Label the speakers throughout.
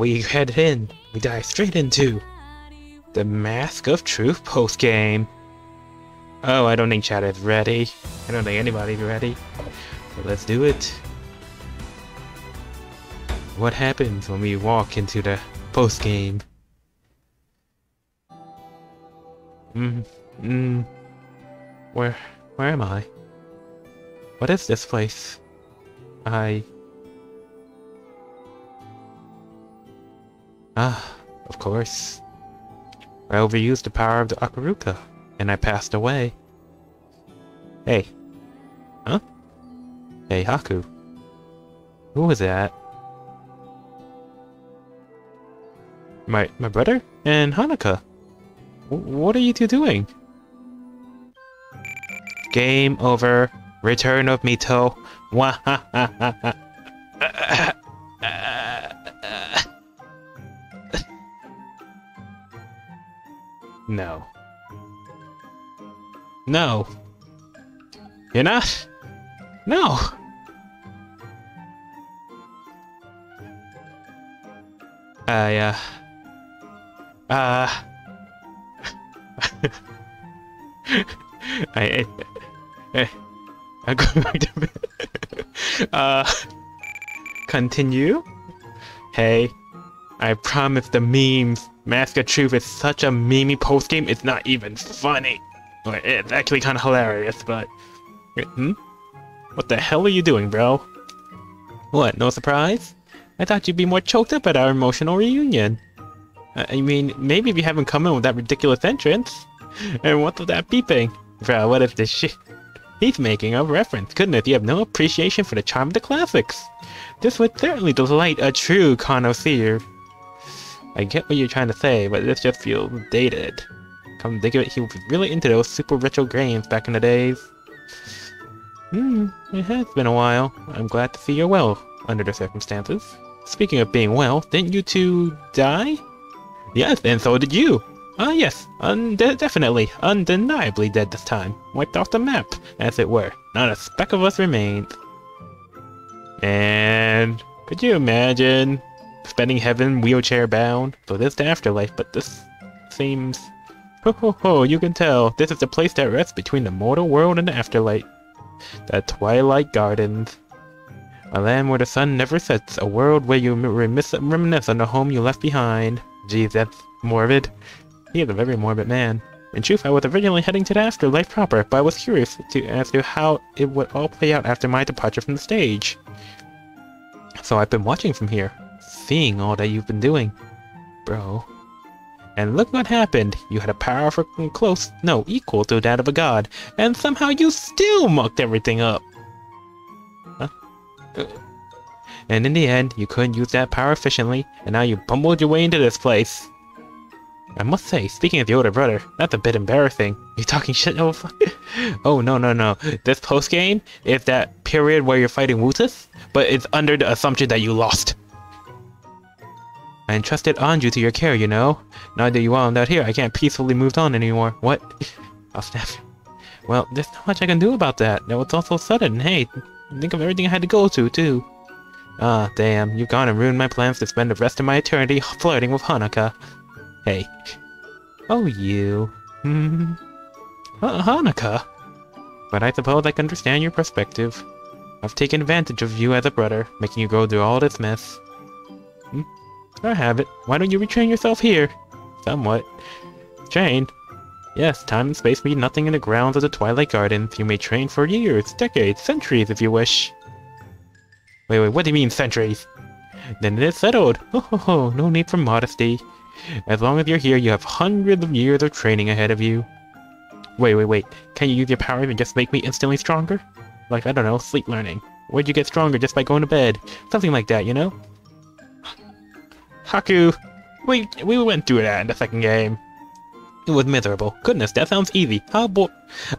Speaker 1: we head in. We dive straight into the Mask of Truth post-game. Oh, I don't think chat is ready. I don't think anybody's ready. So let's do it. What happens when we walk into the post-game? Mm, mm, where, where am I? What is this place? I... Ah, of course. I overused the power of the Akuruka, and I passed away. Hey. Huh? Hey, Haku. Who was that? My my brother and Hanaka. W what are you two doing? Game over. Return of Mito. Wah uh, uh, uh, No. No. You're not? No. Uh... Uh... I, I, I, going back to bed. uh... Continue? Hey, I promise the memes Mask of Truth is such a memey postgame, it's not even funny. It's actually kind of hilarious, but... Hmm? What the hell are you doing, bro? What, no surprise? I thought you'd be more choked up at our emotional reunion. I mean, maybe if you haven't come in with that ridiculous entrance. And what's with that beeping? Bro, what is this shit? He's making a reference. Goodness, you have no appreciation for the charm of the classics. This would certainly delight a true connoisseur. I get what you're trying to say, but this just feels dated. Come think of it, he was really into those super retro games back in the days. Hmm, it has been a while. I'm glad to see you're well, under the circumstances. Speaking of being well, didn't you two die? Yes, and so did you! Ah yes, und definitely, undeniably dead this time. Wiped off the map, as it were. Not a speck of us remains. And could you imagine spending heaven wheelchair bound. So this the afterlife, but this seems... Ho ho ho, you can tell. This is the place that rests between the mortal world and the afterlife. The Twilight Gardens. A land where the sun never sets. A world where you reminisce on the home you left behind. Geez, that's morbid. He is a very morbid man. In truth, I was originally heading to the afterlife proper, but I was curious to as to how it would all play out after my departure from the stage. So I've been watching from here, seeing all that you've been doing, bro. And look what happened. You had a power for close, no, equal to that of a god, and somehow you still mucked everything up. Huh? Uh. And in the end, you couldn't use that power efficiently, and now you bumbled your way into this place. I must say, speaking of the older brother, that's a bit embarrassing. You talking shit over? oh no no no! This post game is that period where you're fighting Wutus, but it's under the assumption that you lost. I entrusted Anju to your care, you know. Now that you wound out here, I can't peacefully move on anymore. What? I'll snap. Well, there's not much I can do about that. That was all so sudden. Hey, think of everything I had to go to, too. Ah, damn. You've gone and ruined my plans to spend the rest of my eternity flirting with Hanaka. Hey. Oh, you. Hmm. Uh, Hanaka. But I suppose I can understand your perspective. I've taken advantage of you as a brother, making you go through all this mess. Hmm? I have it. Why don't you retrain yourself here? Somewhat. Train? Yes, time and space mean nothing in the grounds of the Twilight Gardens. You may train for years, decades, centuries if you wish. Wait, wait, what do you mean centuries? Then it is settled. Oh, ho, ho, no need for modesty. As long as you're here, you have hundreds of years of training ahead of you. Wait, wait, wait. Can you use your powers and just make me instantly stronger? Like, I don't know, sleep learning. Where'd you get stronger just by going to bed? Something like that, you know? Haku! We, we went through that in the second game. It was miserable. Goodness, that sounds easy. How bo-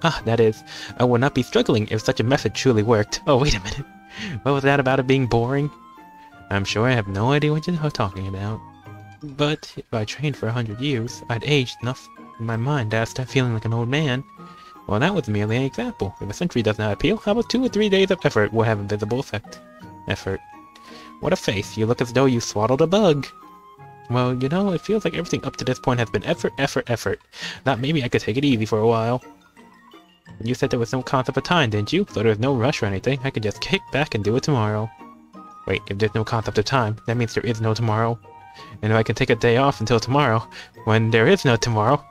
Speaker 1: Ah, that is. I would not be struggling if such a method truly worked. Oh, wait a minute. What was that about it being boring? I'm sure I have no idea what you're talking about. But if I trained for a hundred years, I'd aged enough in my mind to start feeling like an old man. Well, that was merely an example. If a century does not appeal, how about two or three days of effort will have a visible effect? Effort. What a face. You look as though you swallowed a bug. Well, you know, it feels like everything up to this point has been effort, effort, effort. Not maybe I could take it easy for a while. You said there was no concept of time, didn't you? So there's no rush or anything. I could just kick back and do it tomorrow. Wait, if there's no concept of time, that means there is no tomorrow. And if I can take a day off until tomorrow, when there is no tomorrow,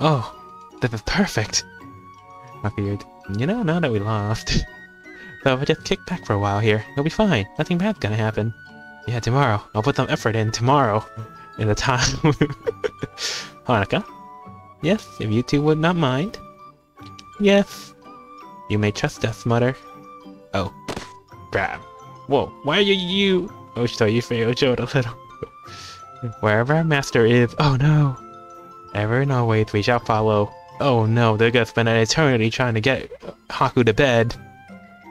Speaker 1: oh, this is perfect. Weird. You know, now that we lost. so if I just kick back for a while here, it'll be fine. Nothing bad's gonna happen. Yeah, tomorrow. I'll put some effort in tomorrow. In the time. Hanukkah? Yes, if you two would not mind. Yes. You may trust us, Mother. Oh. Crap. Whoa, why are you you? Oh, so you failed showed a little. Wherever our master is, oh no. Ever and always we shall follow. Oh no, they're gonna spend an eternity trying to get Haku to bed.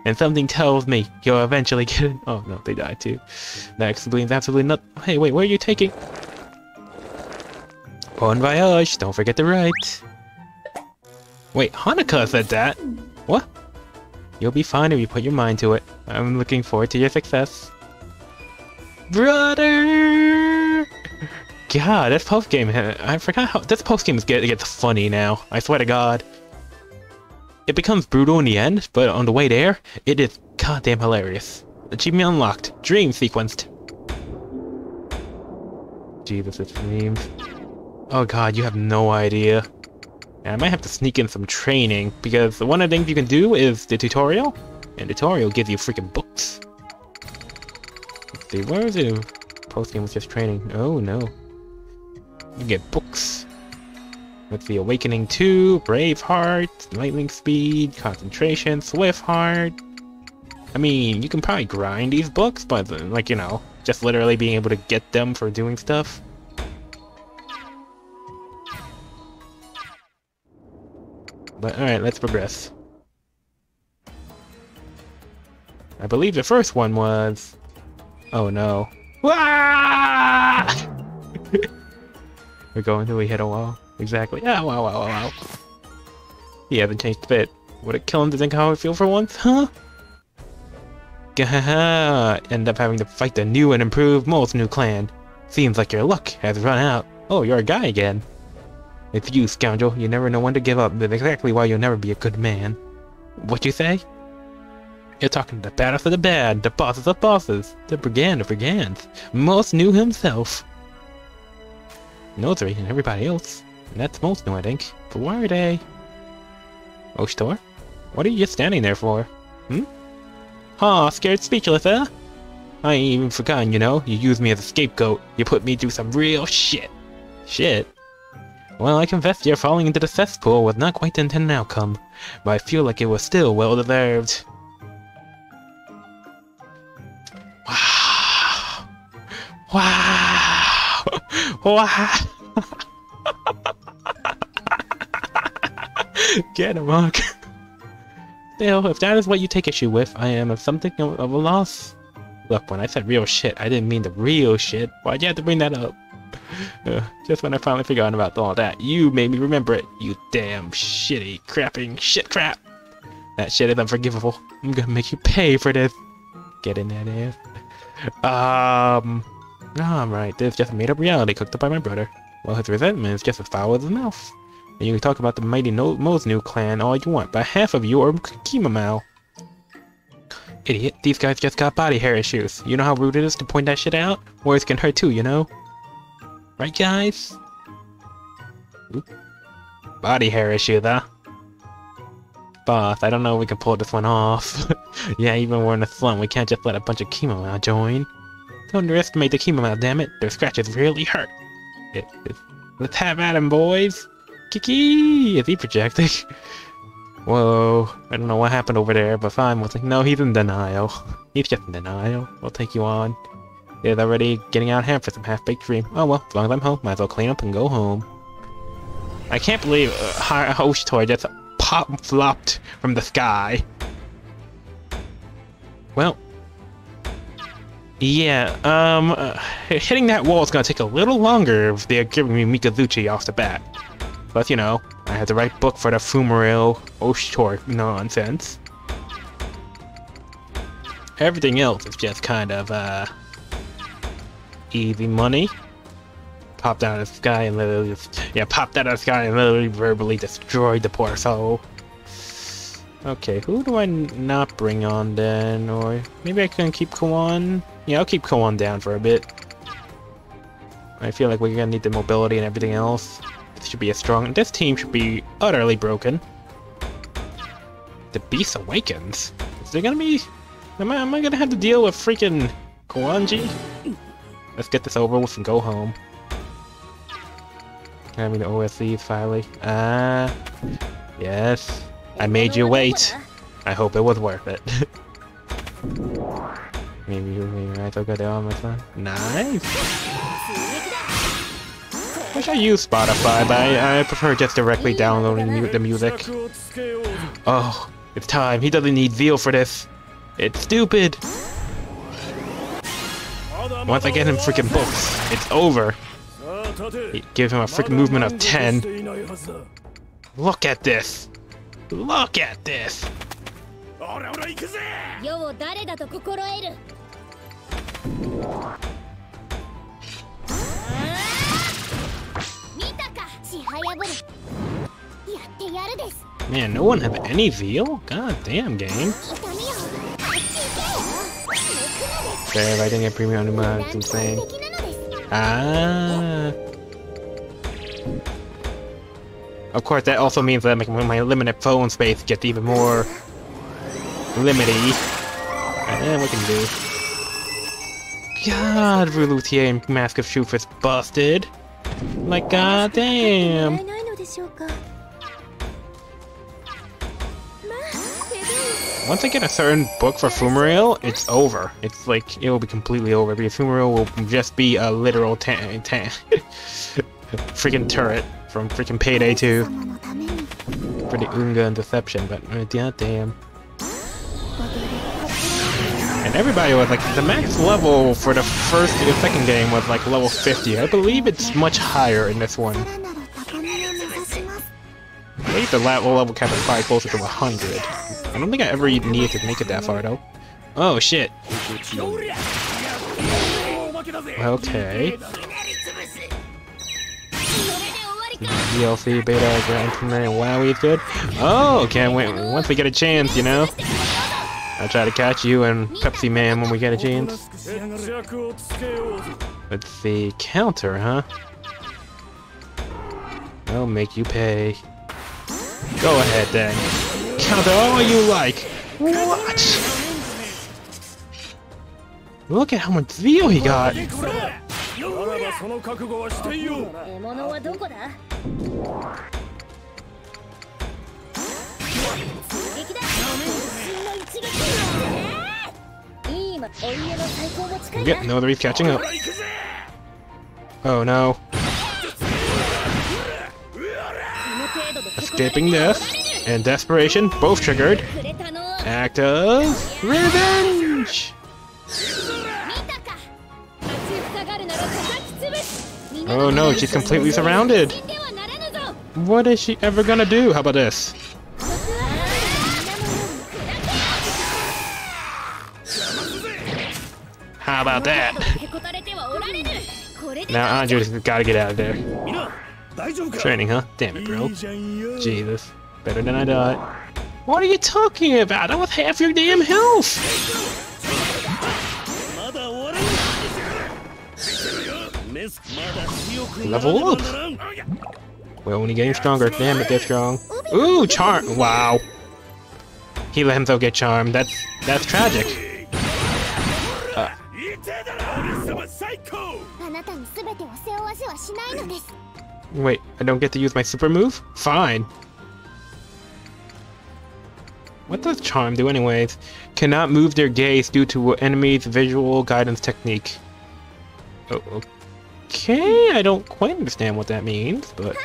Speaker 1: And something tells me you'll eventually get it. Oh no, they died too. That explains absolutely not. Hey, wait, where are you taking? Bon voyage, don't forget to write. Wait, Hanukkah said that? What? You'll be fine if you put your mind to it. I'm looking forward to your success. Brother! God, this post game, I forgot how, this post game get, gets funny now. I swear to God. It becomes brutal in the end, but on the way there, it is goddamn hilarious. Achievement unlocked. Dream sequenced. Jesus, it's dreams. Oh god, you have no idea. And I might have to sneak in some training, because one of the things you can do is the tutorial, and the tutorial gives you freaking books. Let's see, where is it? Post game was just training. Oh no. You get books. Let's see, Awakening 2, Braveheart, Lightning Speed, Concentration, Swift Heart. I mean, you can probably grind these books, but like, you know, just literally being able to get them for doing stuff. But alright, let's progress. I believe the first one was... Oh no. We're going till we hit a wall. Exactly. Yeah, wow, wow, wow, wow. He hasn't changed a bit. Would it kill him to think how I feel for once, huh? Gahaha! End up having to fight the new and improved Mole's new clan. Seems like your luck has run out. Oh, you're a guy again. It's you, scoundrel. You never know when to give up. That's exactly why you'll never be a good man. What you say? You're talking the baddest of the bad, the bosses of bosses, the brigand of brigands, most new himself. Notary and everybody else. That's most new, I think. But why are they? Oshtor? What are you standing there for? Hmm? Huh, scared speechless, huh? I ain't even forgotten, you know. You used me as a scapegoat. You put me through some real shit. Shit? Well, I confess your falling into the cesspool was not quite the intended outcome, but I feel like it was still well deserved. Wow! Wow! Wow! Get him, Mark. Still, if that is what you take issue with, I am of something of a loss. Look, when I said real shit, I didn't mean the real shit. Why'd you have to bring that up? Uh, just when I finally forgot about all that, you made me remember it, you damn shitty, crapping shit crap. That shit is unforgivable. I'm gonna make you pay for this. Get in that ass. Um, alright, this is just a made-up reality cooked up by my brother. Well, his resentment is just as foul as his mouth. And you can talk about the mighty no Mo's new clan all you want, but half of you are Kimamau. Idiot, these guys just got body hair issues. You know how rude it is to point that shit out? Words can hurt too, you know? Right, guys? Oop. Body hair issue, though. Boss, I don't know if we can pull this one off. yeah, even we're in a slump, we can't just let a bunch of Kimamau join. Don't underestimate the Kimamau, damn it. Their scratches really hurt. It, it, let's have at him, boys. Kiki! Is he projecting? Whoa, I don't know what happened over there, but fine, we'll take- No, he's in denial. He's just in denial. We'll take you on. He's already getting out of hand for some half-baked dream. Oh well, as long as I'm home, might as well clean up and go home. I can't believe uh, Host Toy just pop-flopped from the sky. Well, yeah, um, uh, hitting that wall is gonna take a little longer if they're giving me Mikazuchi off the bat. But, you know, I had the right book for the Fumiruru Oshtor nonsense. Everything else is just kind of, uh, easy money. popped out of the sky and literally just, yeah, popped out of the sky and literally verbally destroyed the poor soul. Okay, who do I not bring on then? Or maybe I can keep Kawan? Yeah, I'll keep Kawan down for a bit. I feel like we're gonna need the mobility and everything else. Should be as strong... This team should be utterly broken. The Beast Awakens? Is there gonna be... Am I, am I gonna have to deal with freaking Kawanji? Let's get this over with and go home. Having the OSC finally. Ah, yes. I made you wait. I hope it was worth it. maybe you maybe I took it down my son. Nice. I use Spotify, but I, I prefer just directly downloading mu the music. Oh, it's time. He doesn't need veal for this. It's stupid. Once I get him freaking books, it's over. Give him a freaking movement of 10. Look at this. Look at this. Man, no one have any veal? God damn, game. Okay, I think a premium anima
Speaker 2: is
Speaker 1: insane. Ah. Of course, that also means that when my limited phone space gets even more limity. And what can you do? God, Rulutieh and Mask of Shoof is busted. Like, goddamn. Once I get a certain book for Fumiruru, it's over. It's like, it will be completely over. Because Fumiruru will just be a literal tan, tan freaking turret from freaking Payday 2. For the Unga and Deception, but uh, goddamn and everybody was like, the max level for the first and second game was like level 50. I believe it's much higher in this one. I believe the level level cap is probably closer to 100. I don't think I ever needed to make it that far though. Oh shit. Okay. DLC beta is implemented. Wow, it's good. Oh, okay. Wait, once we get a chance, you know. I'll try to catch you and Pepsi Man when we get a chance. With the counter, huh? I'll make you pay. Go ahead then. Counter all you like. What? Look at how much veal he got. Yep, no other Reef catching up. Oh no. Escaping Death and Desperation, both triggered. Act of Revenge! Oh no, she's completely surrounded! What is she ever gonna do? How about this? How about that? now Andre's gotta get out of there. Training, huh? Damn it, bro. Jesus. Better than I thought. What are you talking about? I'm with half your damn health! Level up! We're only getting stronger. Damn it, get strong. Ooh, charm! Wow. He let himself get charmed. That's that's tragic. Wait, I don't get to use my super move? Fine. What does charm do anyways? Cannot move their gaze due to enemy's visual guidance technique. Oh, okay, I don't quite understand what that means, but...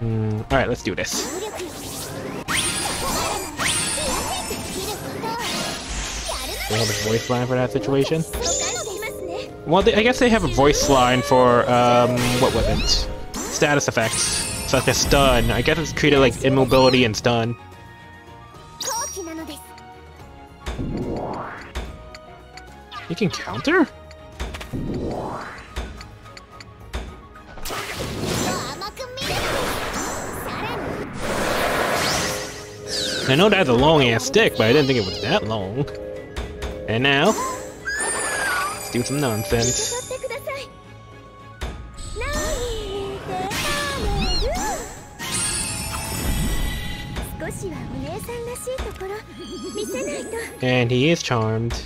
Speaker 1: Hmm, alright, let's do this. They have a voice line for that situation. Well, they, I guess they have a voice line for, um, what weapons? Status effects, such as stun. I guess it's treated like immobility and stun. You can counter? I know that's a long-ass stick, but I didn't think it was that long. And now, let's do some nonsense. And he is charmed.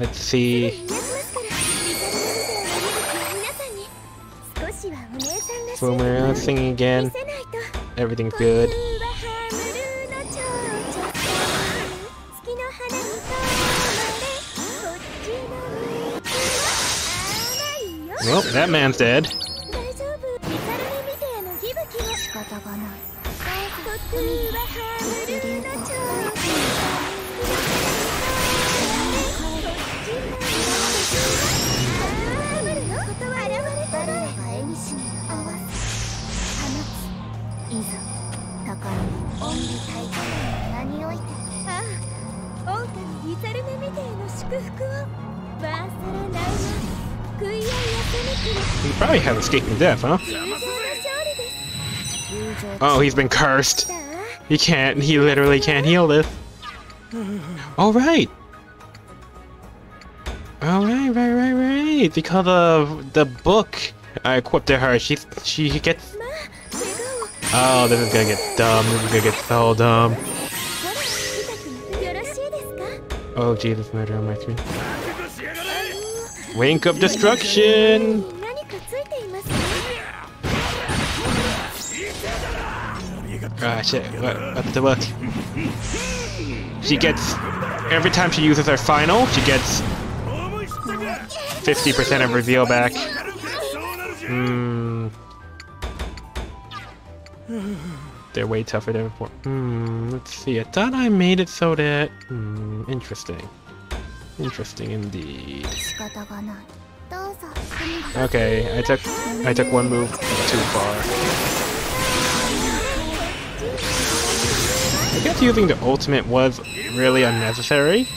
Speaker 1: Let's see. Boomer
Speaker 2: singing
Speaker 1: again. Everything's good. Well, that man's dead. Now you have escaping death, huh? Oh, he's been cursed. He can't, he literally can't heal this. Alright! Alright, right, right, right! Because of the book I equipped her, she, she gets... Oh, this is gonna get dumb, this is gonna get so dumb. Oh, Jesus, murder on my screen. Wink of destruction! Ah, shit. What, what did it work? She gets... Every time she uses her final, she gets... 50% of reveal back. Hmm... They're way tougher than before. Hmm, let's see. I thought I made it so that... Hmm, interesting. Interesting indeed. Okay, I took I took one move too far. I guess using the ultimate was really unnecessary.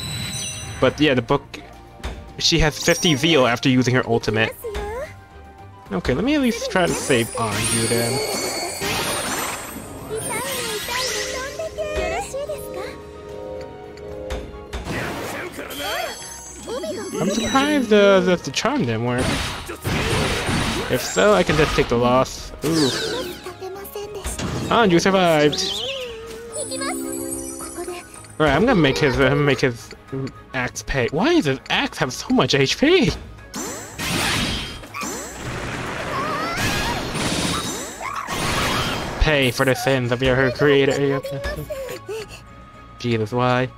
Speaker 1: But yeah, the book... She has 50 zeal after using her ultimate. Okay, let me at least try to save on you then. I'm surprised that the, the charm didn't work. If so, I can just take the loss. Ooh. Ah, you survived!
Speaker 2: All
Speaker 1: right, I'm gonna make his uh, make his axe pay. Why does his axe have so much HP? Pay for the sins of your creator. Jesus, why?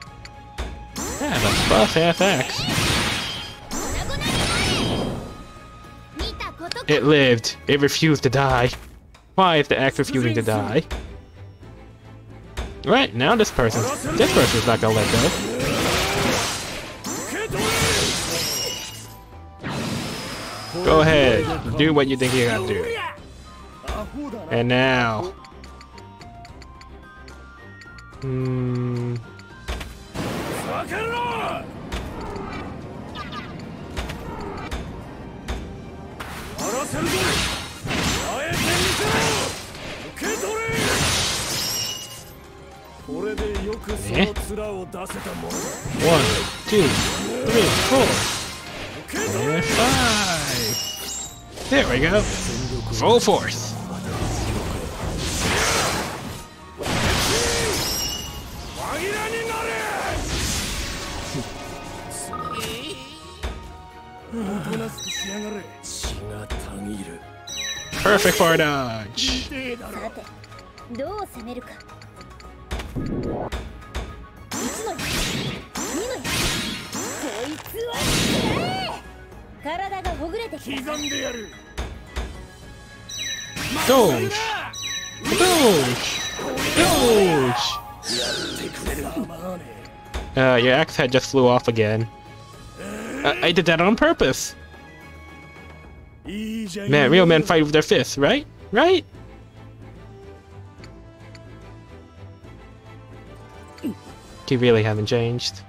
Speaker 1: Yeah, the buff ass axe. It lived. It refused to die. Why is the axe refusing to die? Right, now this person, this person's not gonna let go. Go ahead, do what you think you gotta do. And now... Hmm...
Speaker 3: ものだ
Speaker 1: One, two, three, four,
Speaker 3: 受け取れ
Speaker 1: and five. There we go. Full force.
Speaker 3: 紛らになれおとなしくしやがれ血がたぎる
Speaker 1: Perfect for a dodge. Doge! Uh, your axe head just flew off again. I, I did that on purpose! Man, real men fight with their fists, right? Right? You really haven't changed.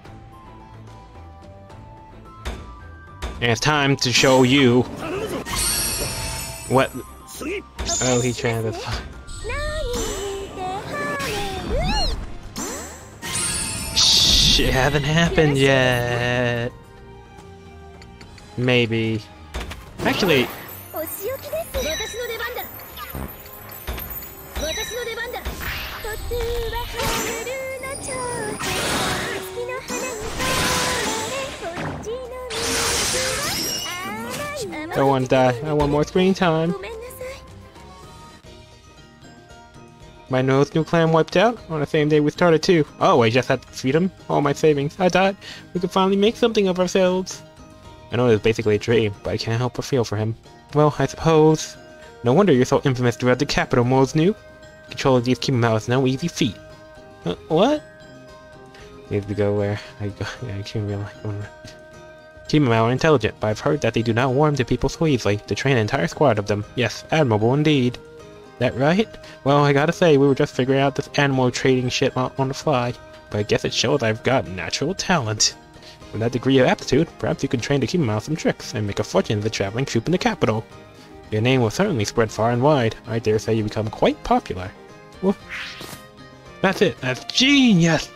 Speaker 1: And it's time to show you what. Oh, he
Speaker 2: trying
Speaker 1: to. Shit haven't happened yet. Maybe. Actually. Don't want to die. I want more screen time. My nose new clan wiped out on the same day we started too. Oh, I just had to feed him. All my savings. I thought we could finally make something of ourselves. I know it was basically a dream, but I can't help but feel for him. Well, I suppose. No wonder you're so infamous throughout the capital, Mosnu. Control of these Kima is no easy feat. Uh, what? Need to go where I go. Yeah, I can't realize. Kimamau are intelligent, but I've heard that they do not warm to people so easily. To train an entire squad of them. Yes, admirable indeed. That right? Well, I gotta say, we were just figuring out this animal trading shit on, the fly. But I guess it shows I've got natural talent. With that degree of aptitude, perhaps you can train him out some tricks and make a fortune as a traveling troupe in the capital. Your name will certainly spread far and wide. I dare say you become quite popular. Well, that's it. That's genius!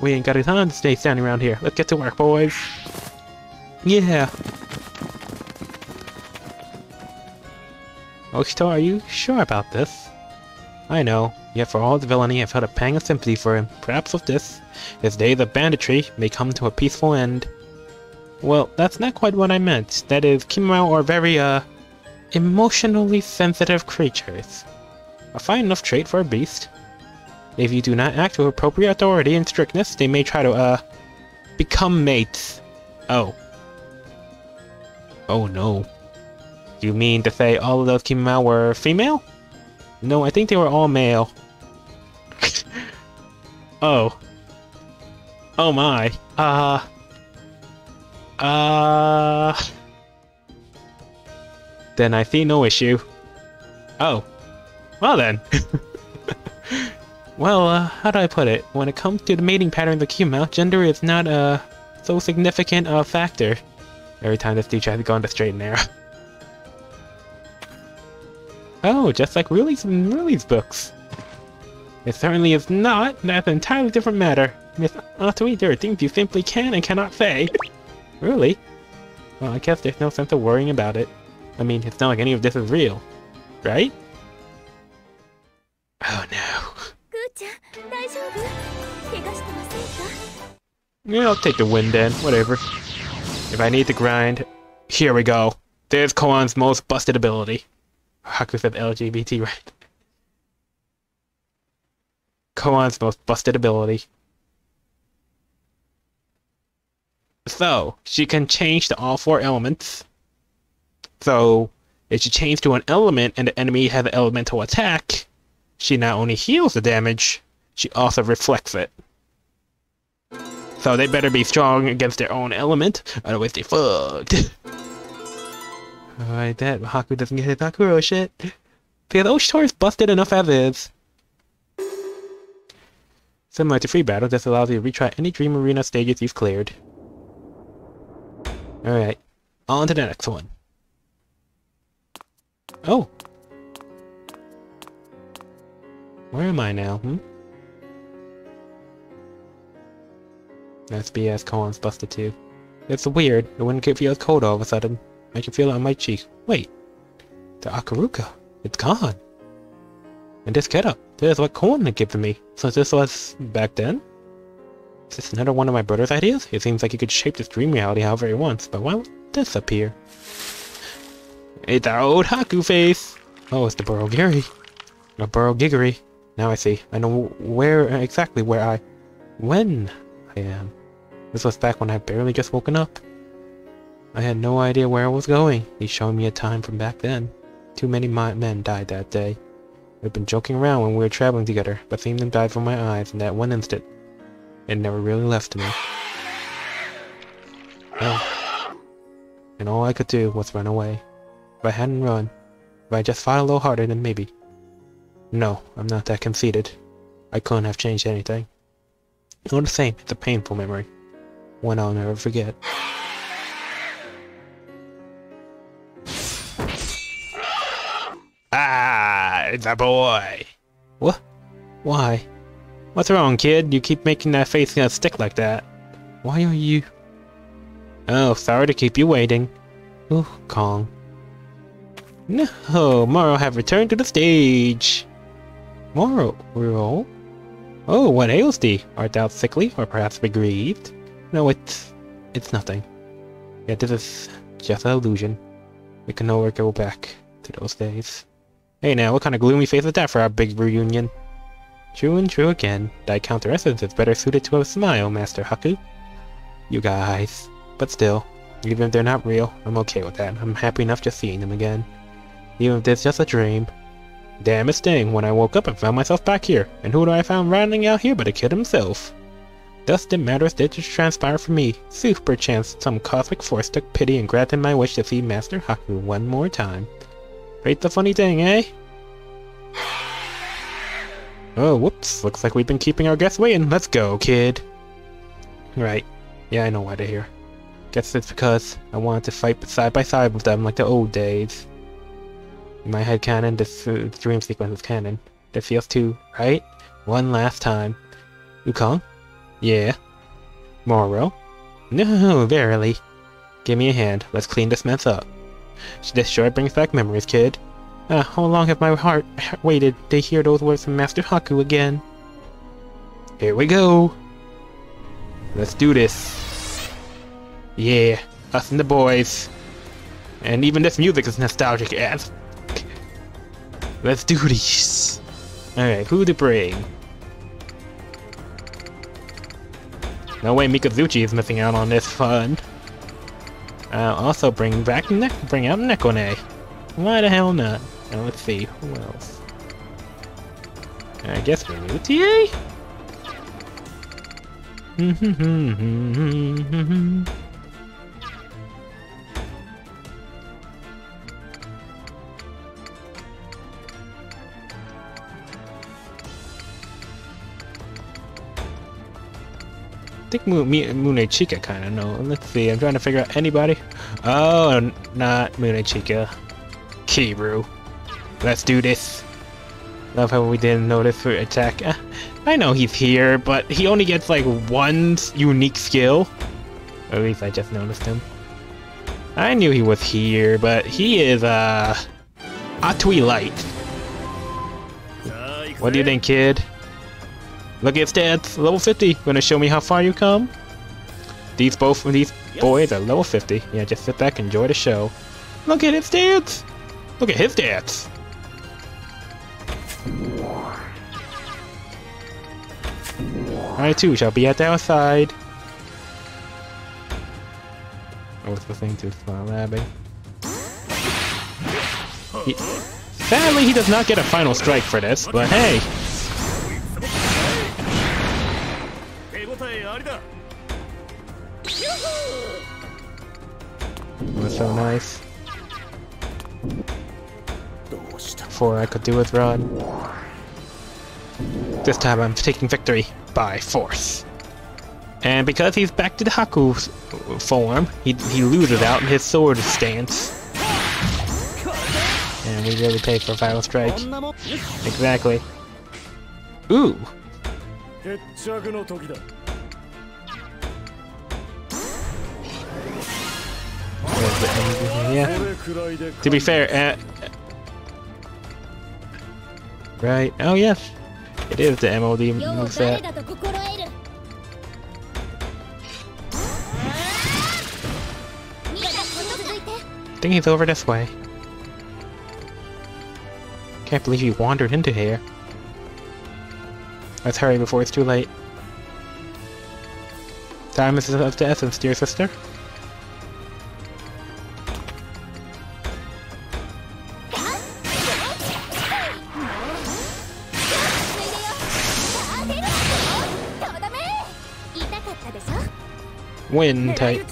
Speaker 1: We ain't got a time to stay standing around here. Let's get to work, boys. Yeah. Oshito, are you sure about this? I know, yet for all his villainy I've felt a pang of sympathy for him. Perhaps with this, his days of banditry may come to a peaceful end. Well, that's not quite what I meant. That is, Kimamau are very, uh, emotionally sensitive creatures. A fine enough trait for a beast. If you do not act with appropriate authority and strictness, they may try to, uh, become mates. Oh. Oh no. You mean to say all of those Kimamau were female? No, I think they were all male. oh. Oh my. Uh. Uh. Then I see no issue. Oh. Well then. well, uh, how do I put it? When it comes to the mating patterns of Kimamau, gender is not a so significant a factor. Every time this dude gone to go on the straight and narrow. oh, just like Ruli's and Ruli's books. It certainly is not. That's an entirely different matter. Miss Ottoe, there are things you simply can and cannot say. Really? Well, I guess there's no sense of worrying about it. I mean, it's not like any of this is real. Right? Oh no. Yeah, I'll take the win then. Whatever. If I need to grind, here we go. There's Kuon's most busted ability. Haku said LGBT, right? Kuon's most busted ability. So, she can change to all four elements. So, if she changes to an element and the enemy has an elemental attack, she not only heals the damage, she also reflects it. So they better be strong against their own element, otherwise they fucked. Alright, that Haku doesn't get his Nakuro shit. Because Oshtor is busted enough as is. Similar to Free Battle, this allows you to retry any Dream Arena stages you've cleared. Alright, on to the next one. Oh! Where am I now, hmm? That's BS busted too. It's weird, wouldn't get feels cold all of a sudden. I can feel it on my cheek. Wait. The Akuruka. It's gone. And this getup. This is what Kuon had given me. So this was back then? Is this another one of my brother's ideas? It seems like he could shape this dream reality however he wants, but why would this appear? It's our old Haku face! Oh, it's the Burrogiri. No Burrogigiri. Now I see. I know where exactly where I when I am. This was back when I barely just woken up. I had no idea where I was going. He's showing me a time from back then. Too many men died that day. We'd been joking around when we were traveling together, but seeing them die from my eyes in that one instant, it never really left me. Oh. And all I could do was run away. If I hadn't run, if I just fought a little harder, then maybe. No, I'm not that conceited. I couldn't have changed anything. All the same, it's a painful memory. One I'll never forget. it's a boy. What? Why? What's wrong, kid? You keep making that face uh, stick like that. Why are you... Oh, sorry to keep you waiting. Oh, Kong. No, Moro have returned to the stage. Moro, Ro? Oh, what ails thee? Art thou sickly, or perhaps bereaved? No, it's... it's nothing. Yeah, this is just an illusion. We can longer go back to those days. Hey now, what kind of gloomy face is that for our big reunion? True and true again. Thy counter essence is better suited to a smile, Master Haku. You guys. But still, even if they're not real, I'm okay with that. I'm happy enough just seeing them again. Even if it's just a dream. Damn it's sting, when I woke up and found myself back here, and who do I find running out here but a kid himself? Thus the matters did just transpire for me. Sooth perchance some cosmic force took pity and granted my wish to see Master Haku one more time. Right the funny thing, eh? Oh, whoops. Looks like we've been keeping our guests waiting. Let's go, kid. Right. Yeah, I know why they're here. Guess it's because I wanted to fight side by side with them like the old days. In my head canon, this uh, dream sequence is canon. This feels too, right? One last time. Ukon? Yeah. Moro? No, verily. Give me a hand. Let's clean this mess up. This sure brings back memories, kid. Uh, how long have my heart waited to hear those words from Master Haku again? Here we go! Let's do this. Yeah, us and the boys. And even this music is nostalgic as. Let's do this. Alright, who to bring? No way Mikazuchi is missing out on this fun. I'll also bring back ne bring out Nekone. Why the hell not? Now let's see, who else? I guess Rulutieh? Think Mu Chica kind of know. Let's see, I'm trying to figure out anybody. Oh, not Munechika. Kiru. Let's do this. Love how we didn't notice for attack. Uh, I know he's here, but he only gets like one unique skill. At least I just noticed him. I knew he was here, but he is, uh... Atuy Light. What do you think, kid? Look at stats, level 50. Gonna show me how far you come? These both of these boys are level 50. Yeah, just sit back, and enjoy the show. Look at his stats! Look at his stats! I too shall be at oh, the outside. I was listening to Smile Labbing. He, sadly, he does not get a final strike for this, but hey! That's so nice. Before I could do with Rod. This time I'm taking victory by force. And because he's back to the Haku form, he, he loses out in his sword stance. And we really pay for final Strike. Exactly. Ooh! yeah. To be fair, uh, right? Oh yes, it is the MOD moveset. I think he's over this way. Can't believe he wandered into here. Let's hurry before it's too late. Time is of the essence, dear sister.
Speaker 3: win
Speaker 1: type.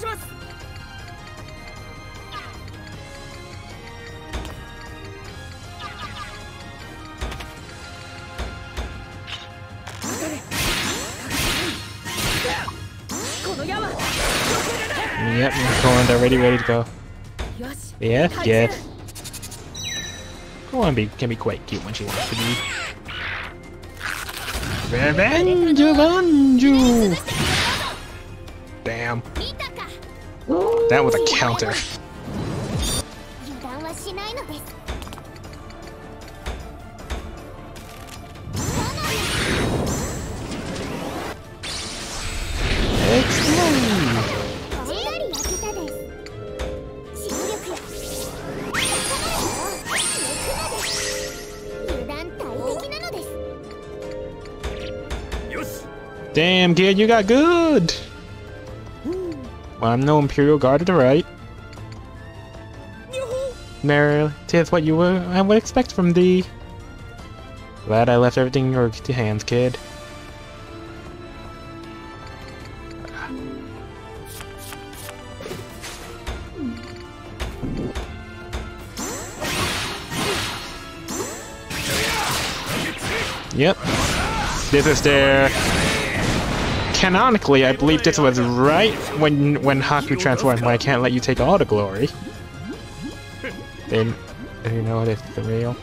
Speaker 1: Yep, Coranda ready, ready to go. Yeah, yeah. Coranda be, can be quite cute when she wants to be. Revenge of Damn. That was a counter. Damn, kid, you got good! Well, I'm no Imperial Guard to the right. Mary, tis what you would, I would expect from thee. Glad I left everything in your hands, kid. Yep. This is their canonically, I believe this was right when when Haku transformed. But I can't let you take all the glory. Then, you know this is real.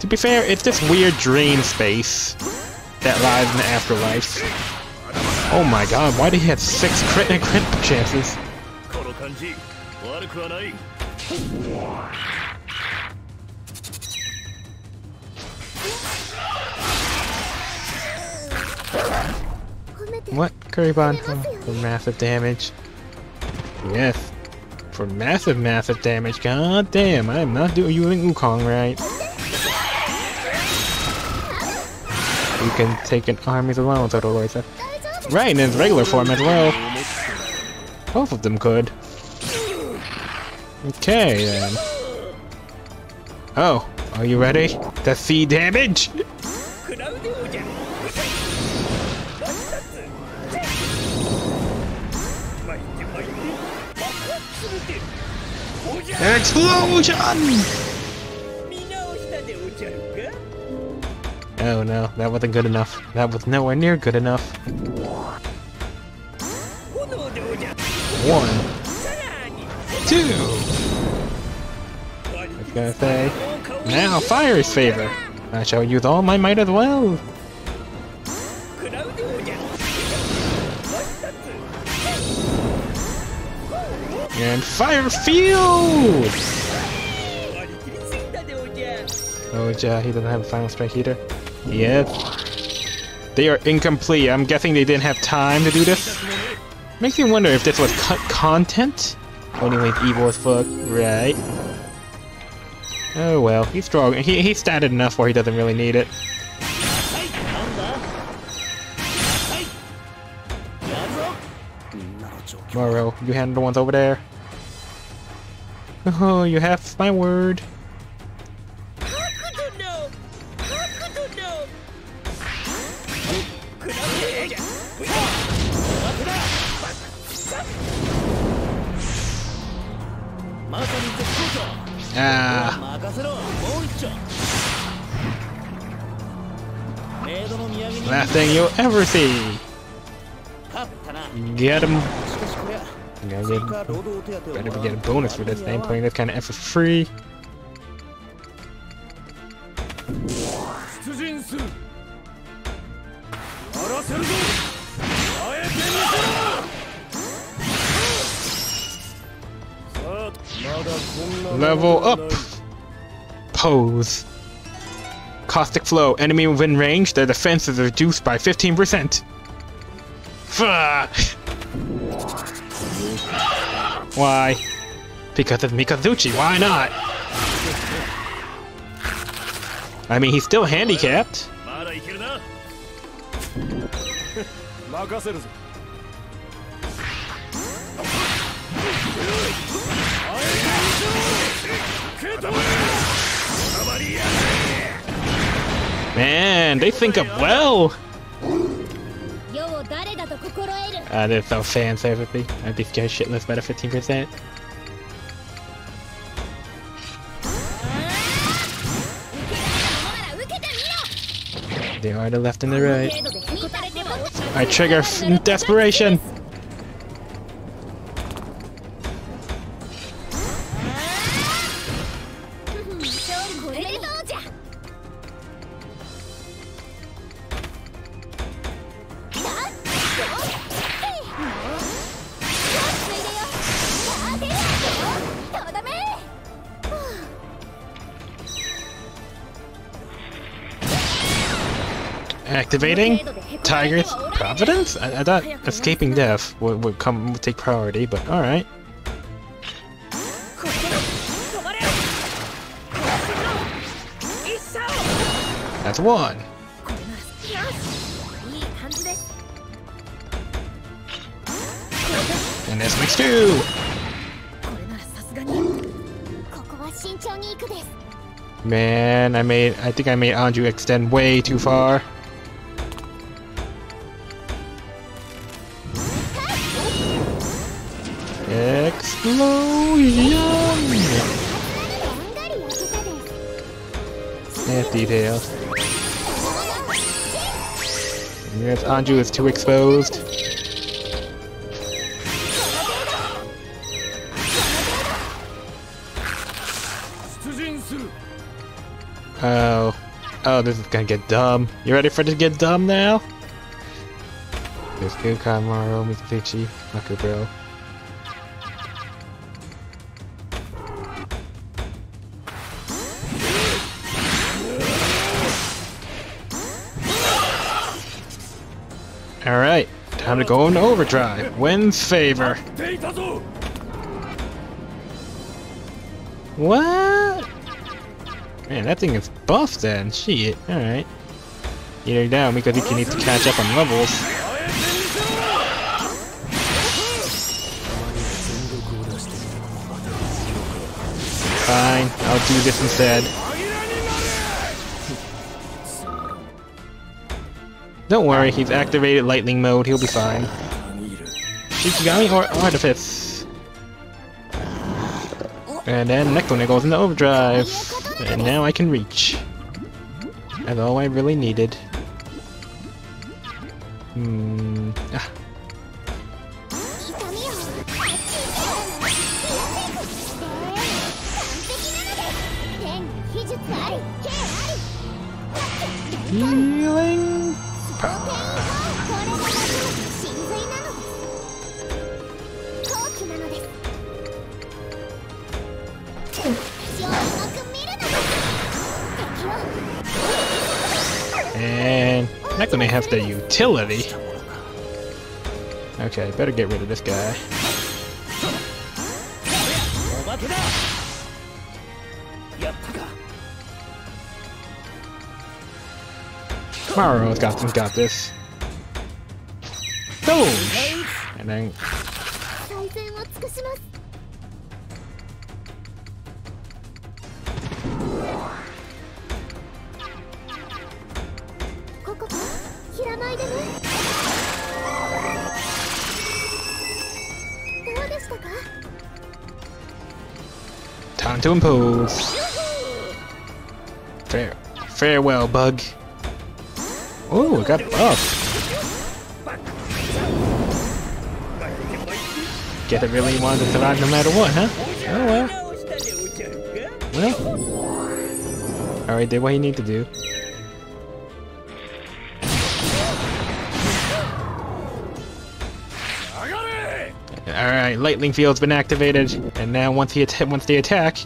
Speaker 1: To be fair, it's this weird dream space that lies in the afterlife. Oh my god, why did he have six crit and crit chances? What? Curry Bond? Oh, for massive damage. Yes. For massive, massive damage. God damn, I am not doing using Ukon right. You can take an armies alone, Total Lord Right, in its regular form as well. Both of them could. Okay, then. Oh, are you ready to see damage? Explosion! Oh no, that wasn't good enough. That was nowhere near good enough. One. Two. I was gonna say, now fire's favor. I shall use all my might as well. And fire field! Oh yeah, he doesn't have a final strike either. Yep. They are incomplete. I'm guessing they didn't have time to do this. Makes me wonder if this was cut content? Only way evil as fuck, right? Oh well, he's strong. He, he's statted enough where he doesn't really need it. Moro, you handle the ones over there. Oh, you have my word. Ah. Last thing you'll ever see. Get him.
Speaker 3: You know, they
Speaker 1: better be getting bonus for this thing, playing this kind of effort
Speaker 3: for free.
Speaker 1: Level up! Pose. Caustic Flow. Enemy within range, their defense is reduced by 15%. Fuck! Why? Because of Mikazuchi, why not? I mean, he's still handicapped. Man, they think up well! Uh, there's no fan server fee, and this guy's shitless better 15%. They are the left and the right. I trigger desperation! Activating Tiger's Providence? I, I thought escaping death would, would come would take priority, but alright. That's one. And this makes two. Man, I made I think I made Anju extend way too far. Explosion! Yeah, details. Yes, Anju is too exposed. Oh. Oh, this is gonna get dumb. You ready for it to get dumb now? This good Kamaru Mizuchi, Time to go into overdrive. Win favor. What? Man, that thing is buffed then. Shit. Alright. Get her down because you need to catch up on levels. Fine, I'll do this instead. Don't worry, he's activated lightning mode, he'll be fine. Shikigami or Artifice? And then next goes into overdrive. And now I can reach. That's all I really needed. Hmm. utility. Okay, better get rid of this guy. Marumo's got, got this. Boom! And then to impose. Fair, farewell, bug. Oh, I got buff. Get it really wanted to thrive no matter what, huh? Oh well. Well. Alright, did what you need to do. All right, lightning field's been activated, and now once he once they attack,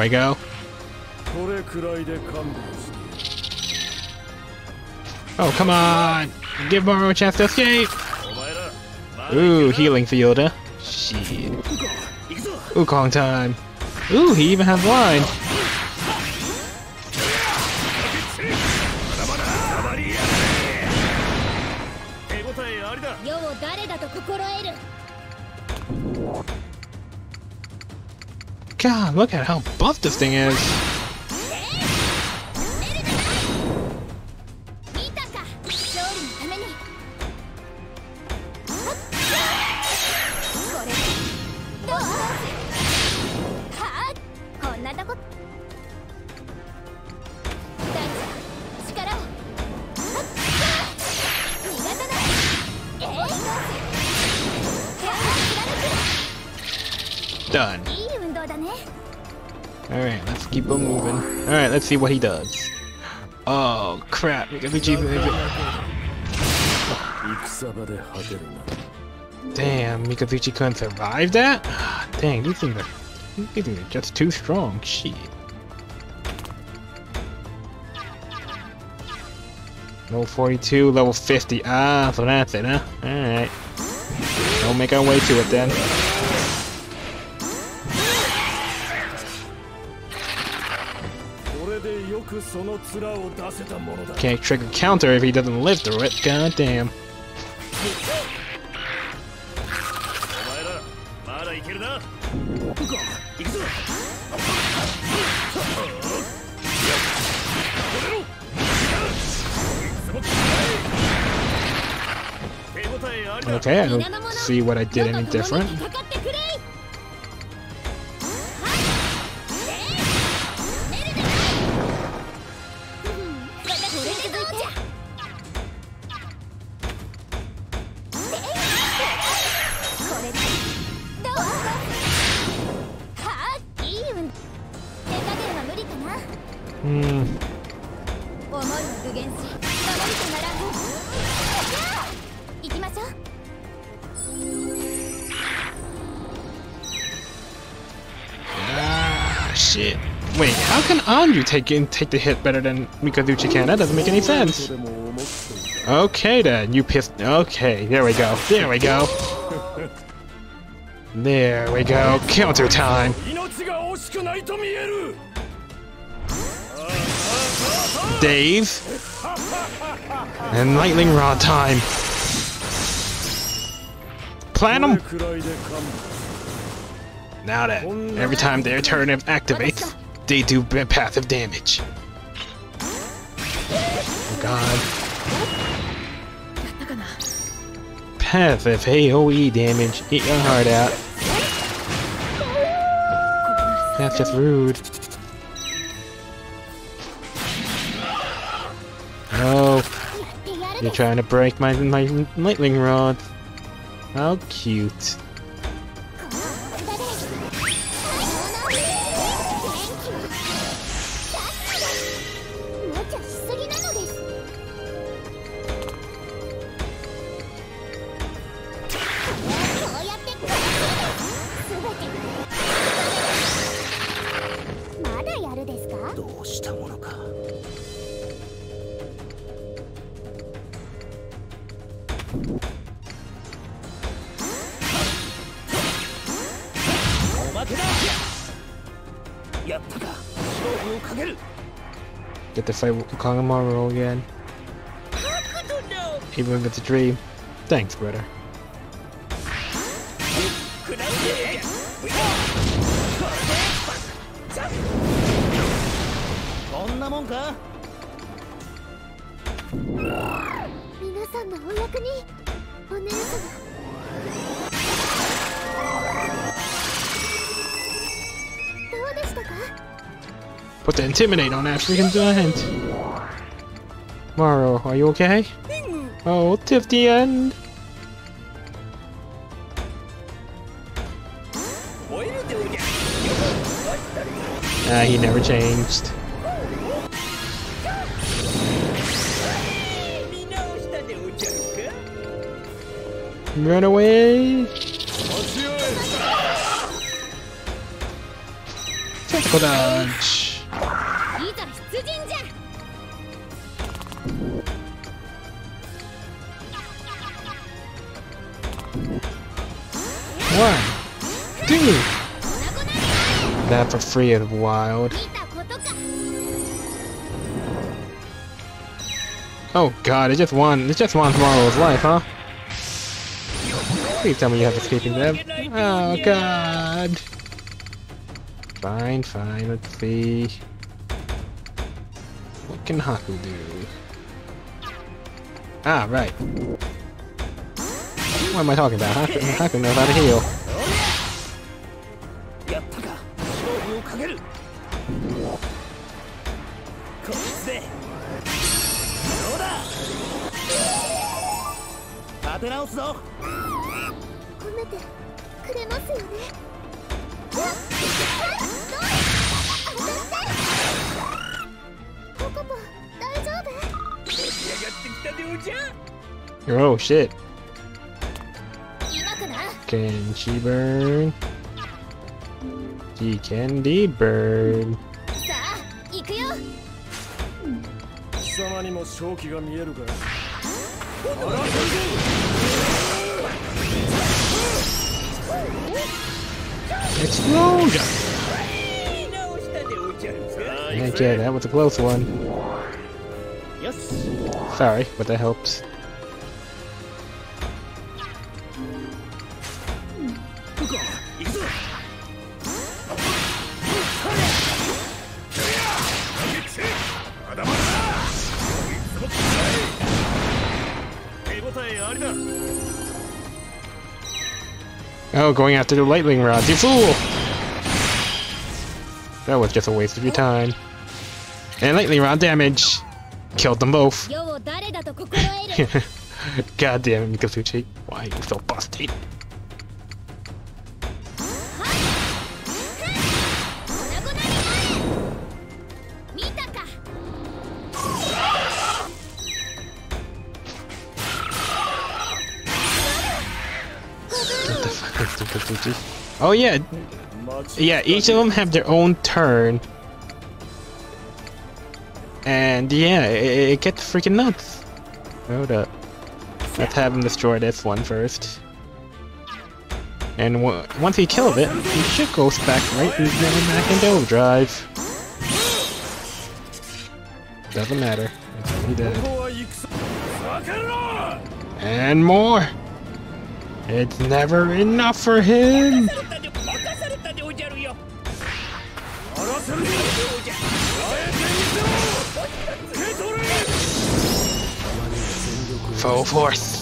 Speaker 1: we go. Oh, come on! Give Moro a chance to escape! Ooh, healing Fielder. Shit.
Speaker 3: Ooh,
Speaker 1: Kong time. Ooh, he even has line. Look at how buff this thing is. see what he does. Oh crap! Damn, Mikazuchi couldn't survive that? Dang, these things, are, these things are just too strong. Shit. Level 42, level 50. Ah, so that's it, huh? Alright. We'll make our way to it then. Can't trigger counter if he doesn't live through it. God damn. Okay, I don't see what I did any different.
Speaker 2: かかってくれ思
Speaker 1: Hmm.
Speaker 2: いを具現し守るとならじゃあ行きましょう
Speaker 1: Ah, shit. Wait, how can Anju take in, take the hit better than Mikazuchi can? That doesn't make any sense.
Speaker 3: でも思っていた
Speaker 1: Okay then, you pissed. Okay, there we go. There we go. There we go. Counter time. Dave. And lightning rod time. Platinum. Now that every time their turn activates, they do path of damage. Oh god. of AoE damage. Eat your heart out. That's just rude. You're trying to break my my lightning rod. How cute. Calling Marvel again. Even if it's a dream. Thanks, brother. Put the intimidate on Ashley and do a hint. Mario, are you okay? Oh, tip the end! Ah, he never changed. Run away! Triple dodge! free
Speaker 2: in the wild.
Speaker 1: Oh god, it just won. It just won tomorrow's life, huh? Please tell me you have escaping them. Oh god. Fine, fine. Let's see. What can Haku do? Ah, right. What am I talking about? Haku, Haku knows how to heal. shit. Can she burn? She can
Speaker 3: indeed burn. Explode!
Speaker 1: Heck yeah, that was a close one. Sorry, but that helps. going after the lightning rods, you fool! That was just a waste of your time. And lightning rod damage! Killed them both. God damn it, Mikazuchi. Why are you so busted? Oh yeah, yeah. Each of them have their own turn, and yeah, it, it gets freaking nuts. Hold up. Let's have him destroy this one first. And once he kills it, he should go back right and then back into overdrive. Doesn't matter. It's only dead. And more! It's never enough for him!
Speaker 3: う任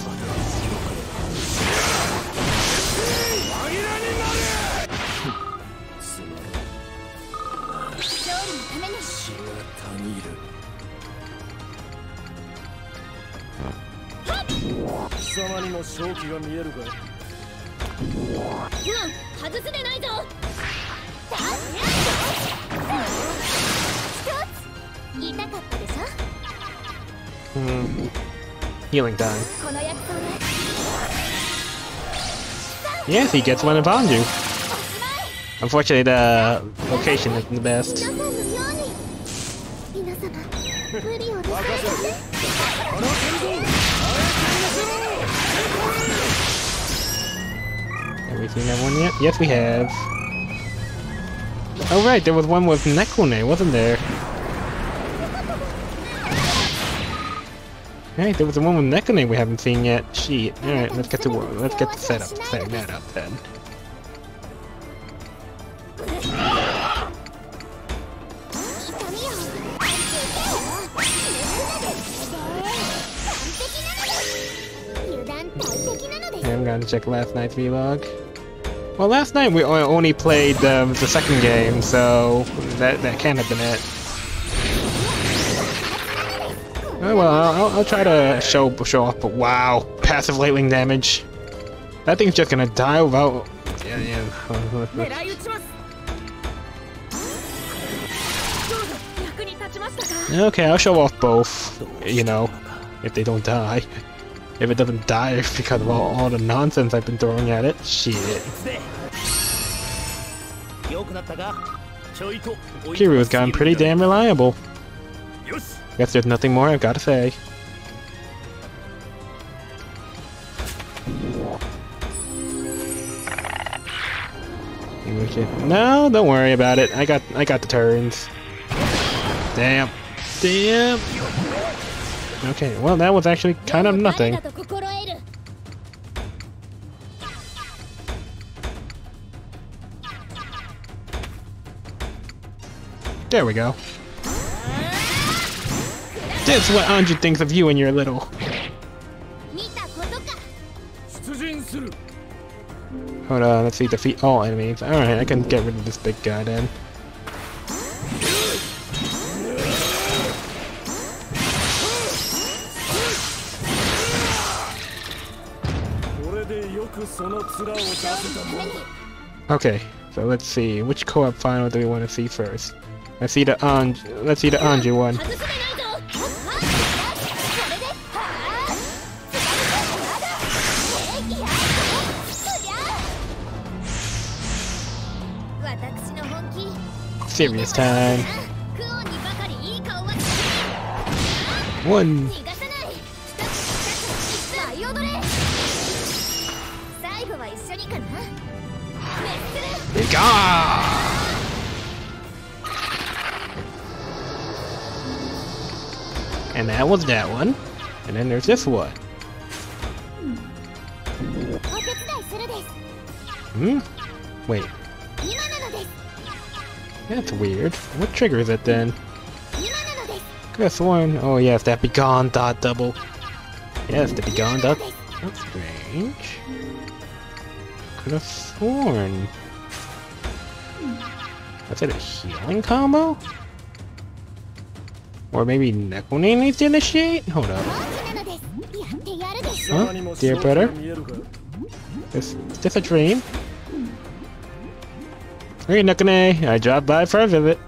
Speaker 3: えるか
Speaker 2: うん外すでないぞ一つ痛かったでしょ
Speaker 1: Hmm. Healing time.
Speaker 2: この約束で
Speaker 1: Yes, he gets one upon you.
Speaker 2: おしまい
Speaker 1: Unfortunately, the location isn't the best. seen that one yet? Yes, we have. Oh right, there was one with Nekone, wasn't there? Hey, there was a one with Nekone we haven't seen yet. Shit. Alright, let's get to. Let's get the setup. set that up then. I'm gonna check last night's vlog. Well, last night we only played um, the second game, so that, that can't have been it. Oh, well, I'll, I'll, try to show show off, but wow, passive lightning damage. That thing's just gonna die without... Yeah, yeah. okay, I'll show off both, you know, if they don't die if it doesn't die because of all, all the nonsense I've been throwing at it, shit. Kiwru's gotten pretty damn reliable. Guess there's nothing more I've got to say. No, don't worry about it. I got I got the turns. Damn. Damn. Okay, well that was actually kind of nothing. There we go. That's what Anju thinks of you when you're little. Hold on, let's see, defeat all enemies. Alright, I can get rid of this big guy then. Okay, so let's see. Which co-op final do we want to see first? Let's see the Anj. Let's see the Anju one. Serious time. One. Gah! And that was that one. And then there's this one. Hmm? Wait. That's weird. What triggers it then? Guess one. Oh yes, that begone dot double. Yes, the begone dot. That's strange. Could have sworn. Was it a healing combo? Or maybe Nekone needs to initiate? Hold up. Huh? Dear brother? Is, is this a dream? Hey Nekone, I dropped by for a visit.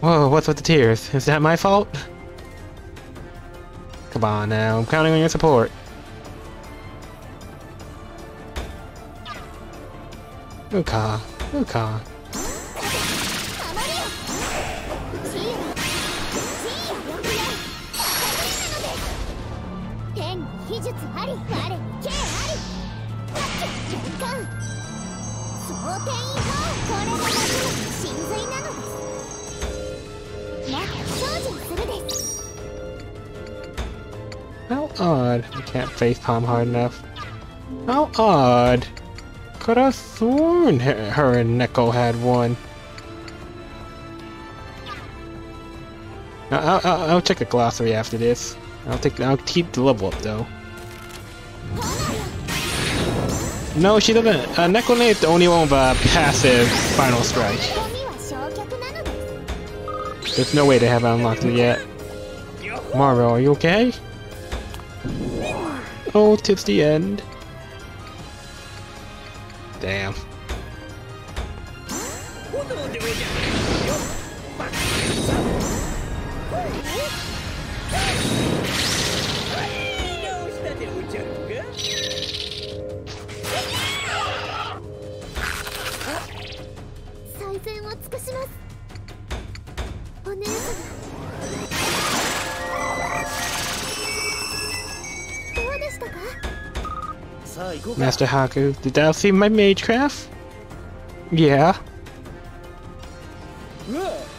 Speaker 1: Whoa, what's with the tears? Is that my fault? Come on now, I'm counting on your support.
Speaker 2: Okay. Luca.
Speaker 1: How odd. I can't face palm hard enough. How odd. Could have sworn her and Neko had one. I'll, I'll, I'll, check the glossary after this. I'll take. I'll keep the level up though. No, she doesn't. Uh, Neko is the only one with a passive final strike. There's no way they haven't unlocked it yet. Mario, are you okay? Oh, it's the end. Damn. Master Haku. Did thou see my magecraft? Yeah.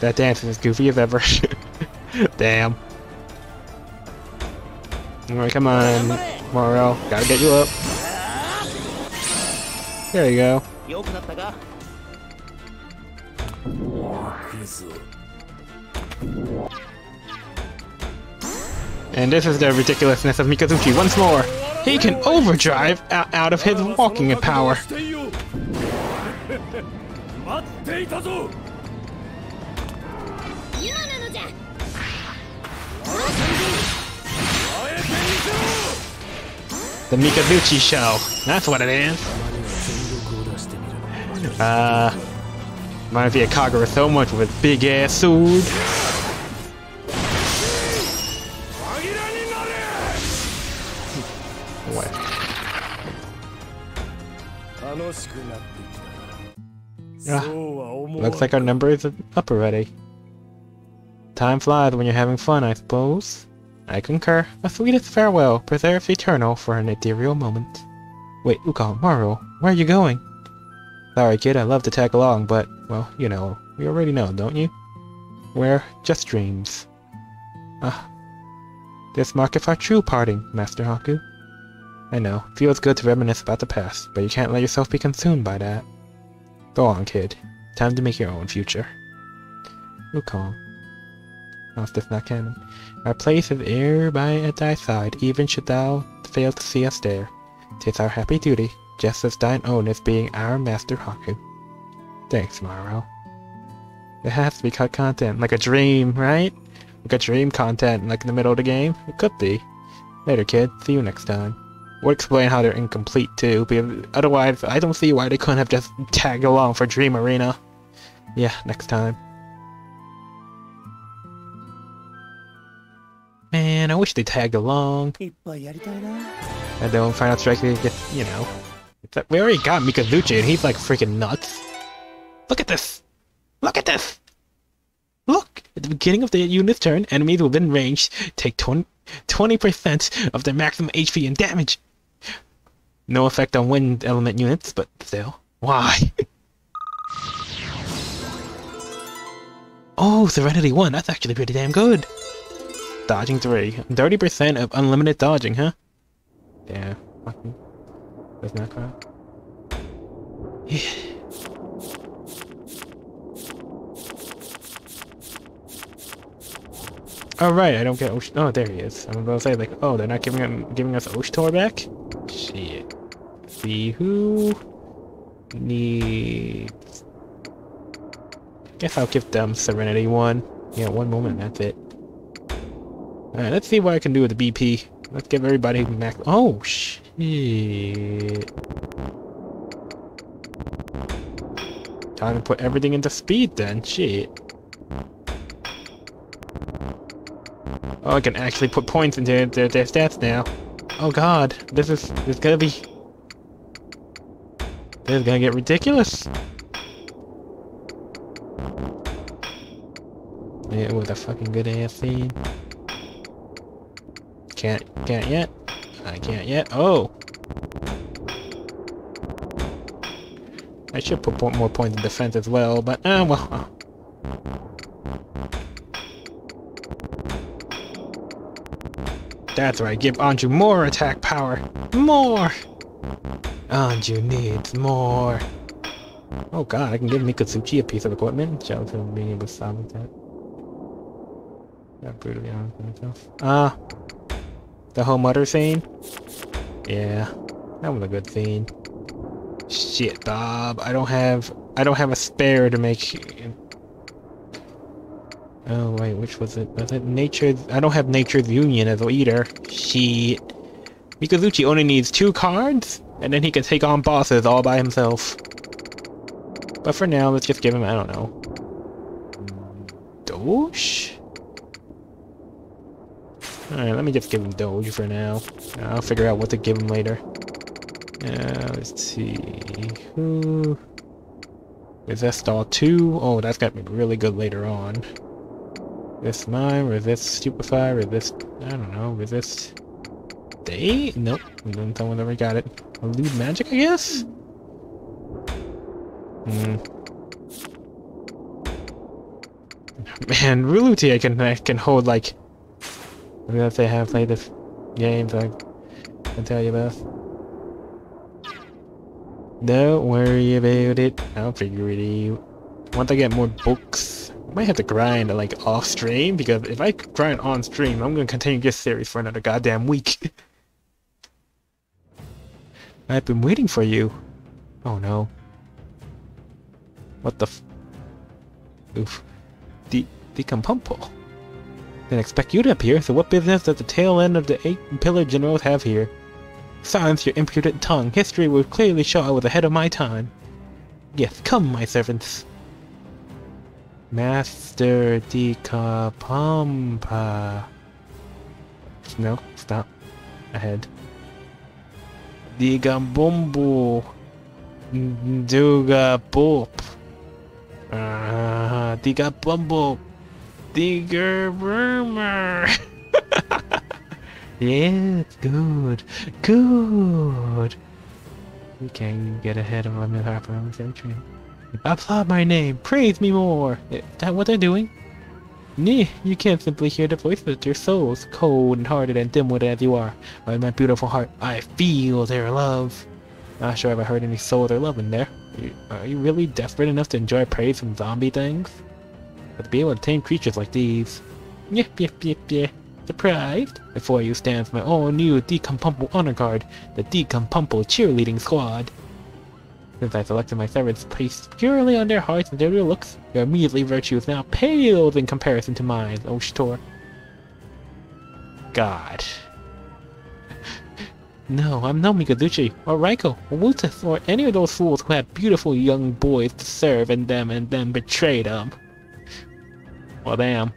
Speaker 1: That dancing is goofy as ever. Damn. Alright, come on, Mario. Gotta get you up. There you go. And this is the ridiculousness of Mikazuchi once more! He can overdrive out of his walking power. The Mikazuchi Show. That's what it is. Uh, reminds me of Kagura so much with big ass
Speaker 3: suit. Yeah.
Speaker 1: Looks like our number is up already. Time flies when you're having fun, I suppose. I concur. A sweetest farewell, preserved eternal for an ethereal moment. Wait, Uka Maru, where are you going? Sorry, kid, I love to tag along, but, well, you know, we already know, don't you? We're just dreams. Ah. This marketh our true parting, Master Haku. I know, feels good to reminisce about the past, but you can't let yourself be consumed by that. Go on, kid. Time to make your own future. Ukon. Oh, that's not canon. Our place is e'er by at thy side, even should thou fail to see us there. Tis our happy duty, just as thine own is being our master Haku. Thanks, Maro. It has to be cut content, like a dream, right? Like a dream content, like in the middle of the game? It could be. Later, kid. See you next time would explain how they're incomplete too, But otherwise I don't see why they couldn't have just tagged along for Dream Arena. Yeah, next time. Man, I wish they tagged along. And then Final Strike, just, you know. We already got Mikazuchi and he's like freaking nuts. Look at this! Look at this! Look! At the beginning of the unit's turn, enemies within range take 20, 20% of their maximum HP and damage. No effect on wind element units, but still. Why? oh, Serenity 1. That's actually pretty damn good. Dodging 3. 30% of unlimited dodging, huh? Yeah. Doesn't that? Yeah. Oh right, I don't get Osh. Oh, there he is. I'm about to say like, oh, they're not giving him, giving us Oshtor back. Shit. See who needs. Guess I'll give them Serenity one. Yeah, one moment. That's it. All right, let's see what I can do with the BP. Let's give everybody max. Oh shit. Time to put everything into speed then. Shit. Oh, I can actually put points into their, their stats now. Oh god, this is this is gonna be this is gonna get ridiculous. Yeah, with a fucking good ass scene. Can't can't yet. I can't yet. Oh. I should put more points in defense as well, but ah uh, well. That's right, give Anju more attack power. More! Anju needs more. Oh god, I can give Mikazuchi a piece of equipment. Shout out to being able to salvage that. Got brutally honest with myself. Ah. The whole mutter scene? Yeah. That was a good scene. Shit, Bob. I don't have I don't have a spare to make Oh wait, which was it? Was it Nature's? I don't have Nature's Union as a leader. Shit. Mikazuchi only needs two cards, and then he can take on bosses all by himself. But for now, let's just give him, I don't know. Doge? Alright, let me just give him Doge for now. I'll figure out what to give him later. Uh, let's see. Who... Resist all 2? Oh, that's got me really good later on. Resist mine, resist stupefy, resist I don't know, resist day? Nope. Then someone ever got it. Elude magic, I guess? Hmm. Man, I can I can hold like maybe if they have played this game I can tell you about. Don't worry about it. I'll figure it out. Once I get more books I might have to grind like off stream because if I grind on stream, I'm gonna continue this series for another goddamn week. I've been waiting for you. Oh no. What the f- Oof. The Decompumpo. Didn't expect you to appear, so what business does the tail end of the eight pillar generals have here? Silence your impudent tongue. History will clearly show I was ahead of my time. Yes, come, my servants. Master Decapumpa. No, stop. Ahead. Digambumbu. Duga Boop. Uh, Digabumbu. Digger Rumor. yes, good. Good. We can get ahead of in half an hour century. Applaud my name, praise me more! Is that what they're doing? Nah, you can't simply hear the voices of their souls, cold and hearted and dim-witted as you are. But my beautiful heart, I feel their love. Not sure if I heard any soul or love in there. Are you, are you really desperate enough to enjoy praise from zombie things? But to be able to tame creatures like these... Yep, yep, yep, yep. Surprised? Before you stands my all new Decompumpo Honor Guard, the Decompumpo Cheerleading Squad. Since I selected my servants based purely on their hearts and their looks, your measly virtues now pales in comparison to mine, Oshtor. God. no, I'm no Mikazuchi, or Raiko, or Wutas, or any of those fools who had beautiful young boys to serve and them and then betrayed them. Well, damn.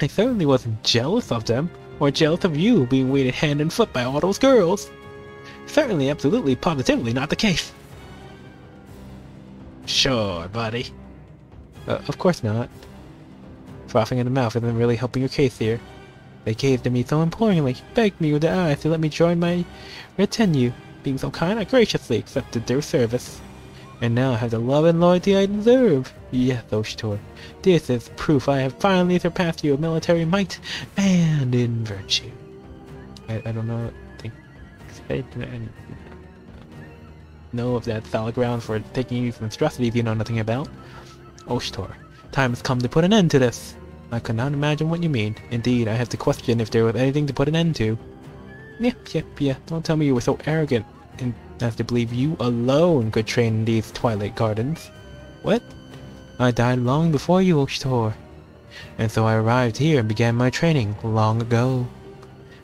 Speaker 1: I certainly wasn't jealous of them, or jealous of you being weighted hand and foot by all those girls. Certainly, absolutely, positively not the case. Sure, buddy. Uh, of course not. Frothing in the mouth isn't really helping your case here. They gazed to me so imploringly, begged me with their eyes to let me join my retinue. Being so kind, I graciously accepted their service. And now I have the love and loyalty I deserve. Yes, Oshtor. This is proof I have finally surpassed you in military might and in virtue. I, I don't know. Think, I don't know of that solid ground for taking you from atrocities you know nothing about. Oshtor, time has come to put an end to this. I could not imagine what you mean. Indeed, I have to question if there was anything to put an end to. Yep, yep, yeah. Don't tell me you were so arrogant and as to believe you alone could train in these twilight gardens. What? I died long before you, Oshtor. And so I arrived here and began my training long ago.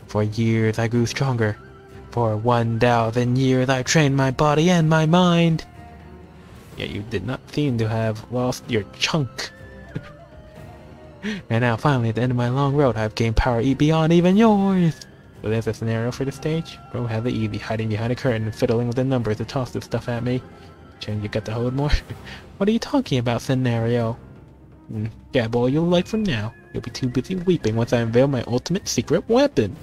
Speaker 1: For years I grew stronger. For one thousand years I trained my body and my mind. Yet you did not seem to have lost your chunk. and now finally at the end of my long road I've gained power beyond even yours. So there's a scenario for the stage. Bro has it easy, hiding behind a curtain and fiddling with the numbers to toss this stuff at me. Chen, you got to hold more? what are you talking about, scenario? Mm, yeah, boy, you'll like from now. You'll be too busy weeping once I unveil my ultimate secret weapon.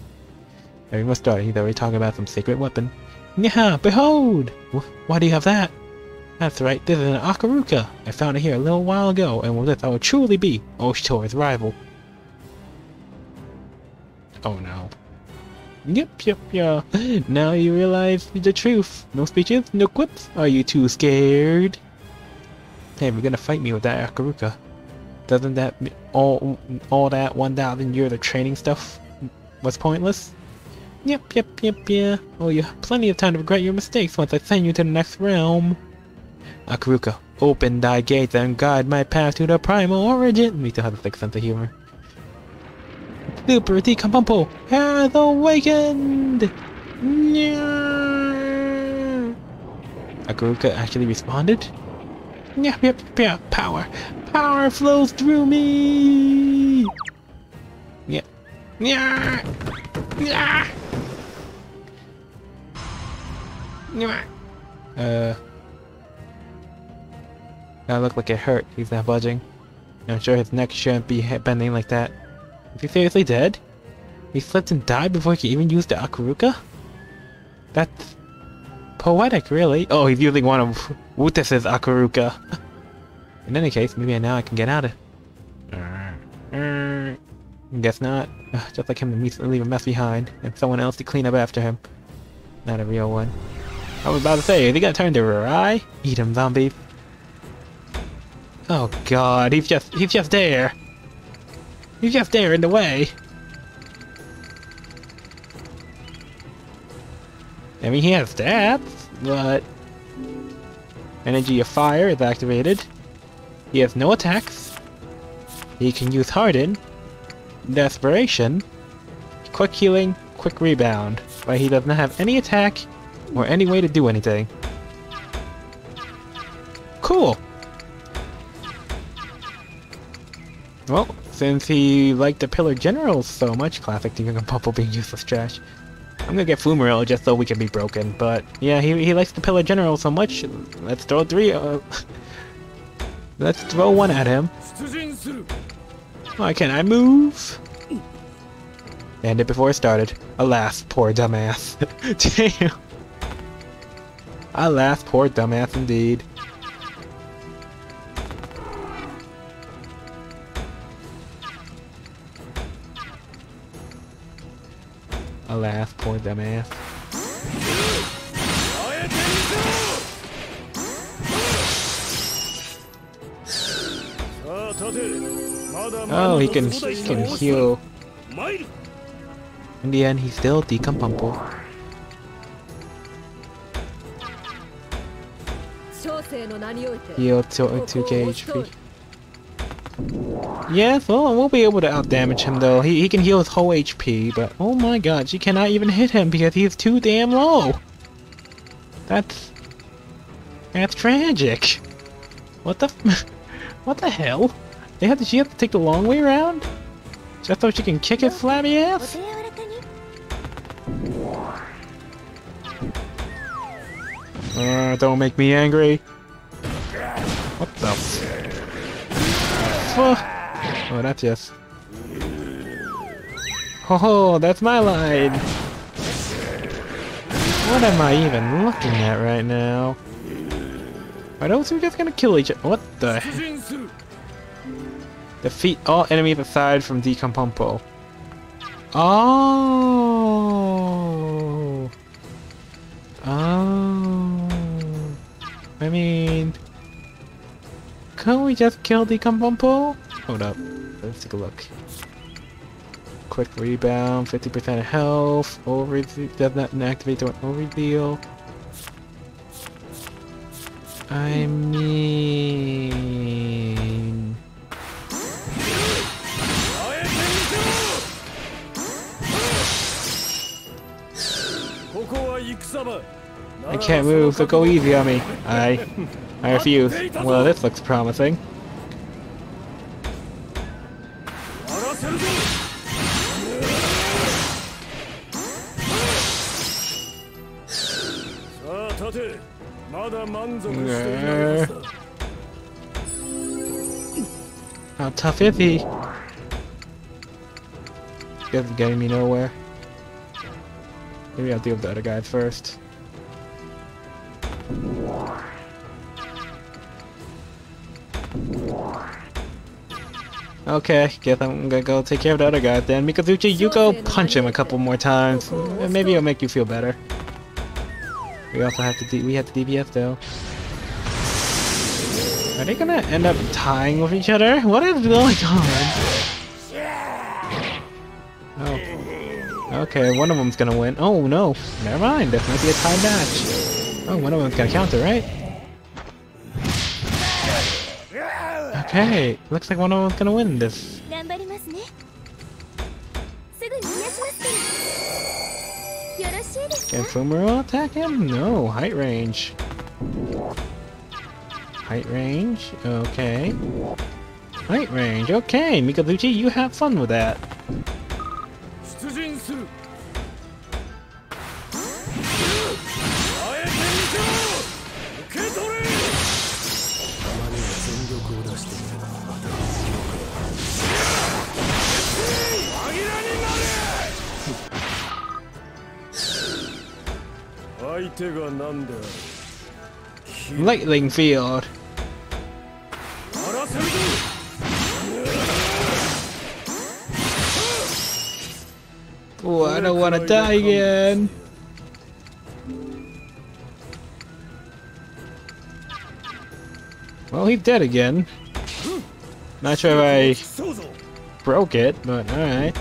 Speaker 1: Everyone started. He's already talking about some secret weapon. Yeah, behold! Why do you have that? That's right, this is an Akuruka. I found it here a little while ago, and with this I will truly be Oshtor's rival. Oh no. Yep, yep, yeah. Now you realize the truth. No speeches, no quips. Are you too scared? Hey, we're gonna fight me with that Akuruka. Doesn't that all all that 1,000 years of training stuff was pointless? Yep, yep, yep, yeah. Oh, you have plenty of time to regret your mistakes once I send you to the next realm. Akuruka, open thy gates and guide my path to the primal origin. Me still have a thick sense of humor. Super Decopompo has awakened! Yeah. Akuruka actually responded? Yep, yep, yep, power. Power flows through me! Yeah. Yeah! Yeah! Yeah! Uh... That looked like it hurt. He's not budging. I'm sure his neck shouldn't be bending like that. Is he seriously dead? He slipped and died before he could even use the Akuruka? That's poetic, really. Oh, he's using one of Wutas's Akuruka. In any case, maybe now I can get out of Guess not. Ugh, Just like him to leave a mess behind, and someone else to clean up after him. Not a real one. I was about to say, he gonna turn to Rai? Eat him, zombie. Oh god, he's just he's just there. He's just there in the way. I mean, he has stats, but energy of fire is activated. He has no attacks. He can use harden, desperation, quick healing, quick rebound, but he does not have any attack or any way to do anything. Cool. Well, since he liked the Pillar General so much, classic Demon Pupple being useless trash. I'm gonna get Flumaril just so we can be broken, but yeah, he, he likes the Pillar General so much, let's throw three, uh, let's throw one at him. Why can't I move? End it before it started. Alas, poor dumbass. Damn. Alas, poor dumbass indeed. Alas, poor dumbass. Oh, he can he can heal. In the end, he still
Speaker 4: Decopompo.
Speaker 1: Heal to 2k HP. Yeah, well, we'll be able to outdamage him though. He, he can heal his whole HP, but oh my god, she cannot even hit him because he's too damn low. That's... That's tragic. What the What the hell? They to, she have to take the long way around? So I thought she can kick it flabby ass? Uh, don't make me angry. What the? Oh, that's yes. Oh, that's my line! What am I even looking at right now? I don't think just gonna kill each other. What the? Defeat all enemies aside from Decopompo. Oh. Oh. I mean, can't we just kill Decopompo? Hold up. Let's take a look. Quick rebound, 50% health, over does not activate the over deal. I mean... I can't move, so go easy on me. I... I refuse. Well, this looks promising. Yeah. Tough is he? This getting me nowhere. Maybe I'll deal with the other guy first. Okay, guess I'm gonna go take care of the other guy then. Mikazuchi, you go punch him a couple more times. Maybe it'll make you feel better. We also have to D we have to DPS though. Are they gonna end up tying with each other? What is going on? Oh. Okay, one of them's gonna win. Oh no, never mind. This might be a tie match. Oh, one of them's gonna counter, right? Okay, looks like one of them's gonna win this. Can Fumaro attack him? No, height range. Height range, okay. Height range, okay. Mikazuchi, you have fun with that. Lightning field. Oh, I don't want to die again. Well, he's dead again. Not sure if I broke it, but alright.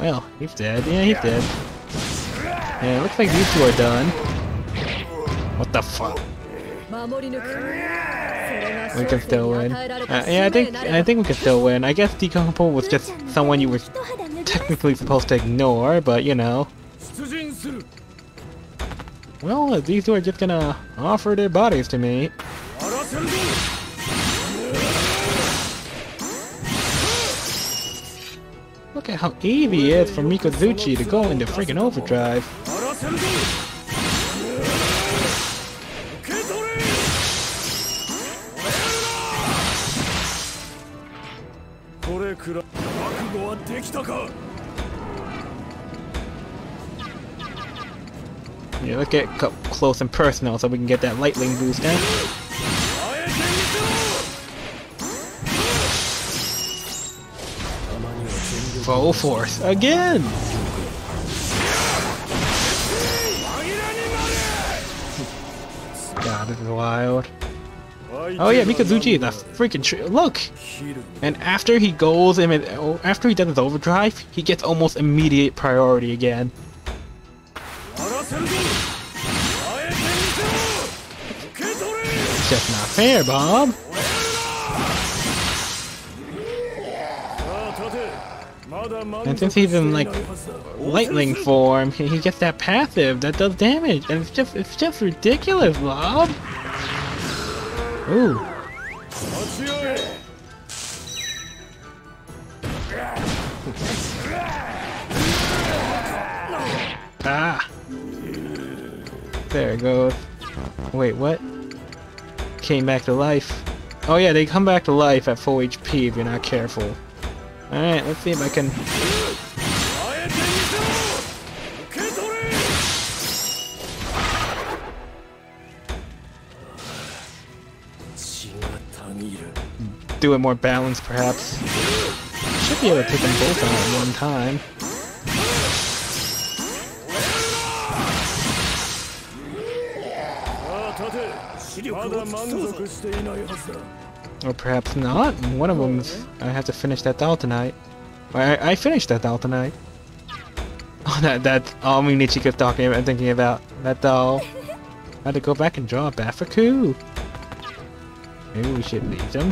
Speaker 1: Well, he's dead. Yeah, he's dead. Yeah, looks like these two are done. What the fuck? We can still win. Uh, yeah, I think I think we can still win. I guess Decompo was just someone you were technically supposed to ignore, but you know. Well, these two are just gonna offer their bodies to me. Look at how easy it is for Mikazuchi to go into freaking overdrive. Yeah, let's get close and personal so we can get that lightning boost
Speaker 3: down.
Speaker 1: Go forth again! God, it's wild. Oh yeah, Mikazuchi, the freaking tree. Look! And after he goes in, oh, after he does his overdrive, he gets almost immediate priority again. It's just not fair, Bob. And since he's in like lightning form, he gets that passive that does damage, and it's just it's just ridiculous, Bob. Ooh. ah. There it goes. Wait, what? Came back to life. Oh yeah, they come back to life at full HP if you're not careful. Alright, let's see if I can... Do it more balanced, perhaps. Should be able to take them both out at one time. Or perhaps not. One of them. I have to finish that doll tonight. I, I finished that doll tonight. Oh, that, that's all Munichi kept talking and thinking about. That doll. I had to go back and draw a Bafaku. Maybe we should leave them.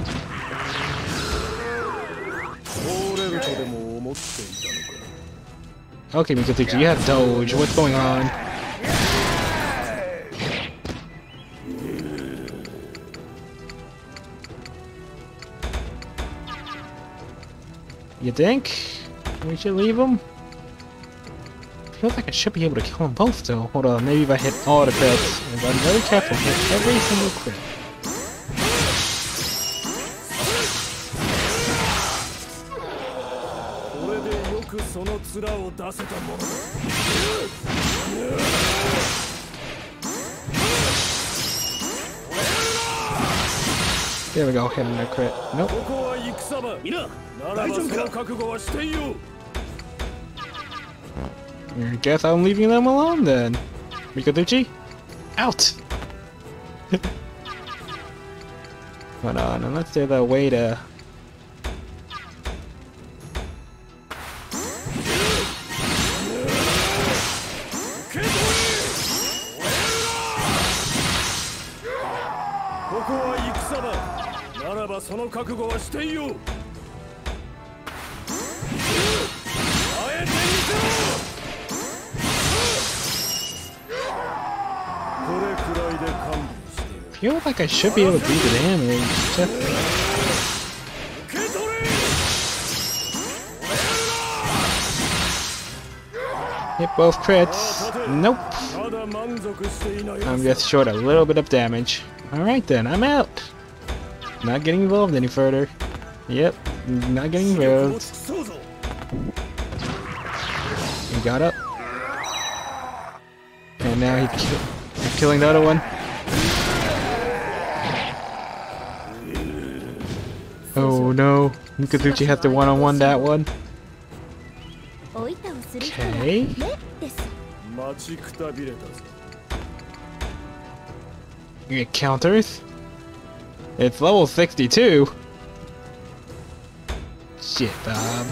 Speaker 1: Okay, Mikazuchi, you have Doge. What's going on? You think we should leave them? Feels like I should be able to kill them both though. Hold on, maybe if I hit all the crits. If I'm very careful, hit every single crit. There we go, hit him a crit. Nope. I guess I'm leaving them alone then. Mikazuchi, out! Hold on, and let's do the way to
Speaker 3: 戦場ならばその覚悟はしていようあえてみせろこれくらいで勘弁してよ
Speaker 1: Feel like I should be able to do the damage. Just
Speaker 3: 受け取れ
Speaker 1: hit both crits. Nope.
Speaker 3: まだ満足していない
Speaker 1: I'm just short a little bit of damage. Alright then, I'm out. Not getting involved any further. Yep, not getting involved. He got up. And now he's ki killing the other one. Oh no, Mikazuchi has to one-on-one -on -one
Speaker 2: that one.
Speaker 1: Okay. Your counters? It's level 62. Shit, Bob.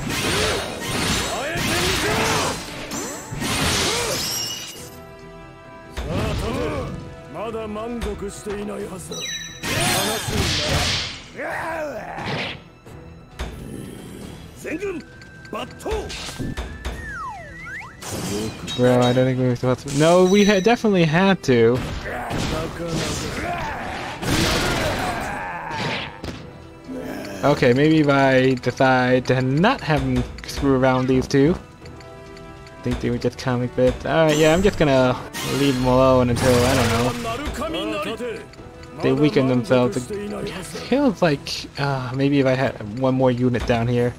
Speaker 1: Bro, I don't think we were supposed to. No, we had definitely had to. Okay, maybe if I decide to not have him screw around these two. I think they would just comic But Alright, yeah, I'm just gonna leave them alone until, I don't know. They weaken themselves.
Speaker 3: It
Speaker 1: feels like, uh, maybe if I had one more unit down here.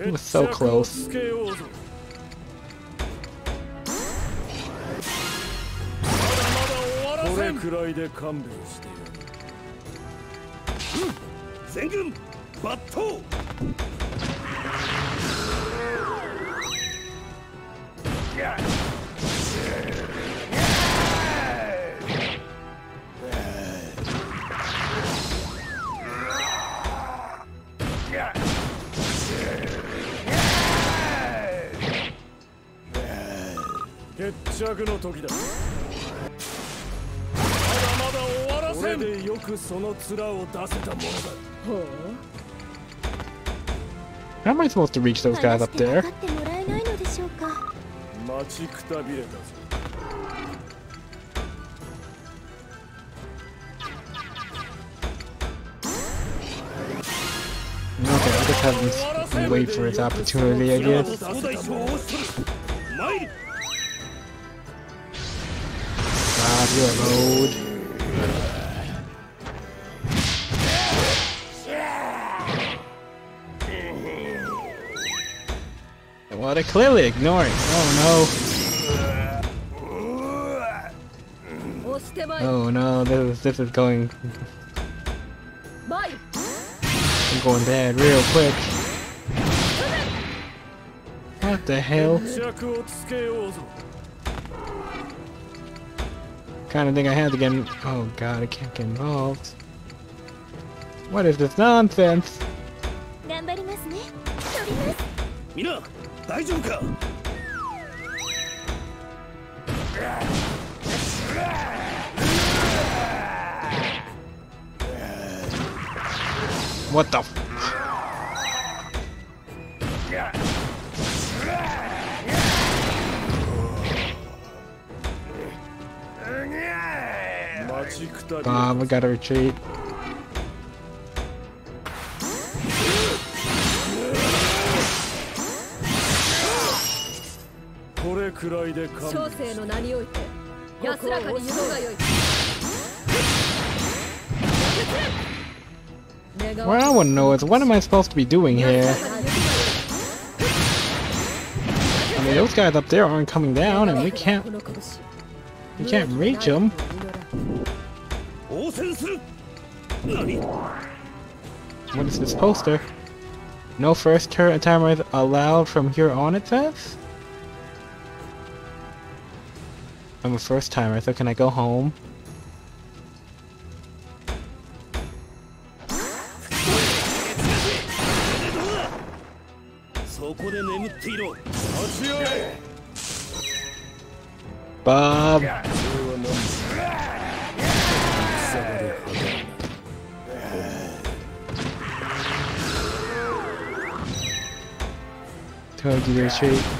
Speaker 1: It was so close.
Speaker 3: 抜刀決着の時だ。まだまだ終わらせん。でよくその面を出せたものだ。
Speaker 4: ほう。
Speaker 1: How am I supposed to reach those guys up there? Okay, I just have to wait for his opportunity, I guess. God, you're load. Well, they're clearly ignoring. Oh no. Oh no, this, this is going...
Speaker 4: I'm
Speaker 1: going bad real quick. What the hell? Kinda think I had to get... Oh god, I can't get involved. What is this nonsense?
Speaker 2: 皆 張りますね飛びます
Speaker 3: みんな大丈夫か
Speaker 1: What the? F-
Speaker 3: 待ちくたび
Speaker 1: Bob, we gotta retreat.
Speaker 3: れくらいで勘
Speaker 4: 小
Speaker 3: 弁
Speaker 4: 生の名において安らかに行くがよい願
Speaker 1: What I want to know is what am I supposed to be doing
Speaker 4: 安
Speaker 1: here?
Speaker 4: らかに行くがよい
Speaker 1: I mean, those guys up there aren't coming down, and we can't
Speaker 4: この拳
Speaker 1: we can't reach them.
Speaker 3: 応戦する何
Speaker 1: What is this poster? No first turn timers allowed from here on. It says. I'm a first timer, so can I go home? Bob! Told you to retreat.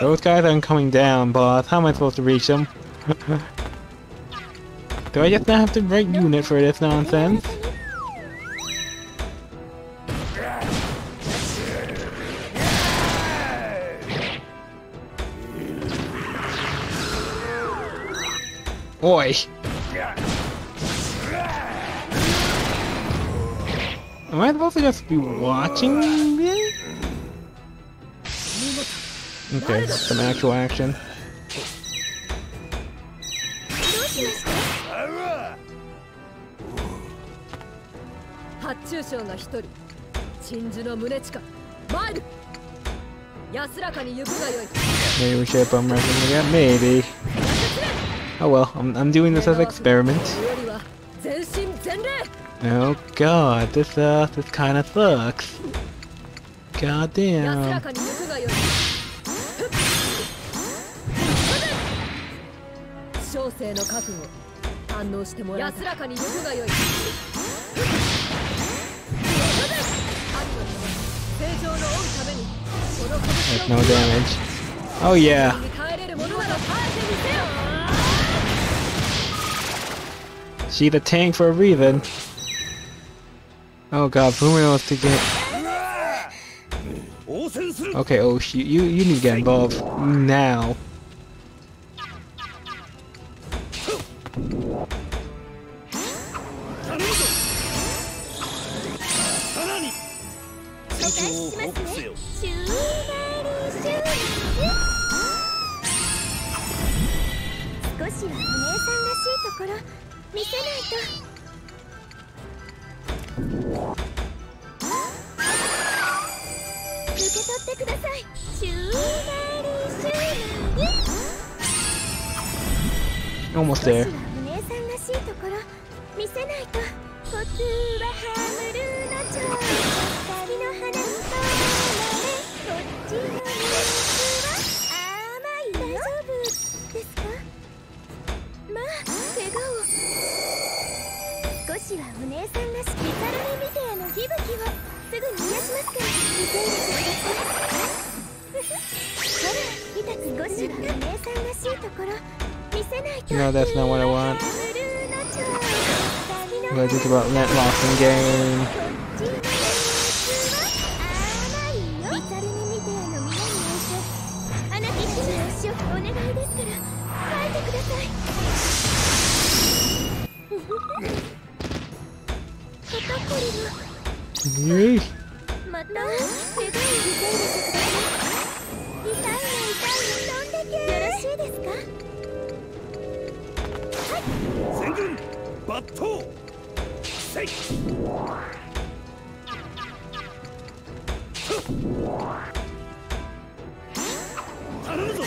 Speaker 1: Those guys aren't coming down, boss. How am I supposed to reach them? Do I just not have the right unit for this nonsense? Oi! Am I supposed to just be watching it? Okay, some actual action. Maybe we should have bum wrestling again? Maybe. Oh well, I'm, I'm doing this as an experiment. Oh god, this uh, this kinda sucks. God damn.
Speaker 4: かに行くがよい小生の覚悟堪能してもらう安らかに行くがよい正常の追うためにこの
Speaker 1: That's
Speaker 4: 拳
Speaker 1: no
Speaker 4: を
Speaker 1: damage. Oh yeah.
Speaker 4: に耐えれるものなら耐えてみせよ
Speaker 1: She's a tank for a reason. Oh god, Boomer knows to get.
Speaker 3: 応戦する
Speaker 1: Okay, oh you you you need to get involved now.
Speaker 2: 見せないと。受け取ってくださいシューマリシューマリ
Speaker 1: Almost there.
Speaker 2: お姉さんらしいところ見せないと。コツはハムルの蝶光の花に染まれこっちの水は甘い大丈夫ですか？まあ怪我を。少しはお姉さんらしきタルメみてアの吹雪をすぐに癒しますから。受け入てくださいほら痛く少しはお姉さんらしい。ところ見せないと
Speaker 1: No, that's not what I want. Just about net loss in game.
Speaker 2: 書いてください肩こりが
Speaker 1: Yay.
Speaker 2: また手が入れて入れてください痛いの痛いのどんだけよろしいですか
Speaker 3: 全軍抜刀せい頼むぞ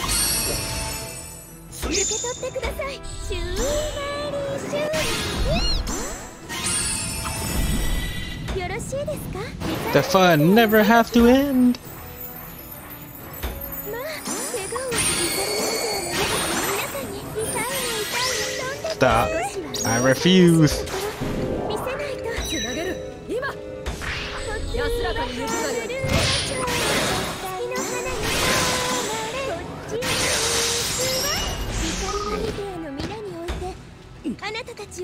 Speaker 1: The fun never have to end! Stop. I refuse.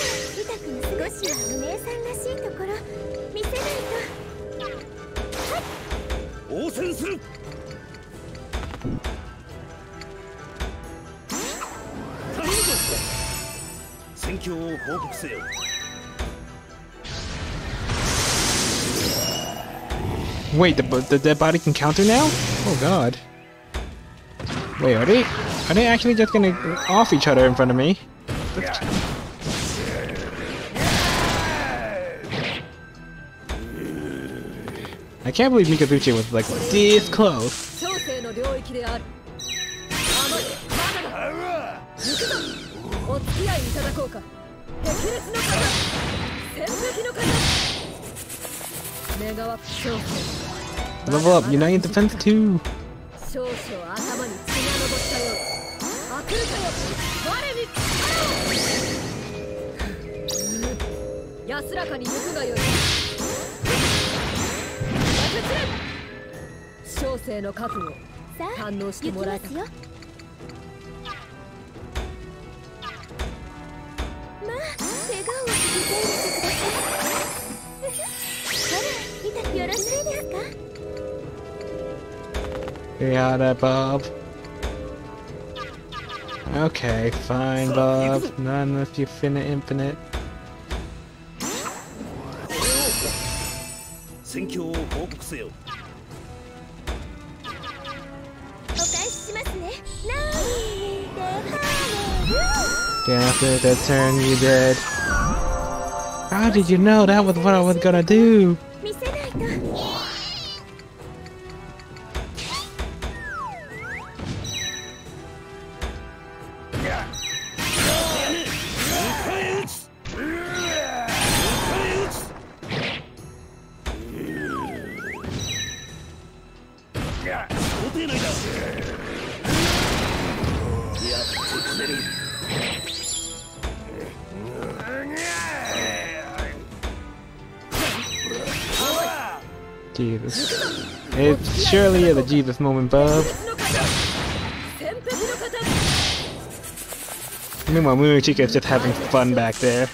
Speaker 4: ら
Speaker 2: リタ君少しはお姉さんらしいところ見せない
Speaker 3: 応戦する頼むぞ戦況を報告せよ
Speaker 1: Wait, the the dead body can counter now? Oh god. Wait, are they are they actually just gonna off each other in front of me? I can't believe Mikazuchi was like this close. Level up, unite United Defense 2!
Speaker 4: 小生の覚悟
Speaker 2: さ
Speaker 4: 反応してもらえた
Speaker 2: よまあ怪我をけてくださいたよろしいですか
Speaker 1: や Bob Okay, fine, Bob. None of you finite infinite.
Speaker 3: 戦況を報告せよ
Speaker 2: お返ししますね何でハ
Speaker 1: Then after that turn, you dead. How did you know that was what I was gonna do? leave this moment,
Speaker 4: bub.
Speaker 1: Meanwhile, Munechika is just having fun back there.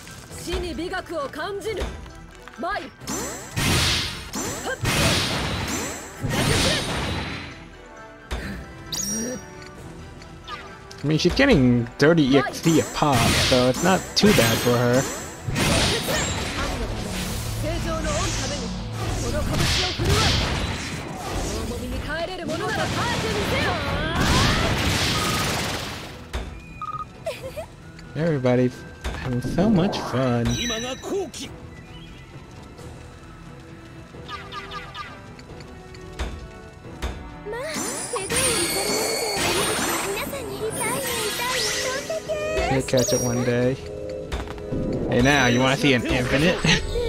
Speaker 1: I mean, she's getting 30 EXP a pop, so it's not too bad for her. everybody having so much fun.
Speaker 2: You'll catch it one day. Hey now, you wanna see an infinite?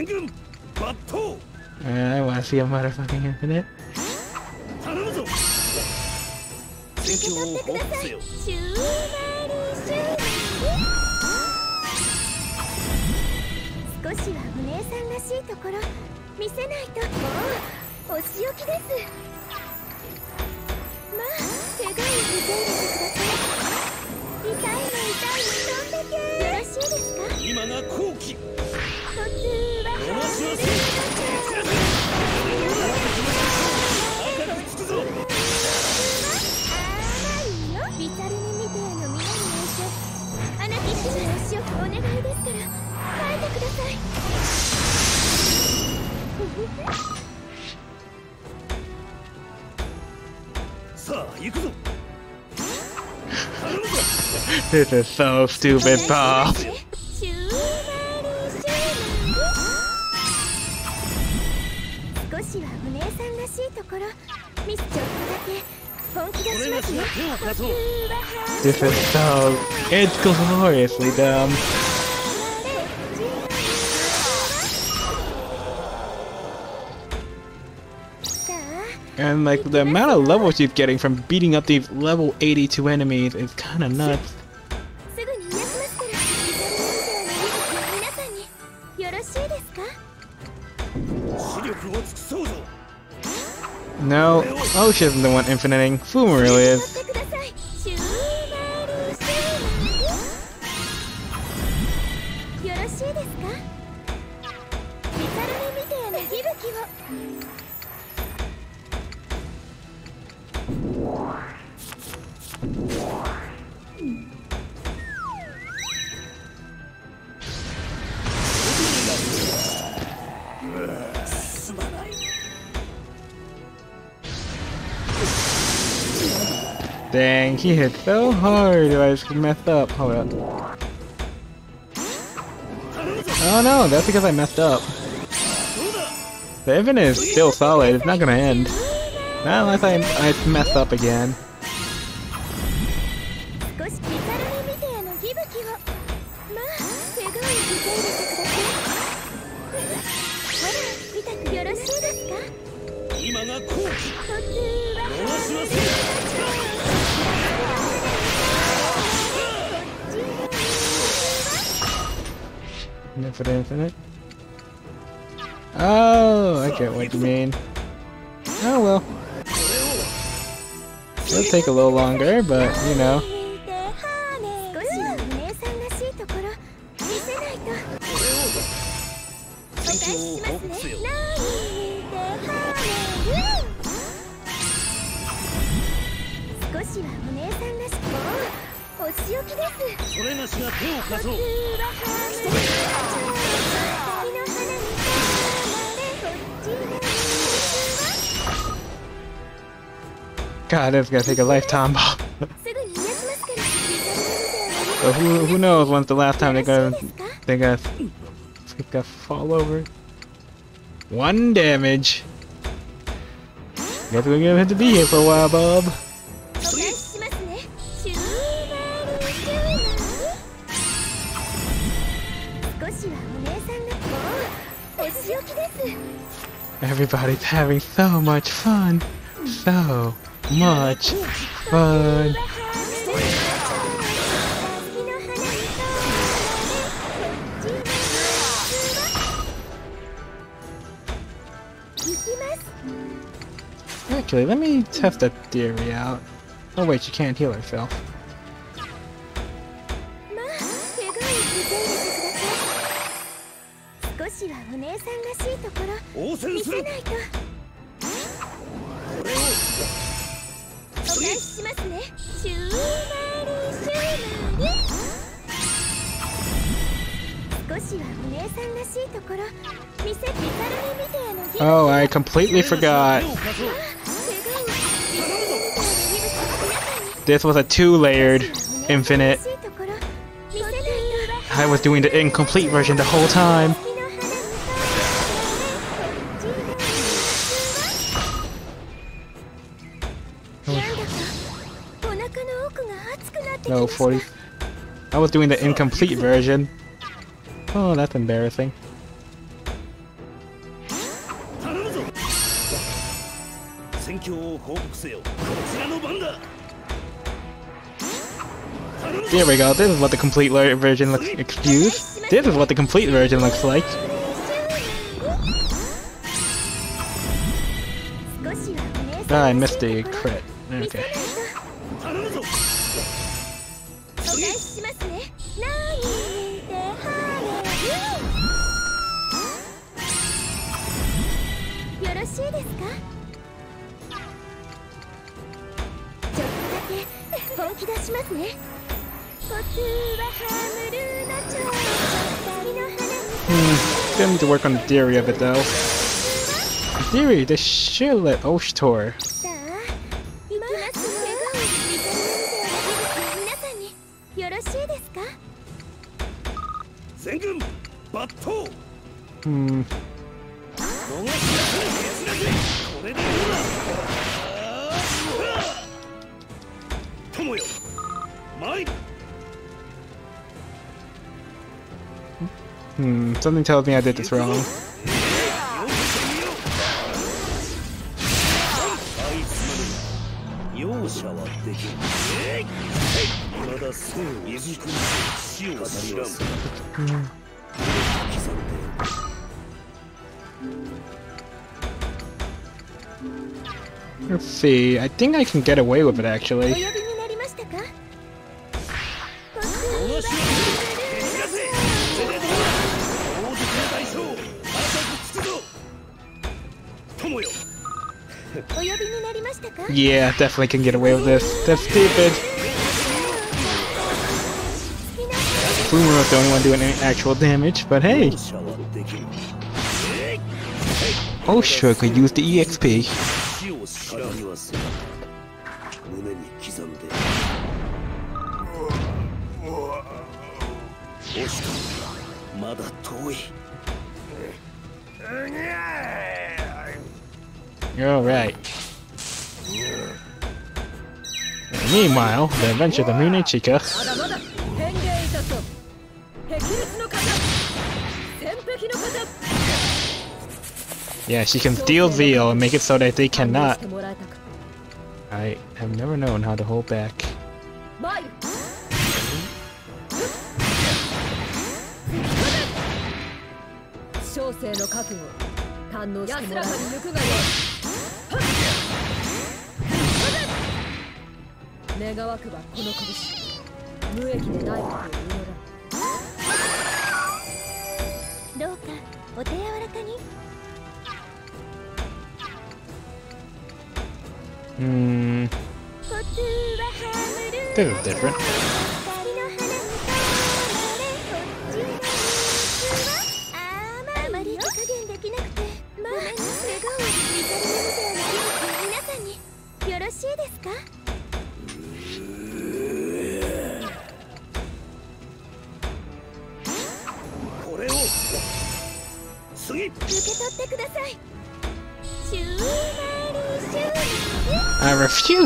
Speaker 1: 援軍抜刀。ああわしが
Speaker 2: まだ負けへんくね。
Speaker 1: 頼むぞ。受け取ってください。
Speaker 5: シューマリー。シュー少しはお姉さんらしいところ見せないと。もうお仕置きです。まあ手がいい。受け入れてください。さ
Speaker 1: あ行くぞ。
Speaker 2: this is so stupid, Bob. This is so... It's gloriously dumb. And like the amount of levels you're getting from beating up these level 82 enemies is kind of nuts. No, oh, Osh isn't the one infiniting, Fumu really is. Dang, he hit so hard I just messed up. Hold up. Oh no, that's because I messed up. The event is still solid, it's not gonna end. Not unless I, I mess up again. I mean, oh well. It'll take a little longer, but you know. That's gonna take a lifetime,
Speaker 5: Bob. but
Speaker 2: who who knows when's the last time they're gonna they're gonna, they're gonna fall over? One damage. Guess we're gonna have to be here for a while, Bob. Everybody's having so much fun. So much fun. Actually, let me test that theory out. Oh wait, you can't heal herself. completely forgot. This was a two-layered infinite. I was doing the incomplete version the whole time. No, 40. I was doing the incomplete version. Oh, that's embarrassing.
Speaker 5: 報告せよこちらの番だ頼むぞ
Speaker 2: There we go. This is what the complete le- version looks. Excuse. This is what the complete version looks like.
Speaker 1: 少しはお姉
Speaker 2: Ah,
Speaker 1: さ
Speaker 2: I
Speaker 1: んら
Speaker 2: missed
Speaker 1: しい
Speaker 2: the
Speaker 1: ところ
Speaker 2: crit.
Speaker 1: 見せ
Speaker 2: Okay. them to work on the theory of it though. Theory, they should let Oshtor Hmm. Hmm, something tells me I did this wrong.
Speaker 5: Hmm.
Speaker 2: Let's see, I think I can get away with it actually. Yeah, definitely can get away with this. That's stupid. Boomer was the only one doing any actual damage, but hey.
Speaker 5: Oh
Speaker 2: sure, could use the EXP.
Speaker 5: You're
Speaker 2: alright. Meanwhile, the adventure of
Speaker 4: the Munechika
Speaker 2: Yeah, she can steal Veal and uh, make it so that they cannot. I have never known how to hold back.
Speaker 4: 願わくばこの拳無益でないことを言うら
Speaker 1: どうかお手柔らかに。
Speaker 2: Hmm,
Speaker 1: コツはハムル
Speaker 2: this is different.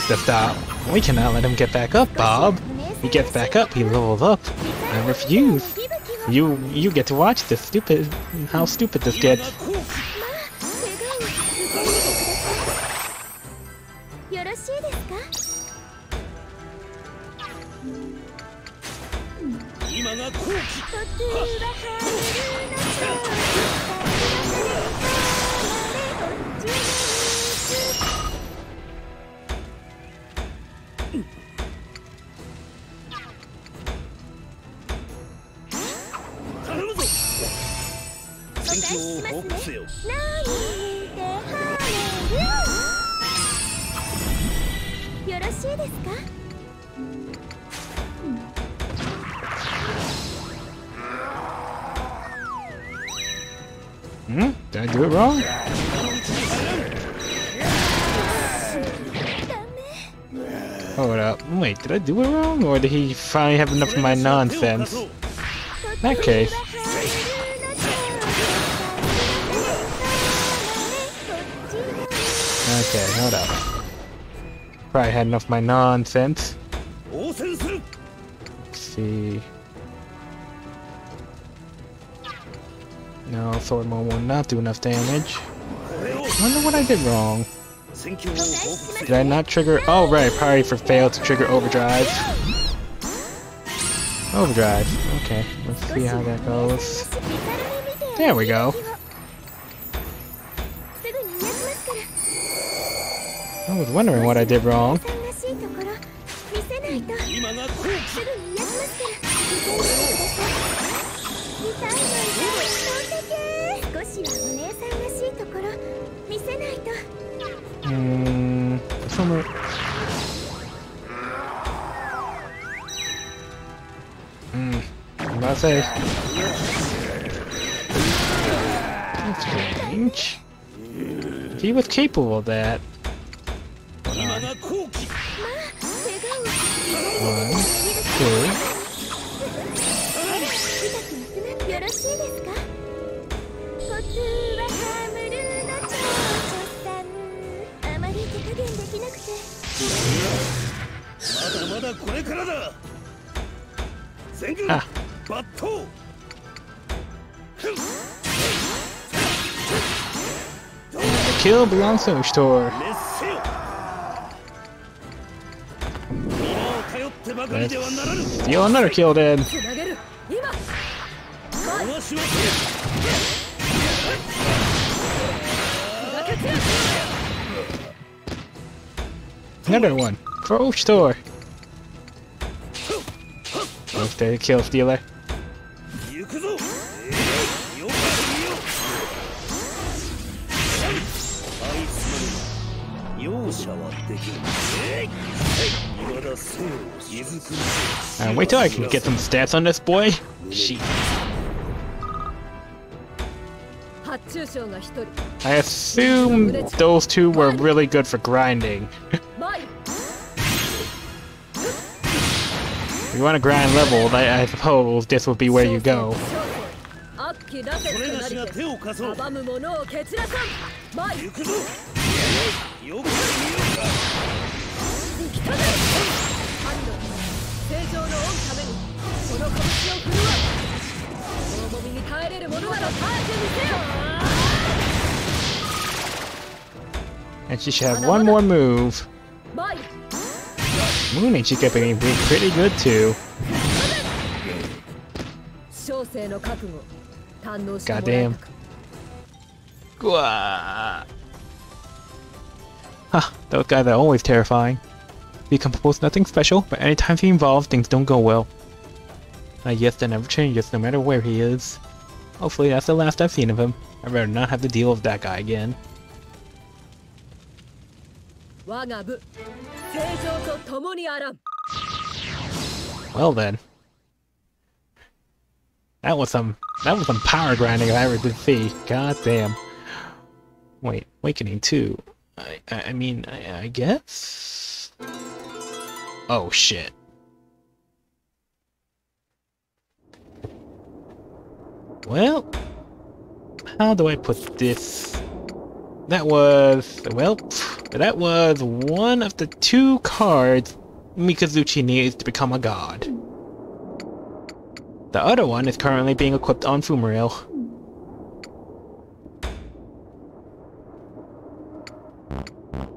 Speaker 2: To stop. We cannot let him get back up, Bob. He gets back up, he levels up. I refuse. You you get to watch this stupid how stupid this
Speaker 5: 今
Speaker 2: gets.
Speaker 1: finally have enough of my nonsense. In that case. Okay, hold up. Probably had enough of my nonsense. Let's see. No, Sword Mode will not do enough damage. wonder what I did wrong. Did I not trigger? Oh, right, probably for fail to trigger overdrive. Oh, Overdrive. Okay, let's see how that goes. There we go. I was wondering what I did wrong. Capable of that.
Speaker 3: Store. Let's
Speaker 1: steal another kill then. Another one. Pro store. Take the kill stealer. Uh, wait till I can get some stats on this boy. I assume those two were really good for grinding. if you want to grind level? I, I suppose this would be where you go.
Speaker 4: の拳を振るわ重みに耐えれる者なら耐えてみせよ
Speaker 1: And she should have one more move.
Speaker 4: マイル
Speaker 1: Moon and she kept being pretty good too.
Speaker 4: 小生の覚悟堪能してもらえ
Speaker 1: Goddamn.
Speaker 4: たか
Speaker 1: Gwah. Huh, those guys are always terrifying. He composed nothing special, but anytime he involved, things don't go well. I guess that never changes no matter where he is. Hopefully that's the last I've seen of him. I'd rather not have to deal with that guy again. Well then. That was some that was some power grinding I ever did see. God damn. Wait, awakening too. I I, I mean I, I guess. Oh shit. Well, how do I put this? That was well, that was one of the two cards Mikazuchi needs to become a god. The other one is currently being equipped on Fumiruru.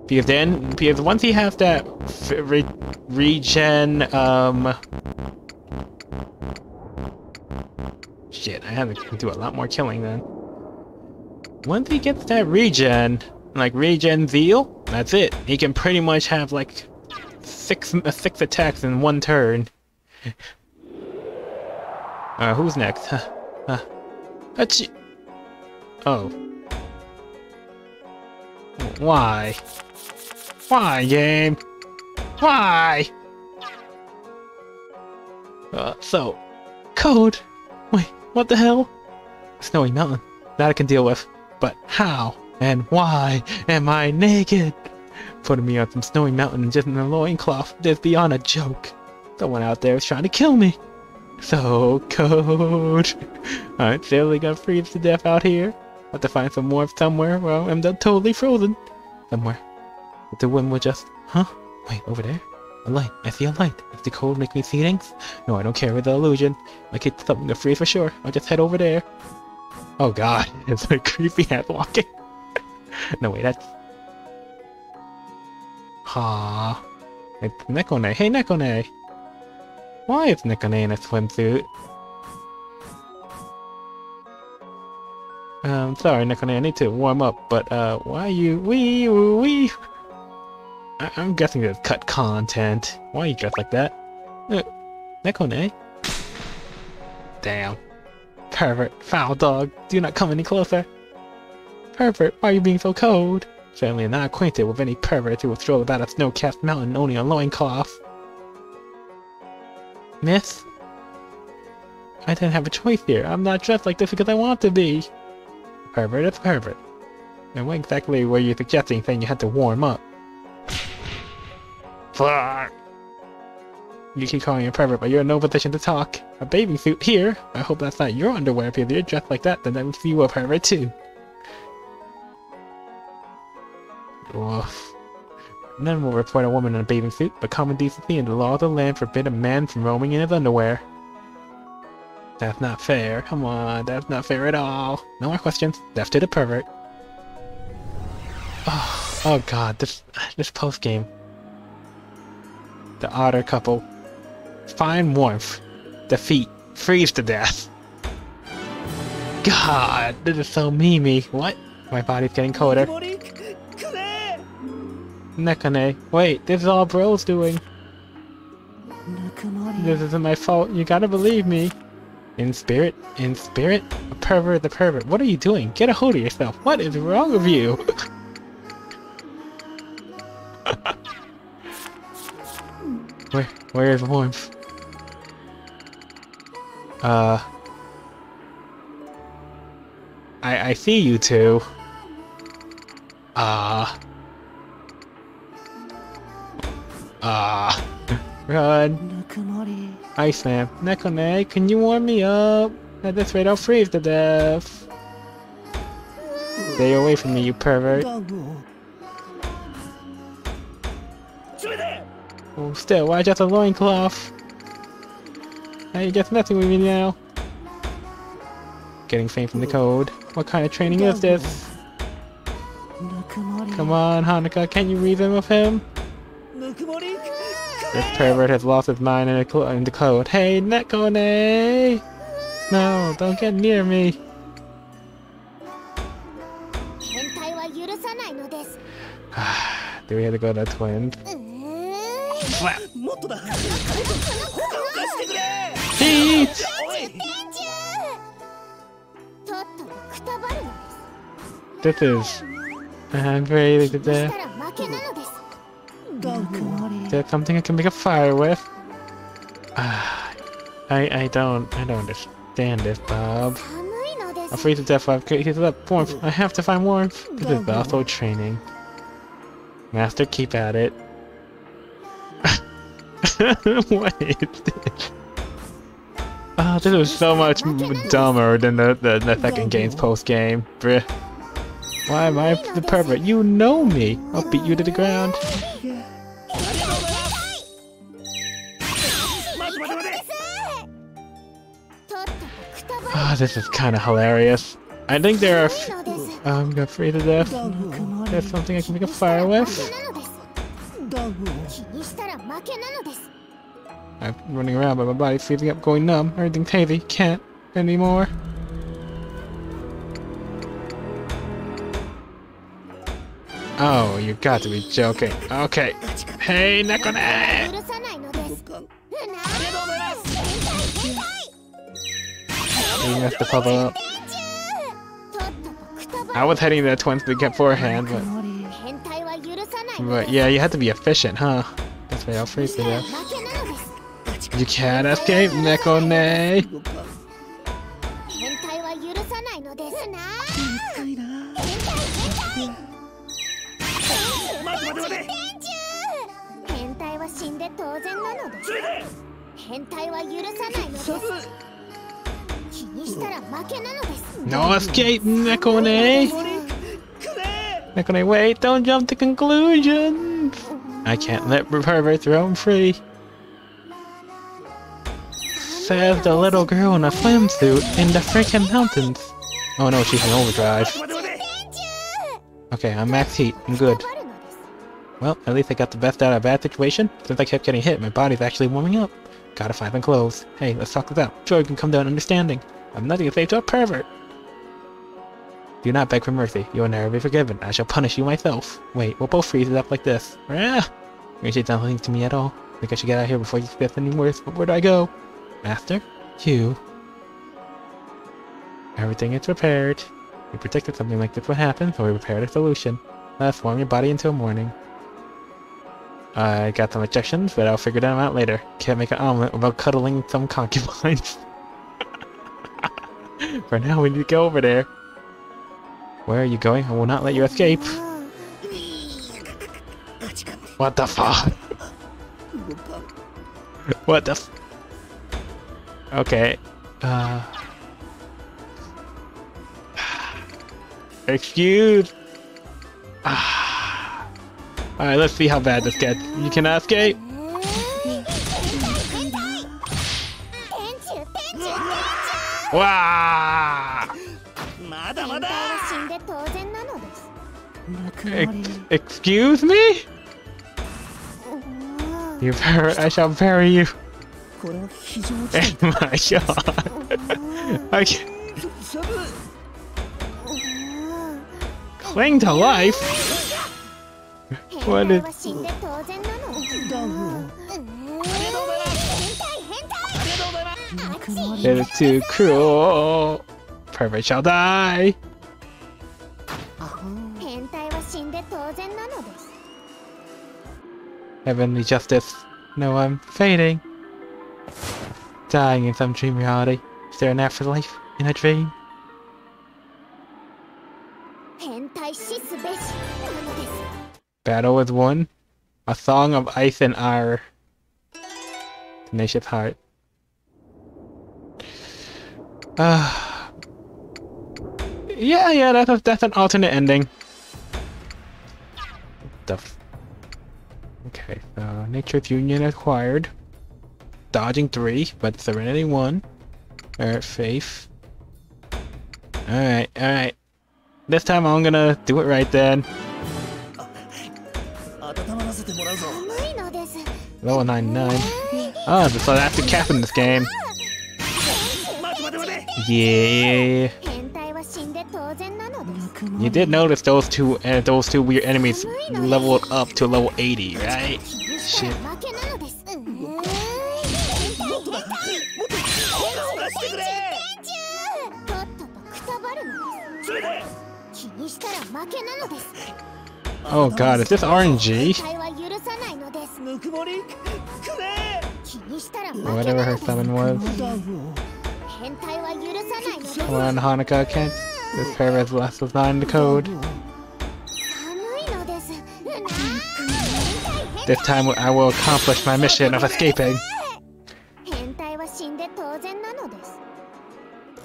Speaker 1: Because then, because once he has that re- regen, um... Shit, I have to do a lot more killing then. Once he gets that regen, like regen zeal, that's it. He can pretty much have like six uh, six attacks in one turn. Uh, who's next? Huh. Huh. Achoo. Oh. Why? Why, game? Why? Uh, so, code. What the hell? Snowy Mountain. That I can deal with. But how and why am I naked? Putting me on some snowy mountain just in a loincloth. This beyond a joke. Someone out there is trying to kill me. So cold. I'm silly gonna freeze to death out here. Have to find some warmth somewhere. Well, I'm totally frozen. Somewhere. But the wind will just... Huh? Wait, over there? A light. I see a light. Does the cold make me see things? No, I don't care with the illusion. Like it's something to freeze for sure. I'll just head over there. Oh god, it's a creepy head walking. no, wait, that's... Ha. It's Nekone. Hey, Nekone! Why is Nekone in a swimsuit? Um, sorry, Nekone, I need to warm up, but, uh, why you- wee wee? I I'm guessing they've cut content. Why are you dressed like that? Uh, Nekone? Damn. Pervert, foul dog, do not come any closer. Pervert, why are you being so cold? Certainly not acquainted with any pervert who will stroll about a snow-capped mountain only a loincloth. Miss? I didn't have a choice here. I'm not dressed like this because I want to be. Pervert, it's pervert. And what exactly were you suggesting saying you had to warm up? Fuck. You keep calling me a pervert, but you're in no position to talk. A bathing suit here? I hope that's not your underwear, if you're dressed like that, then that makes you a pervert too. Woof. None will report a woman in a bathing suit, but common decency and the law of the land forbid a man from roaming in his underwear. That's not fair. Come on, that's not fair at all. No more questions. Death to the pervert. Oh, oh god, this this post game. The otter couple find warmth. The feet freeze to death. God, this is so memey. What? My body's getting colder. Nekone, wait, this is all Bro's doing. This isn't my fault. You gotta believe me. In spirit, in spirit, a pervert, the pervert. What are you doing? Get a hold of yourself. What is wrong with you? Where, where is warmth? Uh... I, I see you two. Ah. Uh,
Speaker 3: ah. Uh, run. Ice
Speaker 1: Slam. Nekone, can you warm me up? At this rate, I'll freeze to death. Stay away from me, you pervert. Still, why just a loincloth? Now you just messing with me now. Getting faint from the cold. What kind of training is this? Come on, Hanukkah, can you reason with him? This pervert has lost his mind in the, in the cold. Hey, Nekone! No, don't get near me. Do we have to go to twins?
Speaker 2: Mm.
Speaker 1: Slap.
Speaker 2: Peach!
Speaker 1: This is... I'm
Speaker 3: very good there.
Speaker 1: Is there. Something I can make a fire with. Uh, I I don't I don't understand this, Bob.
Speaker 2: I'm
Speaker 1: afraid to death I've created that warmth. I have to find warmth. This is also training. Master, keep at it. Wait. Oh, this was so much dumber than the, the, the second game's post game. Bruh. Why am I the pervert? You know me! I'll beat you to the ground. Oh, this is kind of hilarious. I think there are. I'm gonna free to death. That's something I can make a fire with. I'm running around, but my body's seizing up, going numb. Everything's heavy Can't anymore. Oh, you got to be joking. Okay. Hey, Nekone! You messed the puzzle up. I was heading there once to
Speaker 3: get forehand,
Speaker 1: but... But yeah, you have to be efficient, huh? That's why I'll freeze
Speaker 2: it
Speaker 1: death. You can't escape, Nekone! No escape, Nekone! Nekone, wait, don't jump to conclusions! I can't let Reever throw him free saved a little girl in a swimsuit suit in the freaking mountains. Oh no, she's an overdrive. Okay, I'm max heat. I'm good. Well, at least I got the best out of a bad situation. Since I kept getting hit, my body's actually warming up. Gotta find some clothes. Hey, let's talk this out. Sure, you can come down understanding. I'm nothing if to a pervert. Do not beg for mercy. You will never be forgiven. I shall punish you myself. Wait, we'll both freeze it up like this. Ah! You say something to me at all? Think I should get out of here before you gets any worse, but where do I go? Master? You? Everything is prepared. We predicted something like this would happen, so we prepared a solution. Let's warm your body until morning. I got some objections, but I'll figure them out later. Can't make an omelet without cuddling some concubines. For now, we need to go over there. Where are you going? I will not let you escape. What the fuck? what the Okay. Uh... Excuse. Ah. Alright, let's see how bad this gets. You can escape. Wow! Excuse me? You I shall bury you my god.
Speaker 3: okay.
Speaker 1: Cling to life? what is... It is too cruel. Pervert shall die. Heavenly justice. No, I'm fading dying in some dream reality. Is there an afterlife in a dream? Battle with One, A Song of Ice and Air, Tenacious Heart. Uh, yeah, yeah, that's, a, that's an alternate ending. The okay, so Nature's Union acquired dodging three, but Serenity one. Alright, Faith. Alright, alright. This time I'm gonna do it right then. Level 99. Oh, so that's the cap in this game. Yeah. You did notice those two uh, those two weird enemies leveled up to level 80, right?
Speaker 2: Shit.
Speaker 1: Oh god, is this RNG? Whatever her summon was. Come on, Hanukkah, can't this pair Blast was not in the code. This time I will accomplish my mission of escaping.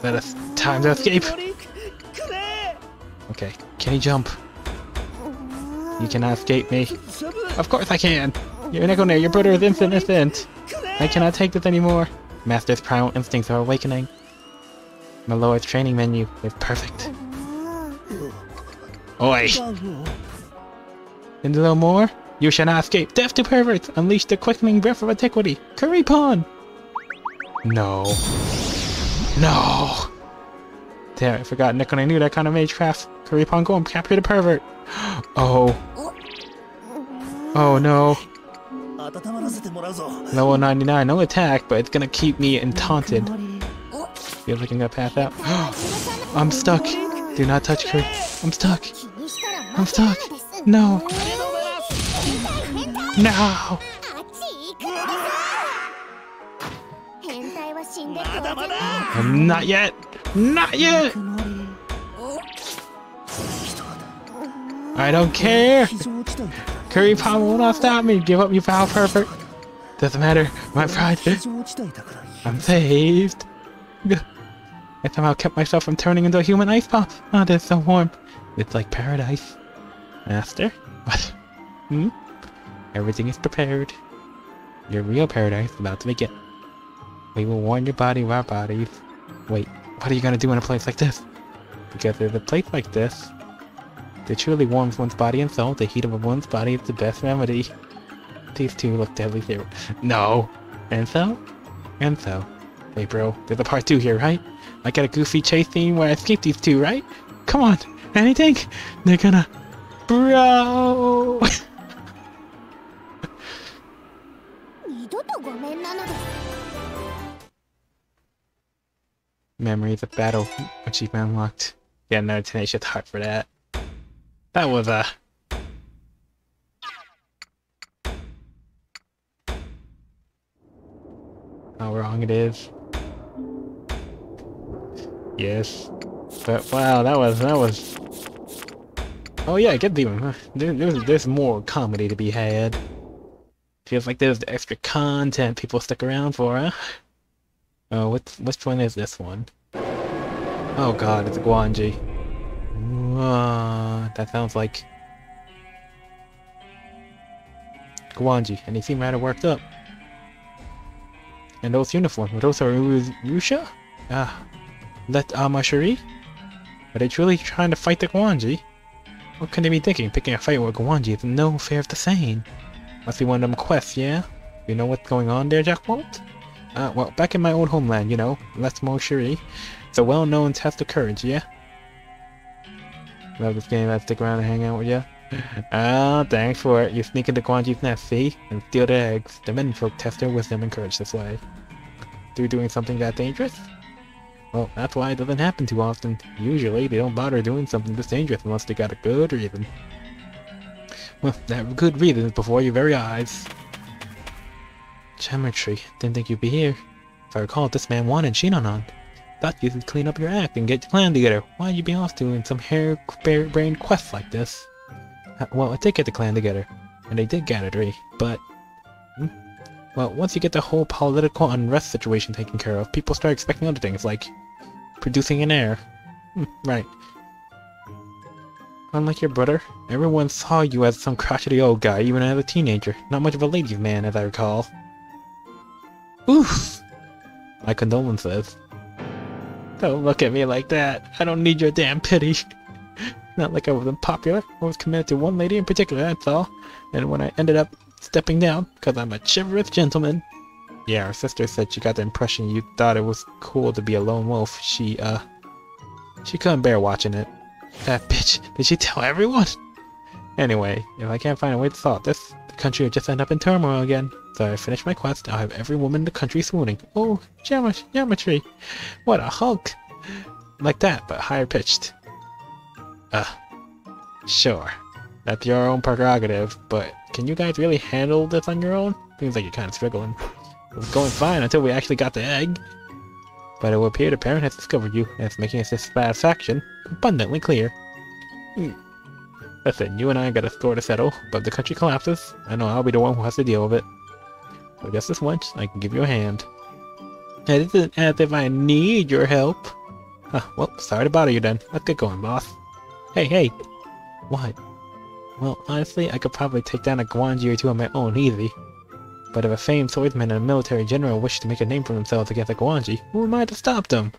Speaker 1: Let us time to escape! Okay. Can you jump? You cannot escape me. Of course I can! You're not gonna, Your brother is innocent! I cannot take this anymore! Master's primal instincts are awakening. My Lord's training menu is perfect. Oi! And a little more? You shall not escape! Death to perverts! Unleash the quickening breath of antiquity! Kuripon! No. No! There, I forgot Nick and I knew that kind of magecraft. Kuripon, oh, go and capture the pervert. Oh. Oh no. Level 99, no attack, but it's gonna keep me and taunted. Feels like I'm gonna pass out. I'm stuck. Do not touch Kuri. I'm stuck. I'm stuck. No. No. Not yet. Not yet! I don't care! Kuripon will not stop me! Give up, you foul perfect. Doesn't matter, my pride! I'm saved! I somehow kept myself from turning into a human ice pop. Oh, that's so warm! It's like paradise. Master? What? Hmm? Everything is prepared. Your real paradise is about to begin. We will warn your body of our bodies. Wait, what are you gonna do in a place like this? Because there's a place like this that truly warms one's body and soul. The heat of one's body is the best remedy. These two look deadly serious. No. And so? And so. Hey bro, there's a part two here, right? I got a goofy chase scene where I escape these two, right? Come on, anything? They're gonna... Bro! Memories of battle achievement unlocked. Yeah, no tenacious heart for that. That was a... How wrong it is. Yes. But wow, that was that was. Oh yeah, get the uh, there, there's there's more comedy to be had. Feels like there's the extra content people stick around for, huh? Oh, what's which one is this one? Oh god, it's Guanji. Uh, that sounds like Guanji, and he seemed rather worked up. And those uniforms, those are Yusha? Ah, let Amashiri? Are they truly trying to fight the Guanji? What can they be thinking? Picking a fight with Guanji is no fair of the same. Must be one of them quests, yeah? You know what's going on there, Jachdwalt? Uh, well, back in my old homeland, you know, Lesmo Shiri. It's a well-known test of courage, yeah? Love this game, I'd stick around and hang out with ya. Oh, thanks for it. You sneak into Guanji's nest, see? And steal their eggs. The menfolk test their wisdom and courage this way. Through doing something that dangerous? Well, that's why it doesn't happen too often. Usually, they don't bother doing something this dangerous unless they got a good reason. Well, that good reason is before your very eyes. Geometry, didn't think you'd be here. If I recall, this man wanted Shinonon. Thought you could clean up your act and get your plan together. Why'd you be off doing some hair-brained quest like this? Uh, Well, I did get the clan together, and they did three, but... Hmm? Well, once you get the whole political unrest situation taken care of, people start expecting other things, like producing an heir. Hmm, right. Unlike your brother, everyone saw you as some crotchety old guy, even as a teenager. Not much of a ladies' man, as I recall. Oof! My condolences. Don't look at me like that. I don't need your damn pity. Not like I wasn't popular. I was committed to one lady in particular, that's all. And when I ended up stepping down, because I'm a chivalrous gentleman. Yeah, our sister said she got the impression you thought it was cool to be a lone wolf. She, uh... She couldn't bear watching it. That bitch, did she tell everyone? Anyway, if I can't find a way to solve this, the country will just end up in turmoil again. So I finish my quest, I'll have every woman in the country swooning. Oh, geometry. What a hulk. Like that, but higher pitched. Uh, sure. That's your own prerogative, but can you guys really handle this on your own? Seems like you're kind of struggling. It was going fine until we actually got the egg. But it would appear the parent has discovered you, and it's making its satisfaction abundantly clear. Listen, you and I got a score to settle, but if the country collapses, I know I'll be the one who has to deal with it. So just this once, I can give you a hand. It isn't as if I need your help. Huh, well, sorry to bother you then. Let's get going, boss. Hey, hey! What? Well, honestly, I could probably take down a Guanji or two on my own, easy. But if a famed swordsman and a military general wish to make a name for themselves against a Guanji, who am I to stop them?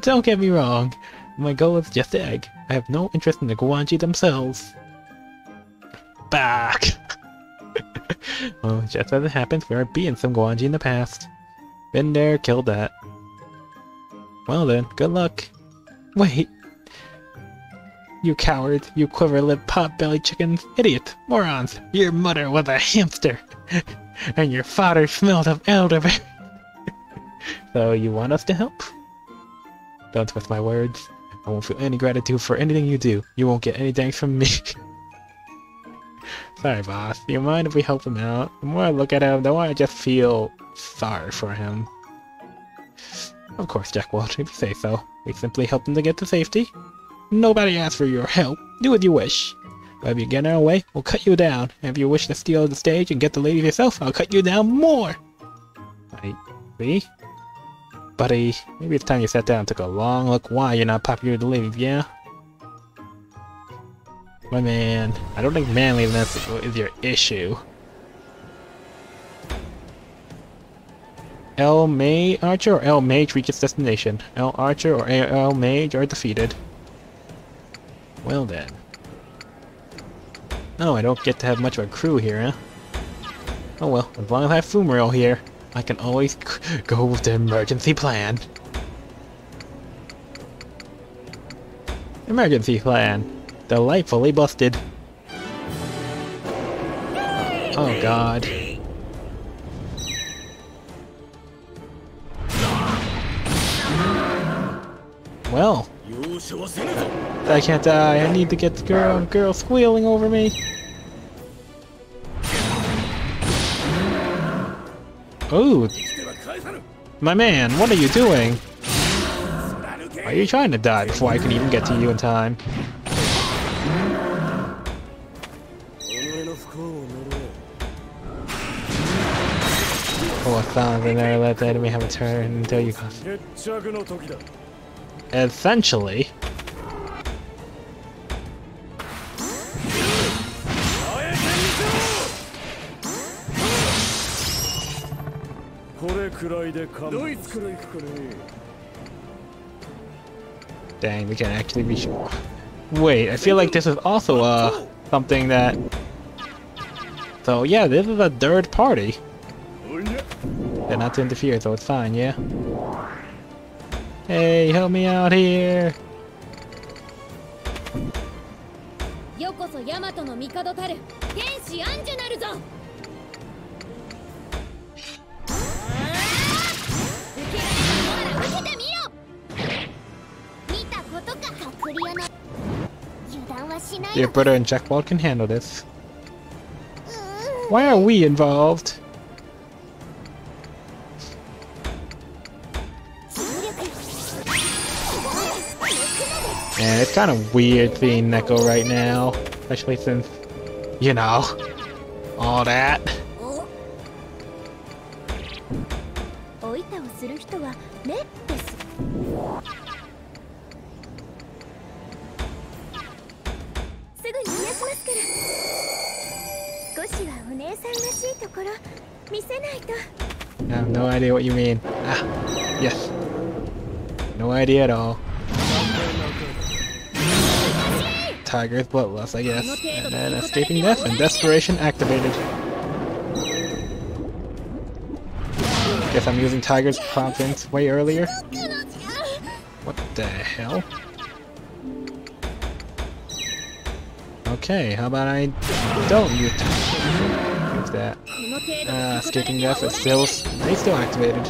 Speaker 1: Don't get me wrong, my goal is just the egg. I have no interest in the Guanji themselves. Back! well, just as it happens, we are beating some Guanji in the past. Been there, killed that. Well then, good luck. Wait. You cowards, you quiver-lipped pot-bellied chickens, idiot, morons! Your mother was a hamster! and your father smelled of elderberry! so you want us to help? Don't twist my words. I won't feel any gratitude for anything you do. You won't get any thanks from me. Sorry, boss. Do you mind if we help him out? The more I look at him, the more I just feel sorry for him. Of course, Jack Walsh, if you say so. We simply help him to get to safety. Nobody asked for your help. Do what you wish. But if you get in our way, we'll cut you down. And if you wish to steal the stage and get the ladies yourself, I'll cut you down more. I see. Buddy, maybe it's time you sat down and took a long look why you're not popular to ladies, yeah? My man, I don't think manliness is your issue. L May Archer or L Mage reach its destination. L Archer or L Mage are defeated. Well then. No, I don't get to have much of a crew here, huh? Oh well, as long as I have Fumiruru here, I can always go with the emergency plan. Emergency plan. Delightfully busted. Oh god. Well. I can't die. I need to get the girl, girl squealing over me. Ooh! My man, what are you doing? Are you trying to die before I can even get to you in time? Pull a thumb and never let the enemy have a turn until you cost. Essentially. Dang, we can actually be sure. Wait, I feel like this is also uh something that. So yeah, this is a third party. They're not to interfere, so it's fine. Yeah. Hey, help me out here.
Speaker 2: Yokoso Yamato no Mikado Taru, Tenshi Anju Naruzo.
Speaker 1: Your brother and Jack can handle this. Why are we involved? And it's kind of weird seeing Neko right now, especially since, you know, all that. I have no idea what you mean. Ah, yes. No idea at all. Tiger's bloodlust, I guess. And then escaping death and desperation activated. Guess I'm using Tiger's confidence way earlier. What the hell? Okay, how about I don't use, that?
Speaker 4: Ah,
Speaker 1: sticking death is still... They still activated.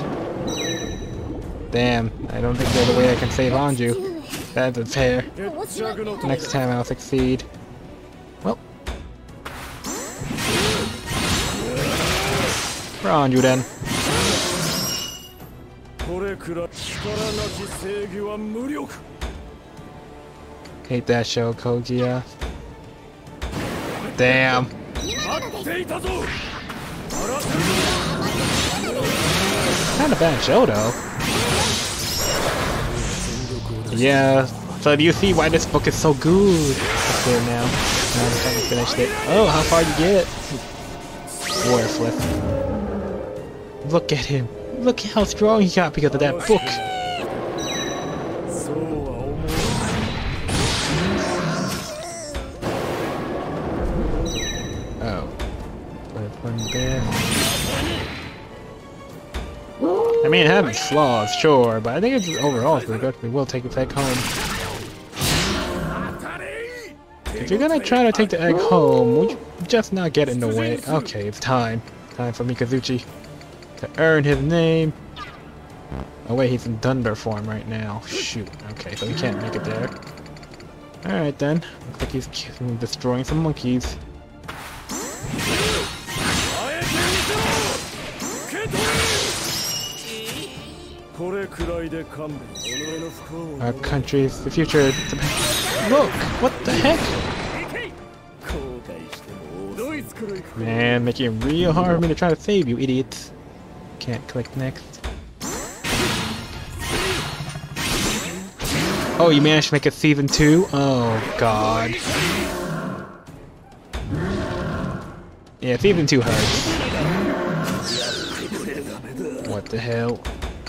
Speaker 1: Damn, I don't think there's a way I can save Anju. That's
Speaker 3: a tear.
Speaker 1: Next time I'll succeed. Well. For Anju then. Hate that show, Kogia. Damn. Not a bad show, though. Yeah, so do you see why this book is so good? There now. Now I haven't finished it. Oh, how far you get? Worthless. Look at him. Look at how strong he got because of that book. Mean, its flaws, sure, but I think it's overall it's good. We will take the back home. If you're gonna try to take the egg home, would you just not get in the way? Okay, it's time. Time for Mikazuchi to earn his name. Oh wait, he's in Thunder form right now. Shoot. Okay, so he can't make it there. Alright then. Looks like he's destroying some monkeys. Our country's the future. Look! What the heck? Man, making it real hard for me to try to save you, idiots. Can't click next. Oh, you managed to make it season two? Oh, God. Yeah, season two hurts. What the hell?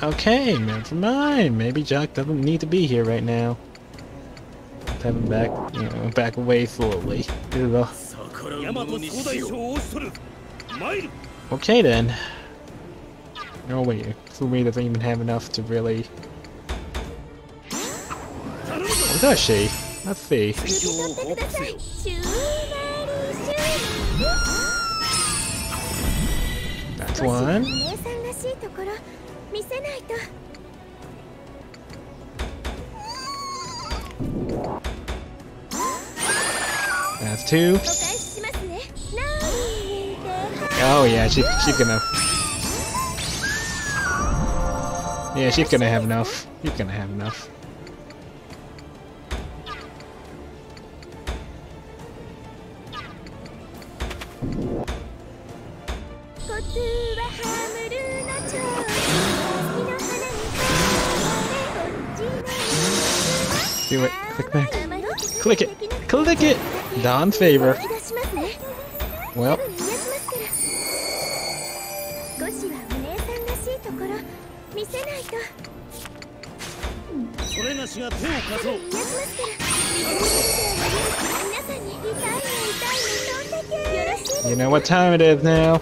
Speaker 1: Okay, never mind. Maybe Jock doesn't need to be here right now. Let's have him back, you know, back away slowly. Okay then. No way, Fumi doesn't even have enough to really... What does she? Let's see. That's one.
Speaker 2: お姉さんらしいところ見せないと
Speaker 1: That's two.
Speaker 2: お返ししますね何で
Speaker 1: Oh yeah, she she's gonna. Yeah, she's gonna have enough. She's gonna have enough. Do it. Click back. Click it. Click it! Don's favor. Well. You know what time it is now.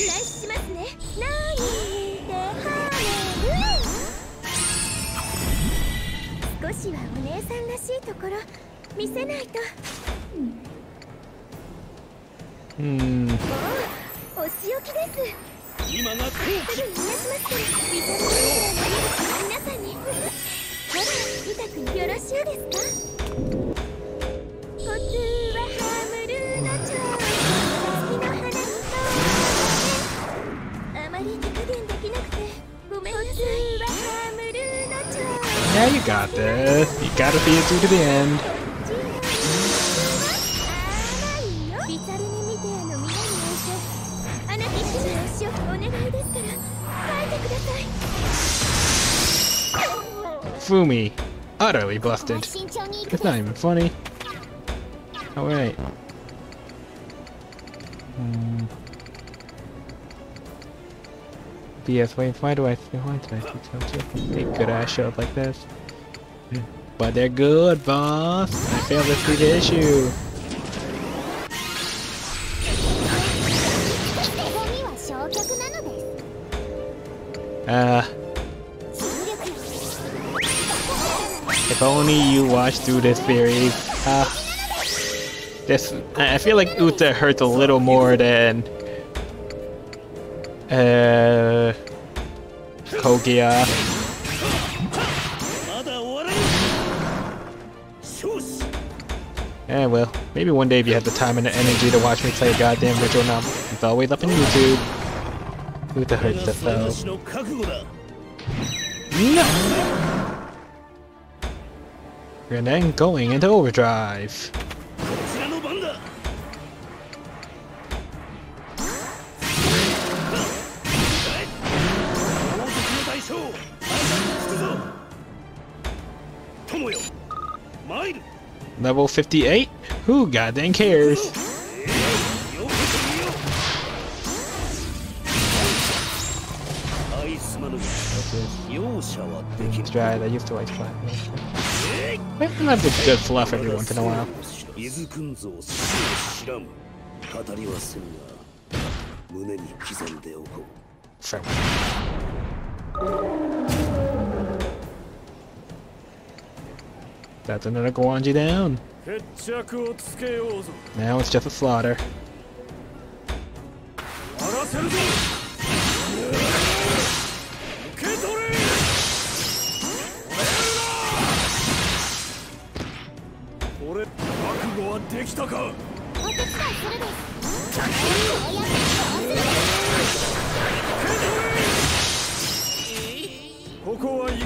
Speaker 2: 返ししますね。少しはお姉さんらしいところ。見せないと。
Speaker 1: Hmm.
Speaker 2: お仕置きです。
Speaker 3: 今が好
Speaker 2: すしますかんに。ほら痛くよろしいですか？コツ
Speaker 1: Yeah, you got this. You gotta see it through to the end. Fumi, utterly busted. It's not even funny. Oh, Alright. Hmm. Yes. Why do I why did I think so too? They good ass show up like this. But they're good, boss! I failed to see the issue. Uh if only you watched through this series. Uh, this I feel like Uta hurts a little more than uh, Kogia. Eh, well, maybe one day if you had the time and the energy to watch me play a goddamn virtual now, it's always up on YouTube.
Speaker 3: Who
Speaker 1: the
Speaker 3: hurt the
Speaker 1: foe? No! We're then going into overdrive. Level 58? Who goddamn cares?
Speaker 3: よく見よ愛すまぬが
Speaker 1: This
Speaker 3: 容赦はでき
Speaker 1: is
Speaker 3: ぬ
Speaker 1: dry. I used to like flat. We have to have this good fluff every once in a while.
Speaker 3: 伊豆君像死を知らん語りはせんが胸に刻んでおこう
Speaker 1: That's another Gwanji down. Now it's just a slaughter.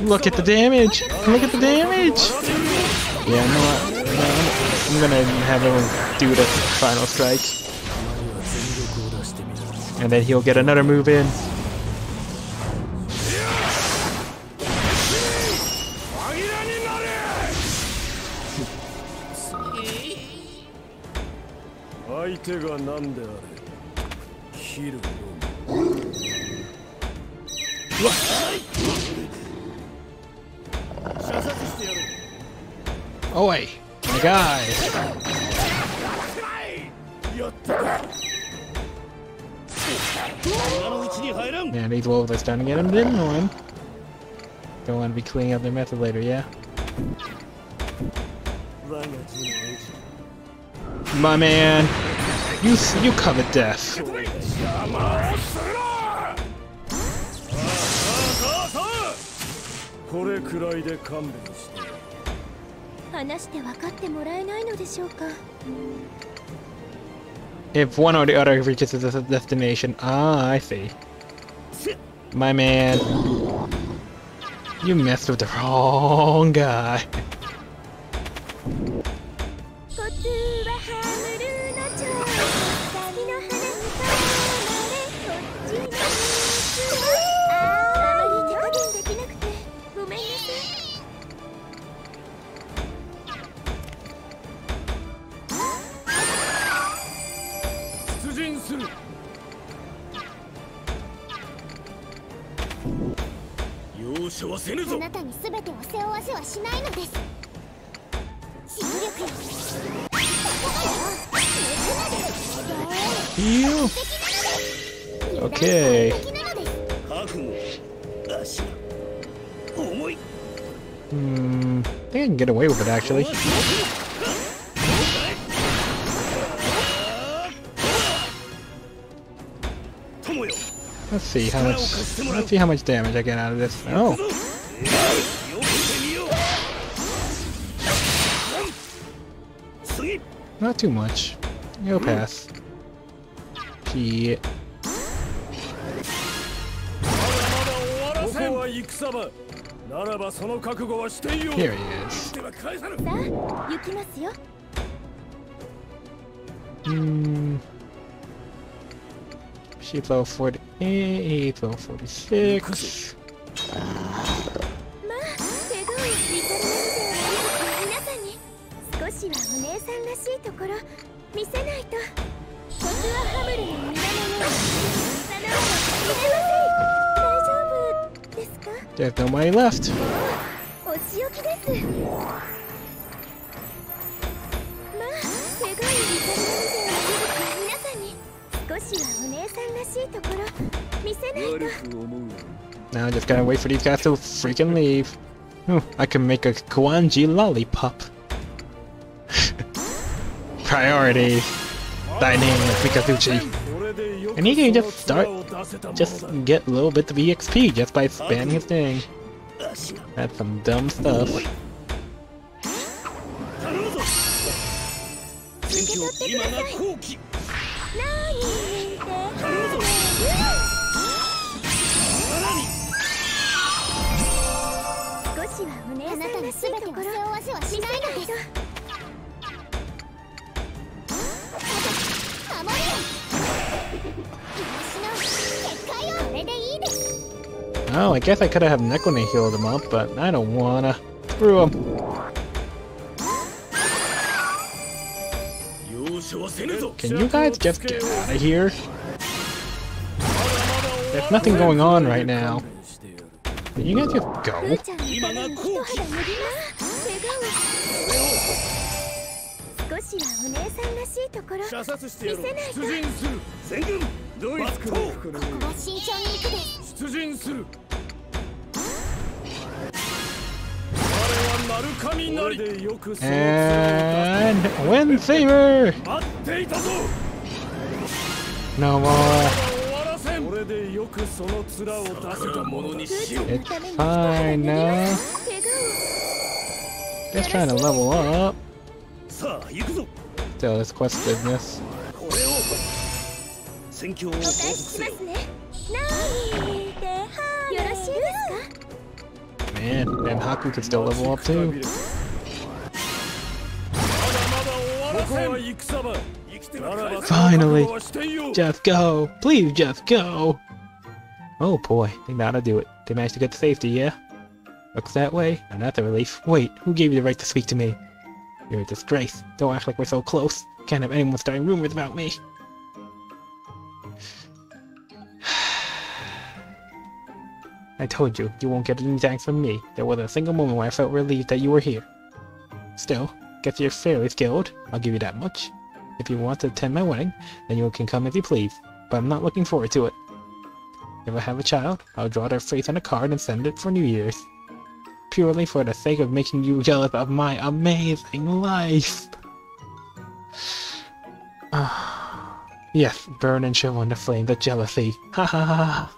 Speaker 1: Look at the damage! Look at the damage! Yeah, no, no, I'm gonna have him do the final strike. And then he'll get another move in. Oh, Away! My guy! Man, these wolves are starting to get him didn't. Don't want to be cleaning up their method later, yeah? My man, you you covet death.
Speaker 2: 話して分かってもらえないのでしょうか
Speaker 1: If one or the other reaches the destination, ah, I see. My man, you messed with the wrong guy.
Speaker 3: 容赦はせぬぞ
Speaker 2: あなたに全てを背負わせはしないのです。視力よ。なのです。
Speaker 3: 覚悟。足が重い。
Speaker 1: Hmm. I think I can get away with it actually. Let's see how much. Let's see how much damage I get out of this. Oh. Not too much. You'll
Speaker 3: hmm. pass. Yeah.
Speaker 1: Here he is. Mm. She's level 48, level 46.
Speaker 2: まあ手ごいリトルメルデを見る皆さんに少しはお姉さんらしいところ見せないとコツはハムルの皆のようにさならば入れません大丈夫ですか
Speaker 1: There's nobody left. Now I just gotta wait for these guys to freaking leave. Ooh, I can make a Kwanji lollipop. Priority. Thy name is And he can just
Speaker 3: start,
Speaker 1: just get a little bit of EXP just by spamming his thing. That's some dumb stuff.
Speaker 2: 少しはお姉さんらしいところ背負わせはしないのです守れ東の結界よこれでいいです
Speaker 1: Oh, I guess I could have Nekone healed him up, but I don't wanna. Screw him.
Speaker 3: 容赦はせぬぞ
Speaker 1: Can you guys just get out of here? There's nothing going on right now. Can you guys just
Speaker 2: ふ
Speaker 1: go?
Speaker 2: ーちゃんのために一肌脱ぎます怪我を少しはお姉さんらしいところ
Speaker 3: 射殺してやろう
Speaker 2: 見せないと
Speaker 3: 出陣する全軍ドイツからここ
Speaker 2: ここは慎重に行くです
Speaker 3: 出陣する我は 丸神なりでよくその
Speaker 1: And Wind Saber!
Speaker 3: 待っていたぞ
Speaker 1: No more. It's fine now. Just trying to level up. Still, this quest business. Man, and Haku could still level up too. Finally! Jeff, go! Please, Jeff, go! Oh boy, they know how to do it. They managed to get to safety, yeah? Looks that way. Now that's a relief. Wait, who gave you the right to speak to me? You're a disgrace. Don't act like we're so close. Can't have anyone starting rumors about me. I told you, you won't get any thanks from me. There wasn't a single moment where I felt relieved that you were here. Still, guess you're fairly skilled. I'll give you that much. If you want to attend my wedding, then you can come if you please, but I'm not looking forward to it. If I have a child, I'll draw their face on a card and send it for New Year's. Purely for the sake of making you jealous of my amazing life. Yes, burn and show in the flames of jealousy. Ha ha ha.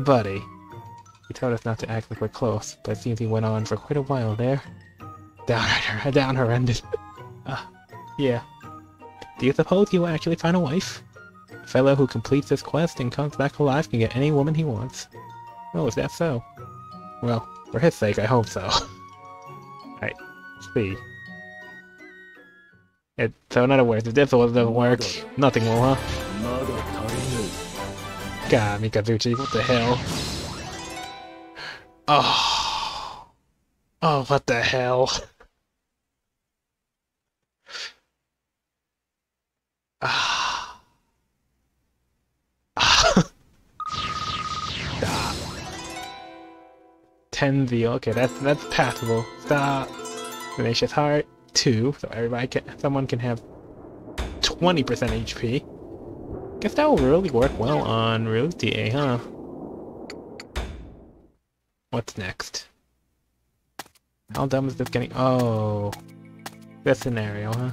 Speaker 1: Buddy, he told us not to act like we're close, but it seems he went on for quite a while there. Down down her ended. Ah, yeah. Do you suppose he will actually find a wife? Fellow who completes this quest and comes back alive can get any woman he wants. Oh, is that so? Well, for his sake, I hope so. Alright, see. It, so in other words, if this doesn't work, nothing will, huh? God, Mikazuchi, what the hell? Oh. Oh, what the hell? Ah. 10 zeal. Okay, that's that's passable. Stop. Tenacious heart, 2. So everybody can someone can have 20% HP. Guess that will really work well on Ruthie, huh? What's next? How dumb is this getting? Oh. This scenario, huh?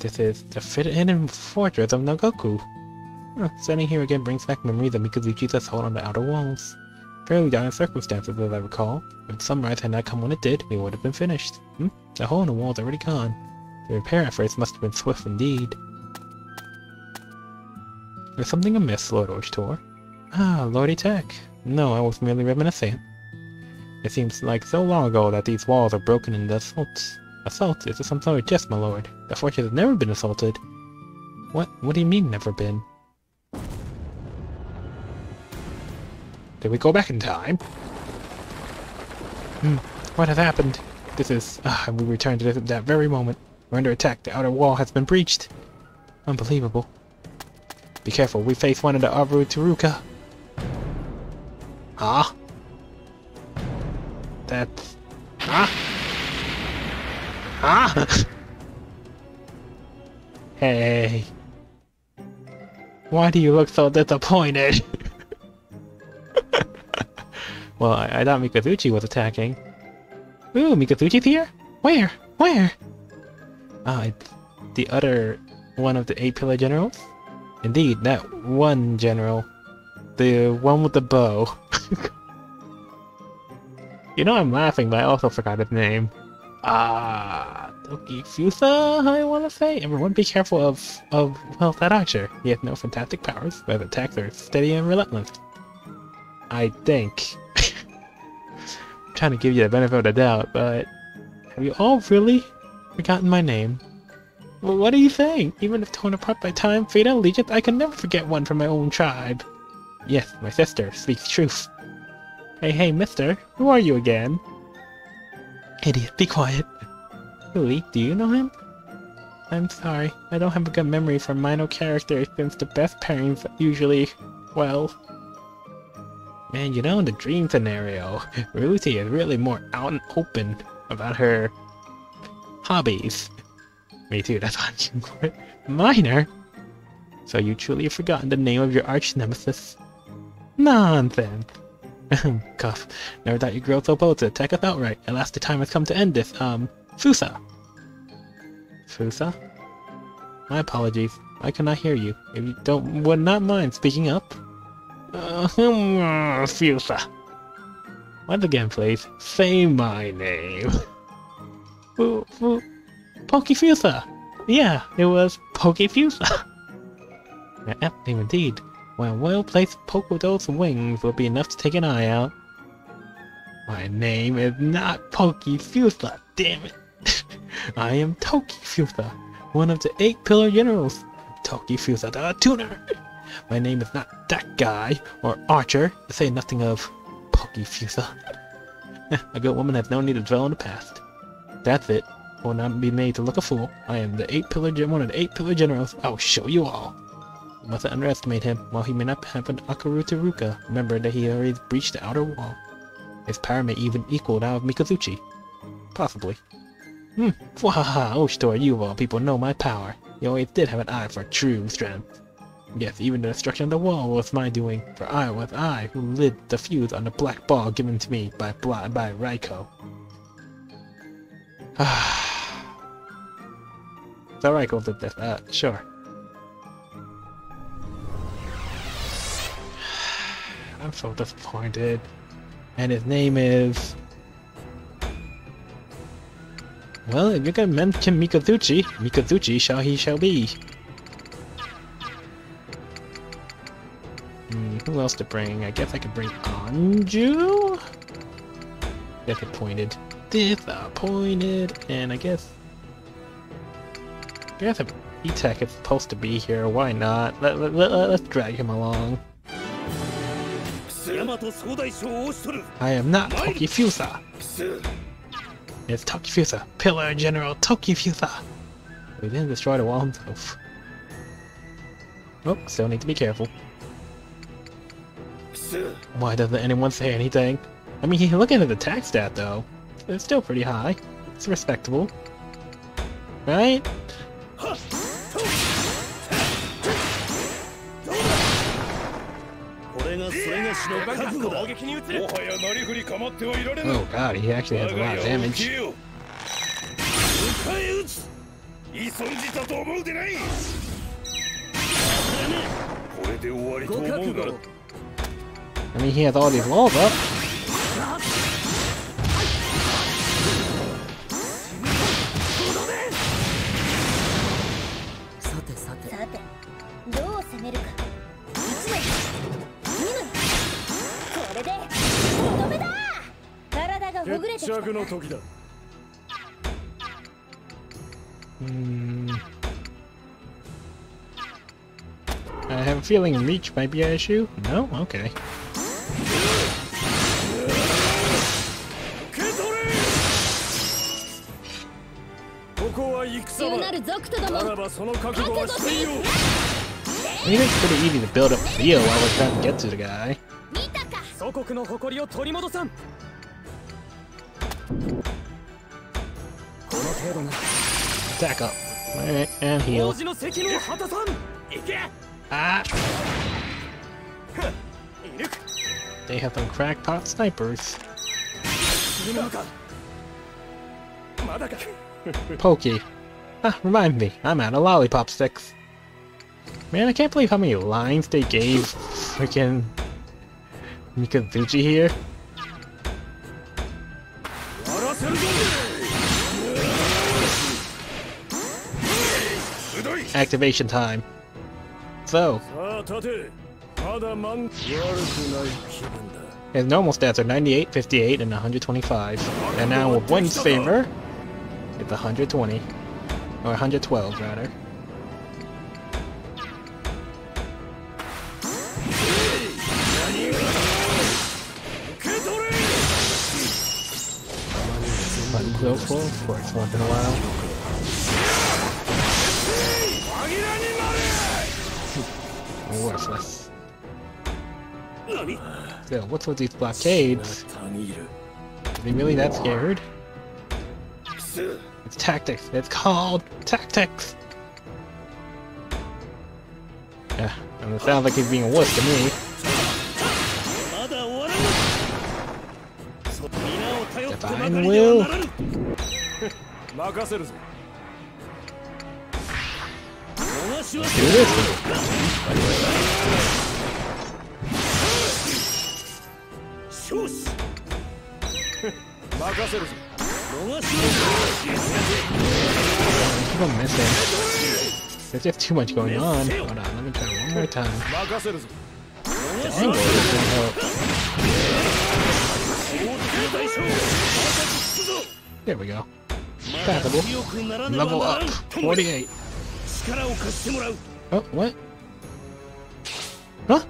Speaker 1: This is the fit Hidden fortress of Nagoku. Standing here again brings back memories of Mikazuchi's assault on the outer walls. Fairly dire circumstances, as I recall. If sunrise had not come when it did, we would have been finished. Hmm? The hole in the wall's already gone. The repair efforts must have been swift indeed. There's something amiss, Lord Oshtor. Ah, Lordy Tech. No, I was merely reminiscing. It seems like so long ago that these walls are broken in the assault. Assault? Is this some sort of jest, my lord? The fortress has never been assaulted. What? What do you mean, never been? Did we go back in time? Hmm, what has happened? This is... Ah, we returned to this at that very moment. We're under attack. The outer wall has been breached. Unbelievable. Be careful, we face one of the Aru Taruka. Huh? That's... Huh? Huh? hey. Why do you look so disappointed? well, I, I thought Mikazuchi was attacking. Ooh, Mikazuchi's here? Where? Where? Ah, it's the other one of the eight pillar generals? Indeed, that one general. The one with the bow. you know I'm laughing, but I also forgot his name. Ah, Toki Fusa, I want to say. Everyone be careful of, of, well, that archer. He has no fantastic powers, but his attacks are steady and relentless. I think. I'm trying to give you the benefit of the doubt, but have you all really forgotten my name? Well, what do you think? Even if torn apart by time, fate, and allegiance, I can never forget one from my own tribe. Yes, my sister speaks truth. Hey, hey, mister, who are you again? Idiot, be quiet. Louis, do you know him? I'm sorry, I don't have a good memory for minor characters since the best pairings usually, well... Man, you know, in the dream scenario, Ruthie is really more out and open about her hobbies. Me too, that's on Minor? So you truly have forgotten the name of your arch nemesis? Nonsense. Cuff. Never thought you'd grow so bold to attack us outright. At last the time has come to end this. Um, Fusa. Fusa? My apologies. I cannot hear you. If you don't would not mind speaking up. Uh, Fusa. Once again, please, say my name. Fu- Fu- Pokefusa. Yeah, it was Pokefusa. An apt name indeed. When well-placed poke those wings will be enough to take an eye out. My name is not Pokefusa, damn it. I am Tokifusa, one of the eight pillar generals. Tokifusa the tuner. My name is not that guy or Archer, to say nothing of Pokefusa. a good woman has no need to dwell on the past. That's it. Will not be made to look a fool. I am the eight pillar gen- one of the eight pillar generals. I will show you all. You mustn't underestimate him. While he may not have an Akaruteruka, remember that he already breached the outer wall. His power may even equal that of Mikazuchi. Possibly. Hmm. Wahaha, Oshtor, you of all people know my power. You always did have an eye for true strength. Yes, even the destruction of the wall was my doing, for I was I who lit the fuse on the black ball given to me by Bla- by Raiko. so Raiko did this, uh, sure. I'm so disappointed. And his name is... Well, if you can mention Mikazuchi, Mikazuchi shall he shall be. Mm, who else to bring? I guess I could bring Anju? Disappointed. Disappointed. And I guess... I guess the E-Tech is supposed to be here, why not? Let, let, let, let's drag him along. I am not Tokifusa! It's Tokifusa, Pillar General Tokifusa! We didn't destroy the wall himself. Oh, still need to be careful. Why doesn't anyone say anything? I mean, looking at the tax stat, though. It's still pretty high. It's respectable. Right? Oh god, he actually has a lot of damage. I mean, he has all these walls up. Hmm. I have a feeling reach might be an issue. No? Okay. I mean, it's pretty easy to build up Theo while we're trying to get to the guy. Attack up. Alright, and heal. Ah! They have some crackpot snipers. Pokey. Ah, remind me, I'm out of lollipop sticks. Man, I can't believe how many lines they gave freaking Mikazuchi here. Activation time. So. His normal stats are 98, 58, and 125. And now with one's favor, it's 120. Or 112, rather. go for, of once in a while. Worthless. So, what's with these blockades? Are they really that scared? It's tactics. It's called tactics. Yeah, and it sounds like he's being a wuss to me.
Speaker 5: Divine
Speaker 1: will.
Speaker 5: Let's
Speaker 1: do this.
Speaker 5: 任せるぞ逃し
Speaker 1: Keep on missing. There's just too much going on. Hold on, let me try one more time.
Speaker 5: は任せるぞ逃し
Speaker 1: Angle
Speaker 5: は
Speaker 1: doesn't help.
Speaker 5: 大大将
Speaker 1: There we go.
Speaker 5: まだ強くならねば
Speaker 1: Level
Speaker 5: なら
Speaker 1: up.
Speaker 5: んとも
Speaker 1: 48.
Speaker 5: 力を貸してもらう
Speaker 1: Oh, what? Huh?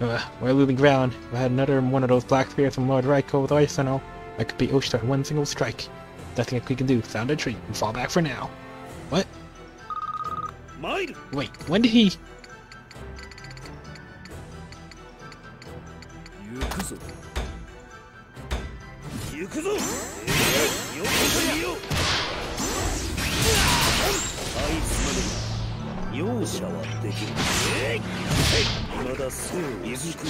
Speaker 1: Uh, we're losing ground. If I had another one of those black spears from Lord Raiko with Arsenal, I could beat Oshtor in one single strike. Nothing we can do. Sound a treat and fall back for now. What?
Speaker 5: Mine?
Speaker 1: Wait, when did he...
Speaker 5: 容赦はできるえいまだそう水くん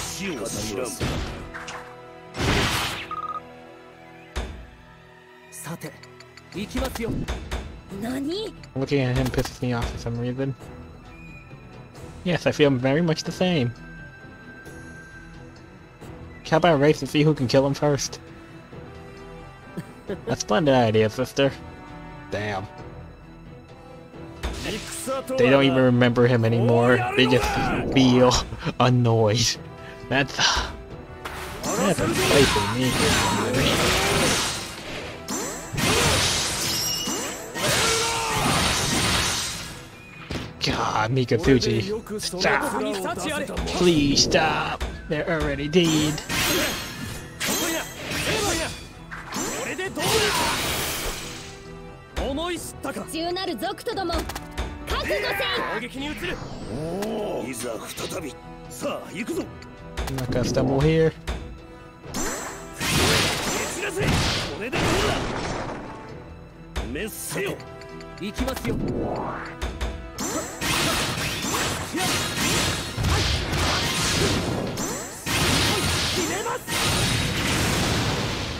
Speaker 5: 死を知らん
Speaker 6: さて行きますよ何
Speaker 1: Looking at him pisses me off for some reason. Yes, I feel very much the same. How about a race to see who can kill him first? A splendid idea, sister. Damn. They don't even remember him anymore. They just feel annoyed. That's that's a play for me. God, Mikazuchi, stop! Please stop! They're already dead.
Speaker 4: 覚悟せい
Speaker 5: 攻撃に移る。おいざ再び。さあ行くぞ。Knock us これでどうだ。メッセよ
Speaker 6: 行きますよ。決めます。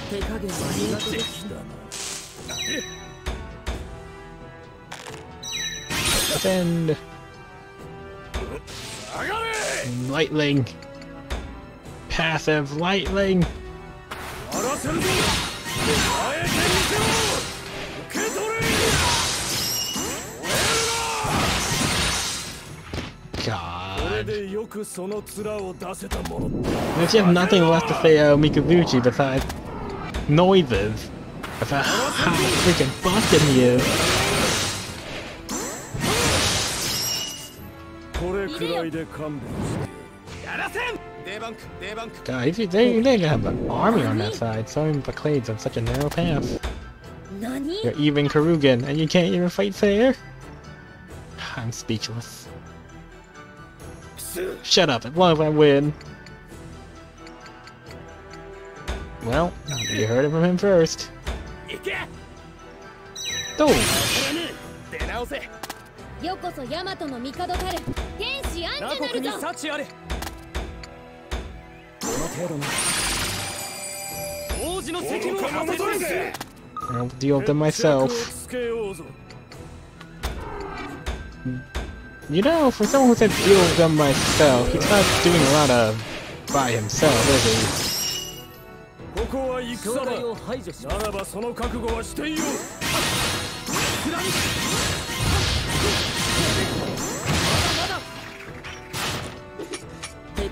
Speaker 6: 手加減は苦手でき
Speaker 5: たな。
Speaker 1: Defend!
Speaker 5: I got it!
Speaker 1: Lightning! Passive
Speaker 5: lightning!
Speaker 1: God.
Speaker 5: If
Speaker 1: you have nothing left to say uh, Mikazuchi besides noises, If I freaking busted he is. God, if you they, they have an army on that side. So many Plecades on such a narrow path. You're even Karugan, and you can't even fight fair? I'm speechless. Shut up, as long as I win. Well, you heard it from him first. Oh!
Speaker 4: よこそヤマトの帝たる天使アンジュなるぞ
Speaker 5: 幸あれこの程度の王子の責務を果たせぜ
Speaker 1: I'll deal with them myself. You know, for someone who said deal with them myself, he's not doing a lot of by himself, is
Speaker 5: ここは戦だ
Speaker 6: を排除し
Speaker 5: ならばその覚悟はしていよう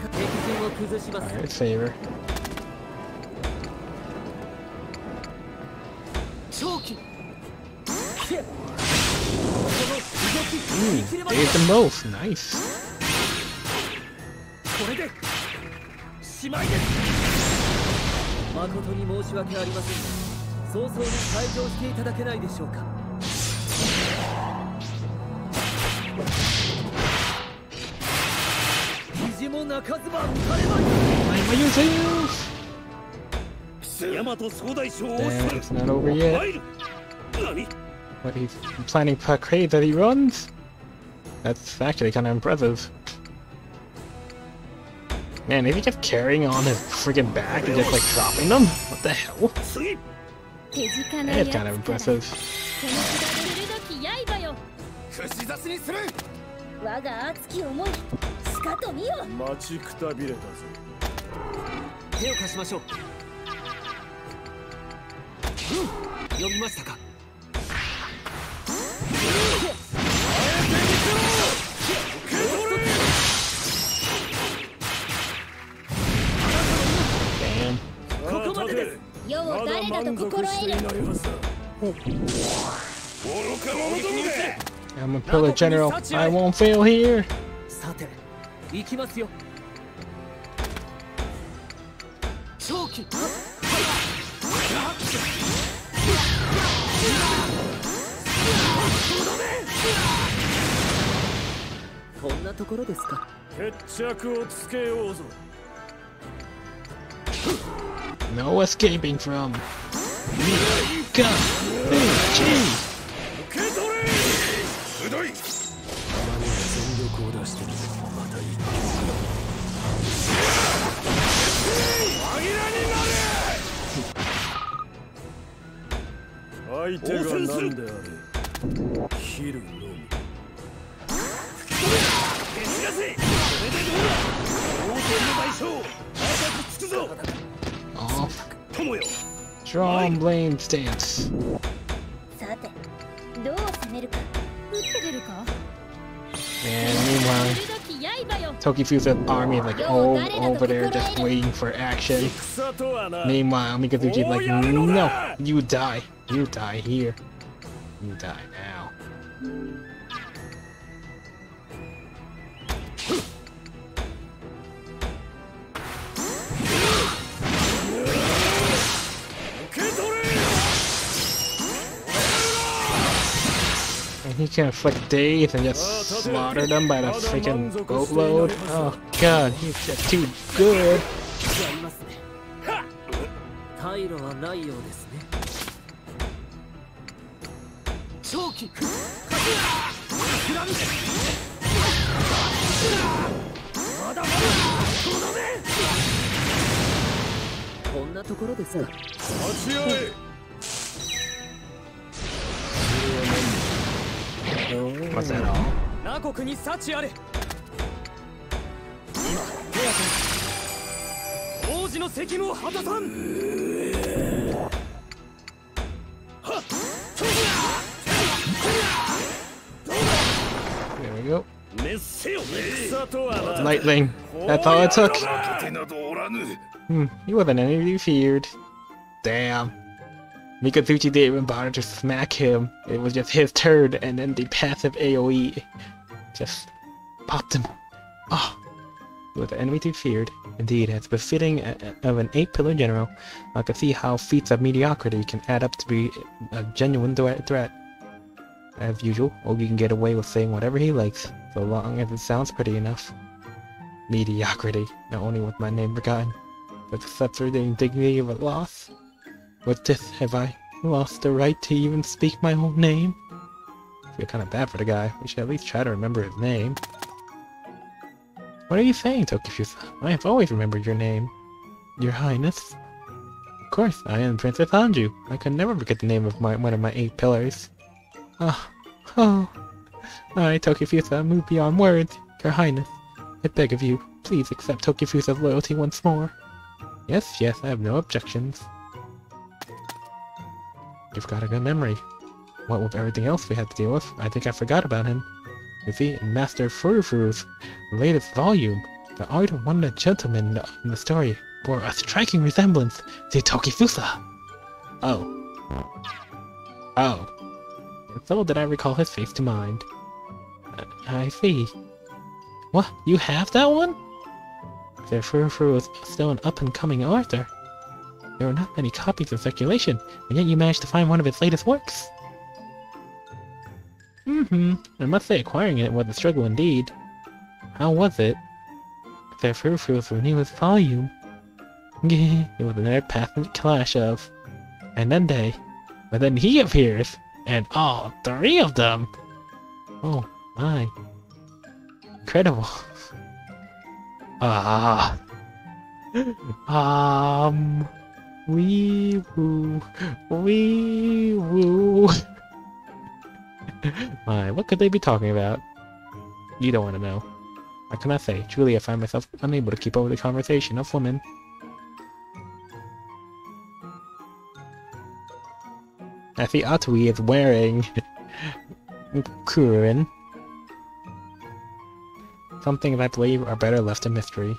Speaker 1: Alright,
Speaker 5: します。
Speaker 6: 誠に申し訳ありません。早々に退場していただけないでしょうか
Speaker 1: Damn, it's not over yet. What, he's planning parade that he runs? That's actually kind of impressive. Man, if he kept carrying on his freaking back and just like dropping them, what the hell? That's kind of impressive.
Speaker 2: 我が熱き思いしかと見よ。
Speaker 3: 待ちくたびれたぞ
Speaker 6: 手を貸しましょう、うん、読みましたか。
Speaker 2: 誰だと心得る。
Speaker 3: 愚か者どもだ
Speaker 1: I'm a pillar general. I won't fail here. No escaping from
Speaker 3: me. God, どい。たまには全力を出してみるまたいい。相手が何であれ。切るのみ消し出せこれでどうだ王権の代償早くつくぞ友よ
Speaker 1: Strong blame stance.
Speaker 2: さてどう攻めるか
Speaker 1: And meanwhile, Tokifusa army is like all over there just waiting for action. Meanwhile, Mikazuchi like, oh, no, you die. You die here. You die now. He can inflict days and just slaughter them by the freaking boatload. Oh god, he's just too good.
Speaker 6: 退路はないようですね長期こんなところですか
Speaker 3: 立ち会え
Speaker 1: What's that all?
Speaker 6: 南国に幸あれ今手当て王子の責務を果たさん
Speaker 1: There we go.
Speaker 3: 熱せよ戦とはな
Speaker 1: Lightning. That's all it took.
Speaker 3: 負けてなどおらぬ
Speaker 1: Hmm, he wasn't enemy feared. Damn. Mikazuchi didn't even bother to smack him. It was just his turn, and then the passive AoE just popped him. Oh, With enemy to feared. Indeed, as befitting of an eight-pillar general, I can see how feats of mediocrity can add up to be a genuine threat. As usual, Ogi can get away with saying whatever he likes, so long as it sounds pretty enough. Mediocrity, not only with my name forgotten, but the indignity of a loss. With this, have I lost the right to even speak my own name? I feel kind of bad for the guy. We should at least try to remember his name. What are you saying, Tokifusa? I have always remembered your name. Your Highness. Of course, I am Princess Anju. I could never forget the name of my one of my eight pillars. Ah, oh. I, Tokifusa, move beyond words. Your Highness, I beg of you, please accept Tokifusa's loyalty once more. Yes, yes, I have no objections. You've got a good memory. What with everything else we had to deal with, I think I forgot about him. You see, in Master Furufuru's latest volume, the art of one gentlemen in the, story bore a striking resemblance to Tokifusa. Oh. Oh. And so did I recall his face to mind. Uh, I see. What? You have that one? The Furufuru is still an up-and-coming author. There are not many copies in circulation, and yet you managed to find one of its latest works. Mm-hmm. I must say acquiring it was a struggle indeed. How was it? The Furufuru's newest volume. it was another passionate clash of... And then they... But then he appears, and all three of them! Oh, my. Incredible. Ah, um, wee woo, wee woo. My, what could they be talking about? You don't want to know. What can I say? Truly, I find myself unable to keep up with the conversation of women. I see Atuy is wearing Kurin. Some things I believe are better left a mystery.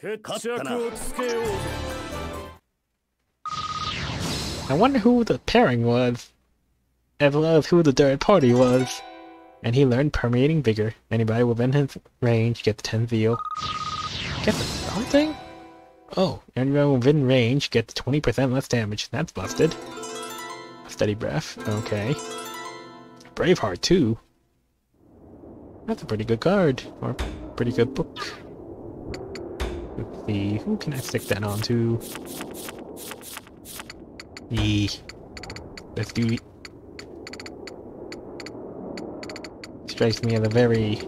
Speaker 3: 決着をつけようぜ
Speaker 1: I wonder who the pairing was, as well as who the third party was. And he learned permeating vigor. Anybody within his range gets 10 zeal. Get the something? Oh, anyone within range gets 20% less damage. That's busted. Steady breath. Okay. Braveheart too. That's a pretty good card. Or pretty good book. Let's see, who can I stick that on to? Yee. Let's do Strikes me as a very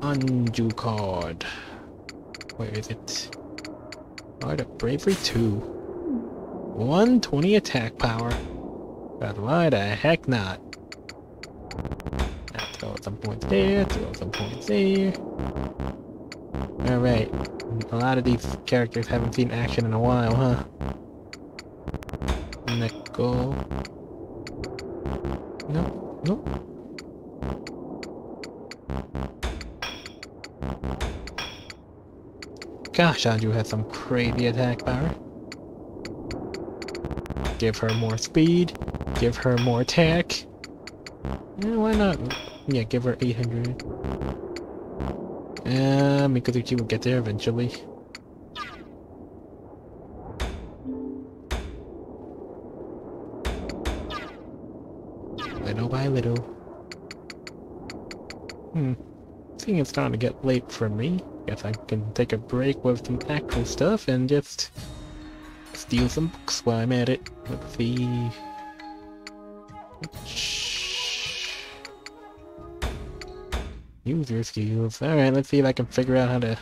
Speaker 1: Anju card. Where is it? Art of Bravery 2. 120 attack power. But why the heck not? Let's throw some points there, throw some points there. Alright. A lot of these characters haven't seen action in a while, huh? Neko. No, no. Gosh, Anju has some crazy attack power. Give her more speed. Give her more attack. Yeah, eh, why not? Yeah, give her 800. Uh, Mikazuchi will get there eventually. Little by little. Hmm. Seeing it's starting to get late for me, guess I can take a break with some actual stuff and just steal some books while I'm at it. Let's see. User skills. Alright, let's see if I can figure out how to...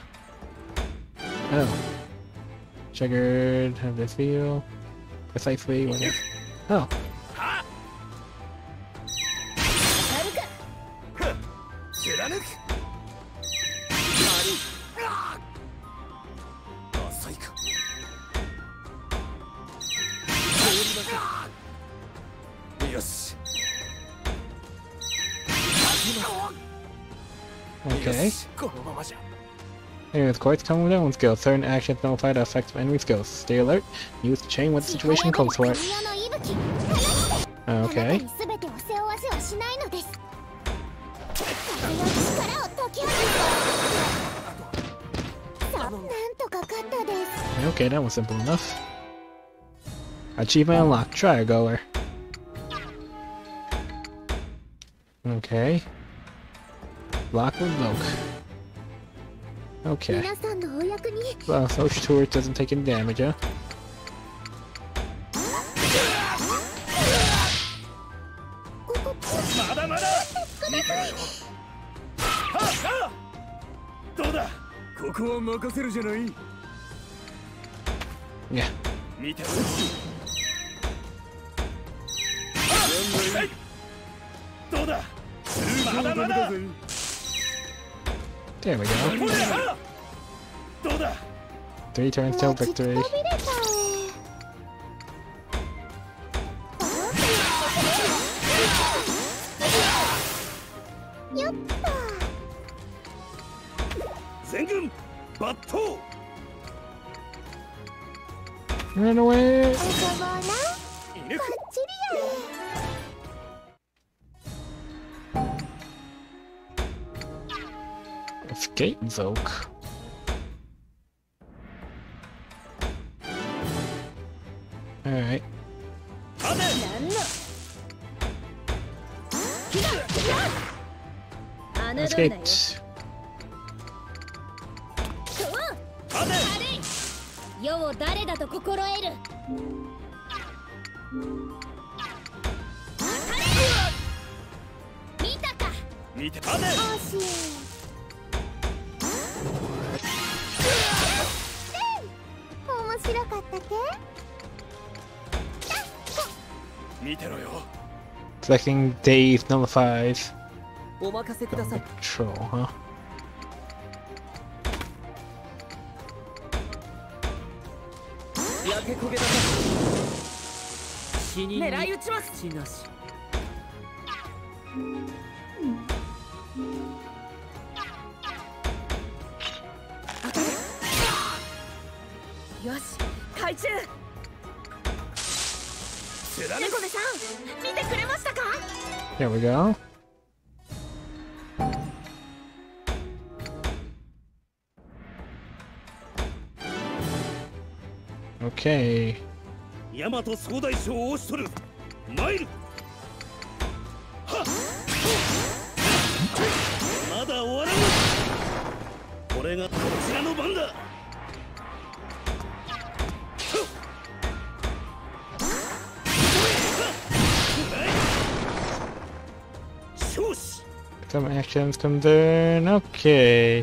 Speaker 1: Oh. Triggered, how this feel? Precisely it... Oh. is quite common with everyone's skills. Certain actions nullify the effects of enemy skills. Stay alert, use the chain when the situation calls for it. Okay. Okay, that was simple enough. Achievement unlocked, Try a Goer. Okay. Lockwood Loke. Okay. Well, Fauch Tour doesn't take any damage, huh? Yeah. There we go. Three turns till victory. Run away! Escape Zoke. Alright.
Speaker 3: 待て
Speaker 4: なんの侮るなよ
Speaker 1: Escaped.
Speaker 3: 待
Speaker 2: 面白かったけ
Speaker 5: 見てろよ
Speaker 1: Clicking Dave number
Speaker 6: five. なし。
Speaker 1: よし海中。
Speaker 5: 貫
Speaker 2: 猫部さん見てくれましたか
Speaker 7: ？There we go. Okay.
Speaker 5: 大和総大将を押し取る。参る。まだ終わらぬ。これがこちらの番だ
Speaker 7: Some actions come turn. Okay.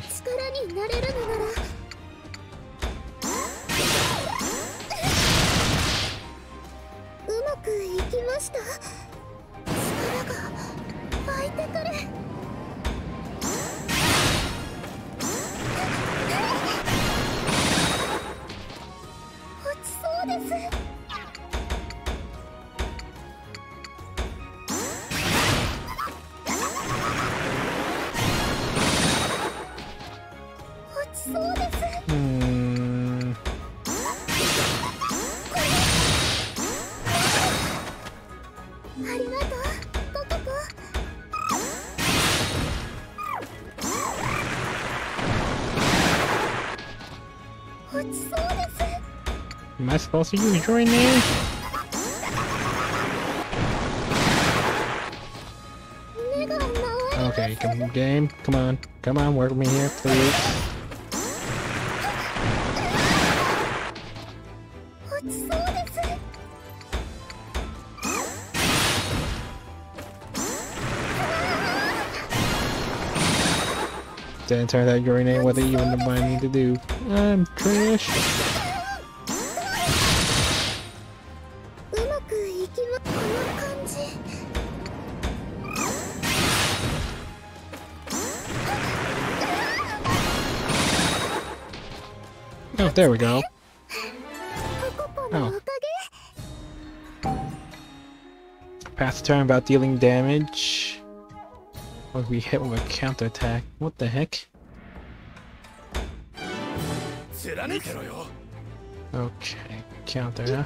Speaker 2: else you enjoying there?
Speaker 7: Okay, come game, come on. Come on, work with me here, please. Didn't turn that, your name whether you even mind need to do. I'm trash. There we go. Oh. Path turn about dealing damage. Or we hit with a counter attack. What the heck? Okay, counter. Huh?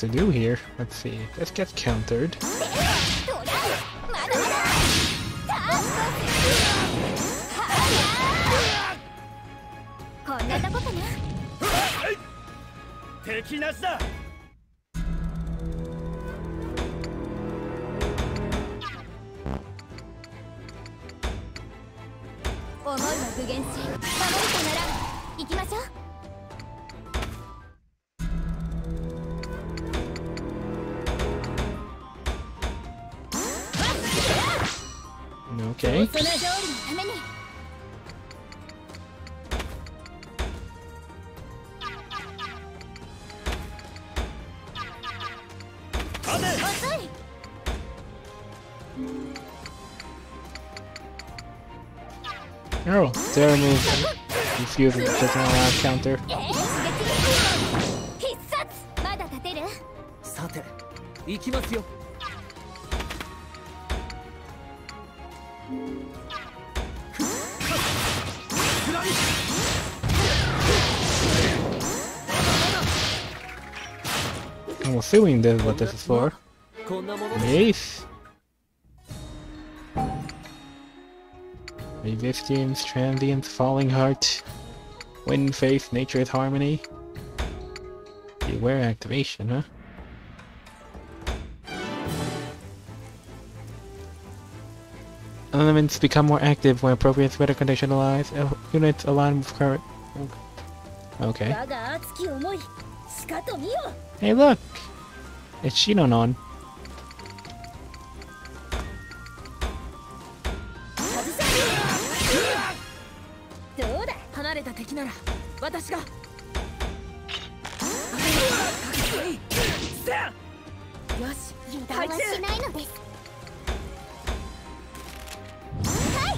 Speaker 7: To do here? Let's see. This gets countered.
Speaker 1: counter. I'm assuming this is what this is for. Mace! Maybe Transient's Falling Heart. When faith, nature is harmony. Beware activation, huh? Elements become more active when appropriate weather conditions align. Uh, units align with current. Okay. Hey, look! It's
Speaker 4: Shinon. 敵なら私が。よし
Speaker 2: 油断はしないのですはい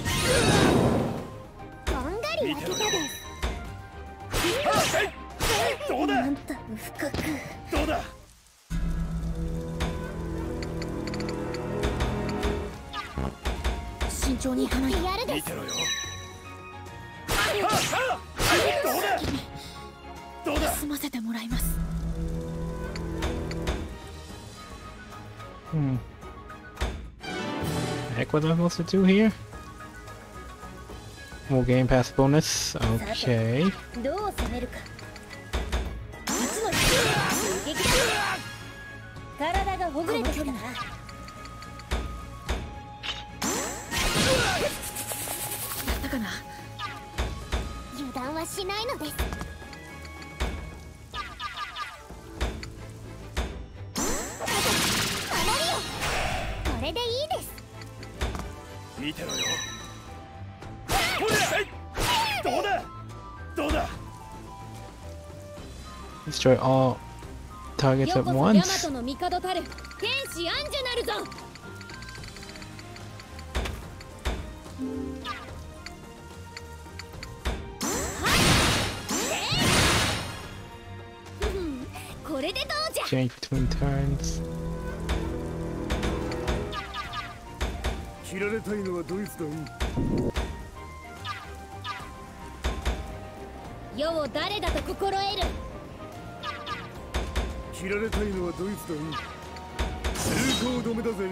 Speaker 2: こんがり焼けたです
Speaker 3: どうだ
Speaker 2: なんと深く
Speaker 3: どうだ
Speaker 4: 慎重に行かないと
Speaker 2: やるです
Speaker 3: 見てろよはっはっどうだどうだ
Speaker 4: 済ませてもらいます
Speaker 1: Hmm. Heck, what am I supposed to do here? More Game Pass bonus. Okay.
Speaker 2: はしないのです。これでいいです。
Speaker 3: 見てろよ。どうだ？どうだ
Speaker 1: ？Destroy all targets
Speaker 4: よ
Speaker 1: at once.
Speaker 4: トの帝たる天使アンジュなるぞ
Speaker 2: れでどうじゃ
Speaker 1: ？Change between turns.
Speaker 3: 切られたいのはドイツだ。
Speaker 2: 世を誰だと心得る？
Speaker 3: 切られたいのはドイツだ。通行止めだぜ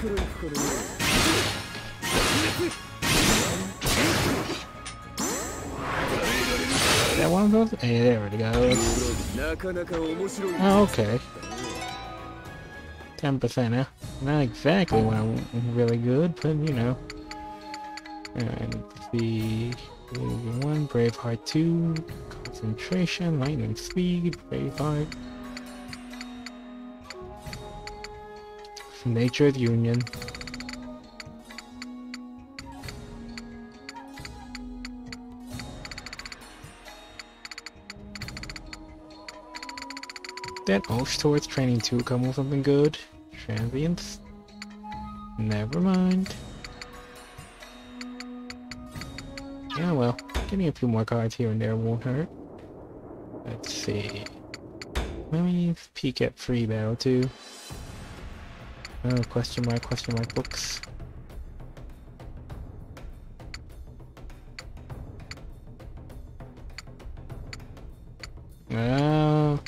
Speaker 1: That one goes? Hey, there it goes. Oh, okay. 10%, huh? Not exactly what I'm really good, but you know. And the one, Braveheart 2, Concentration, Lightning Speed, Braveheart. Nature's Union. That Oath towards training 2 come with something good. Transients. Never mind. Yeah, well, getting a few more cards here and there won't hurt. Let's see. Let me peek at free battle too. Oh, question mark, question mark books. Oh.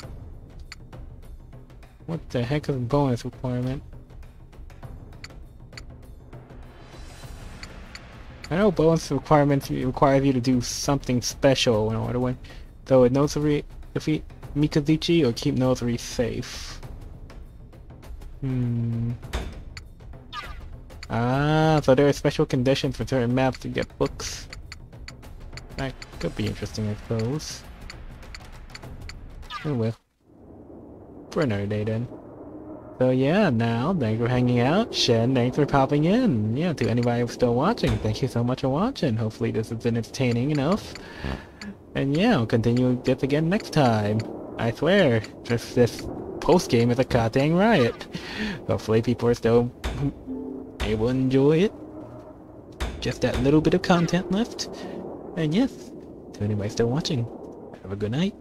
Speaker 1: What the heck is a bonus requirement? I know bonus requirements requires you to do something special in order to win. Though it knows Nosuri defeat Mikazuchi or keep Nosuri safe. Hmm. Ah, so there are special conditions for certain maps to get books. That could be interesting, I suppose. Oh well. For another day then. So yeah, now thanks for hanging out. Shen, thanks for popping in. Yeah, to anybody who's still watching, thank you so much for watching. Hopefully this has been entertaining enough. And yeah, I'll continue this again next time. I swear, this this post game is a goddamn riot. Hopefully people are still able to enjoy it. Just that little bit of content left. And yes, to anybody still watching, have a good night.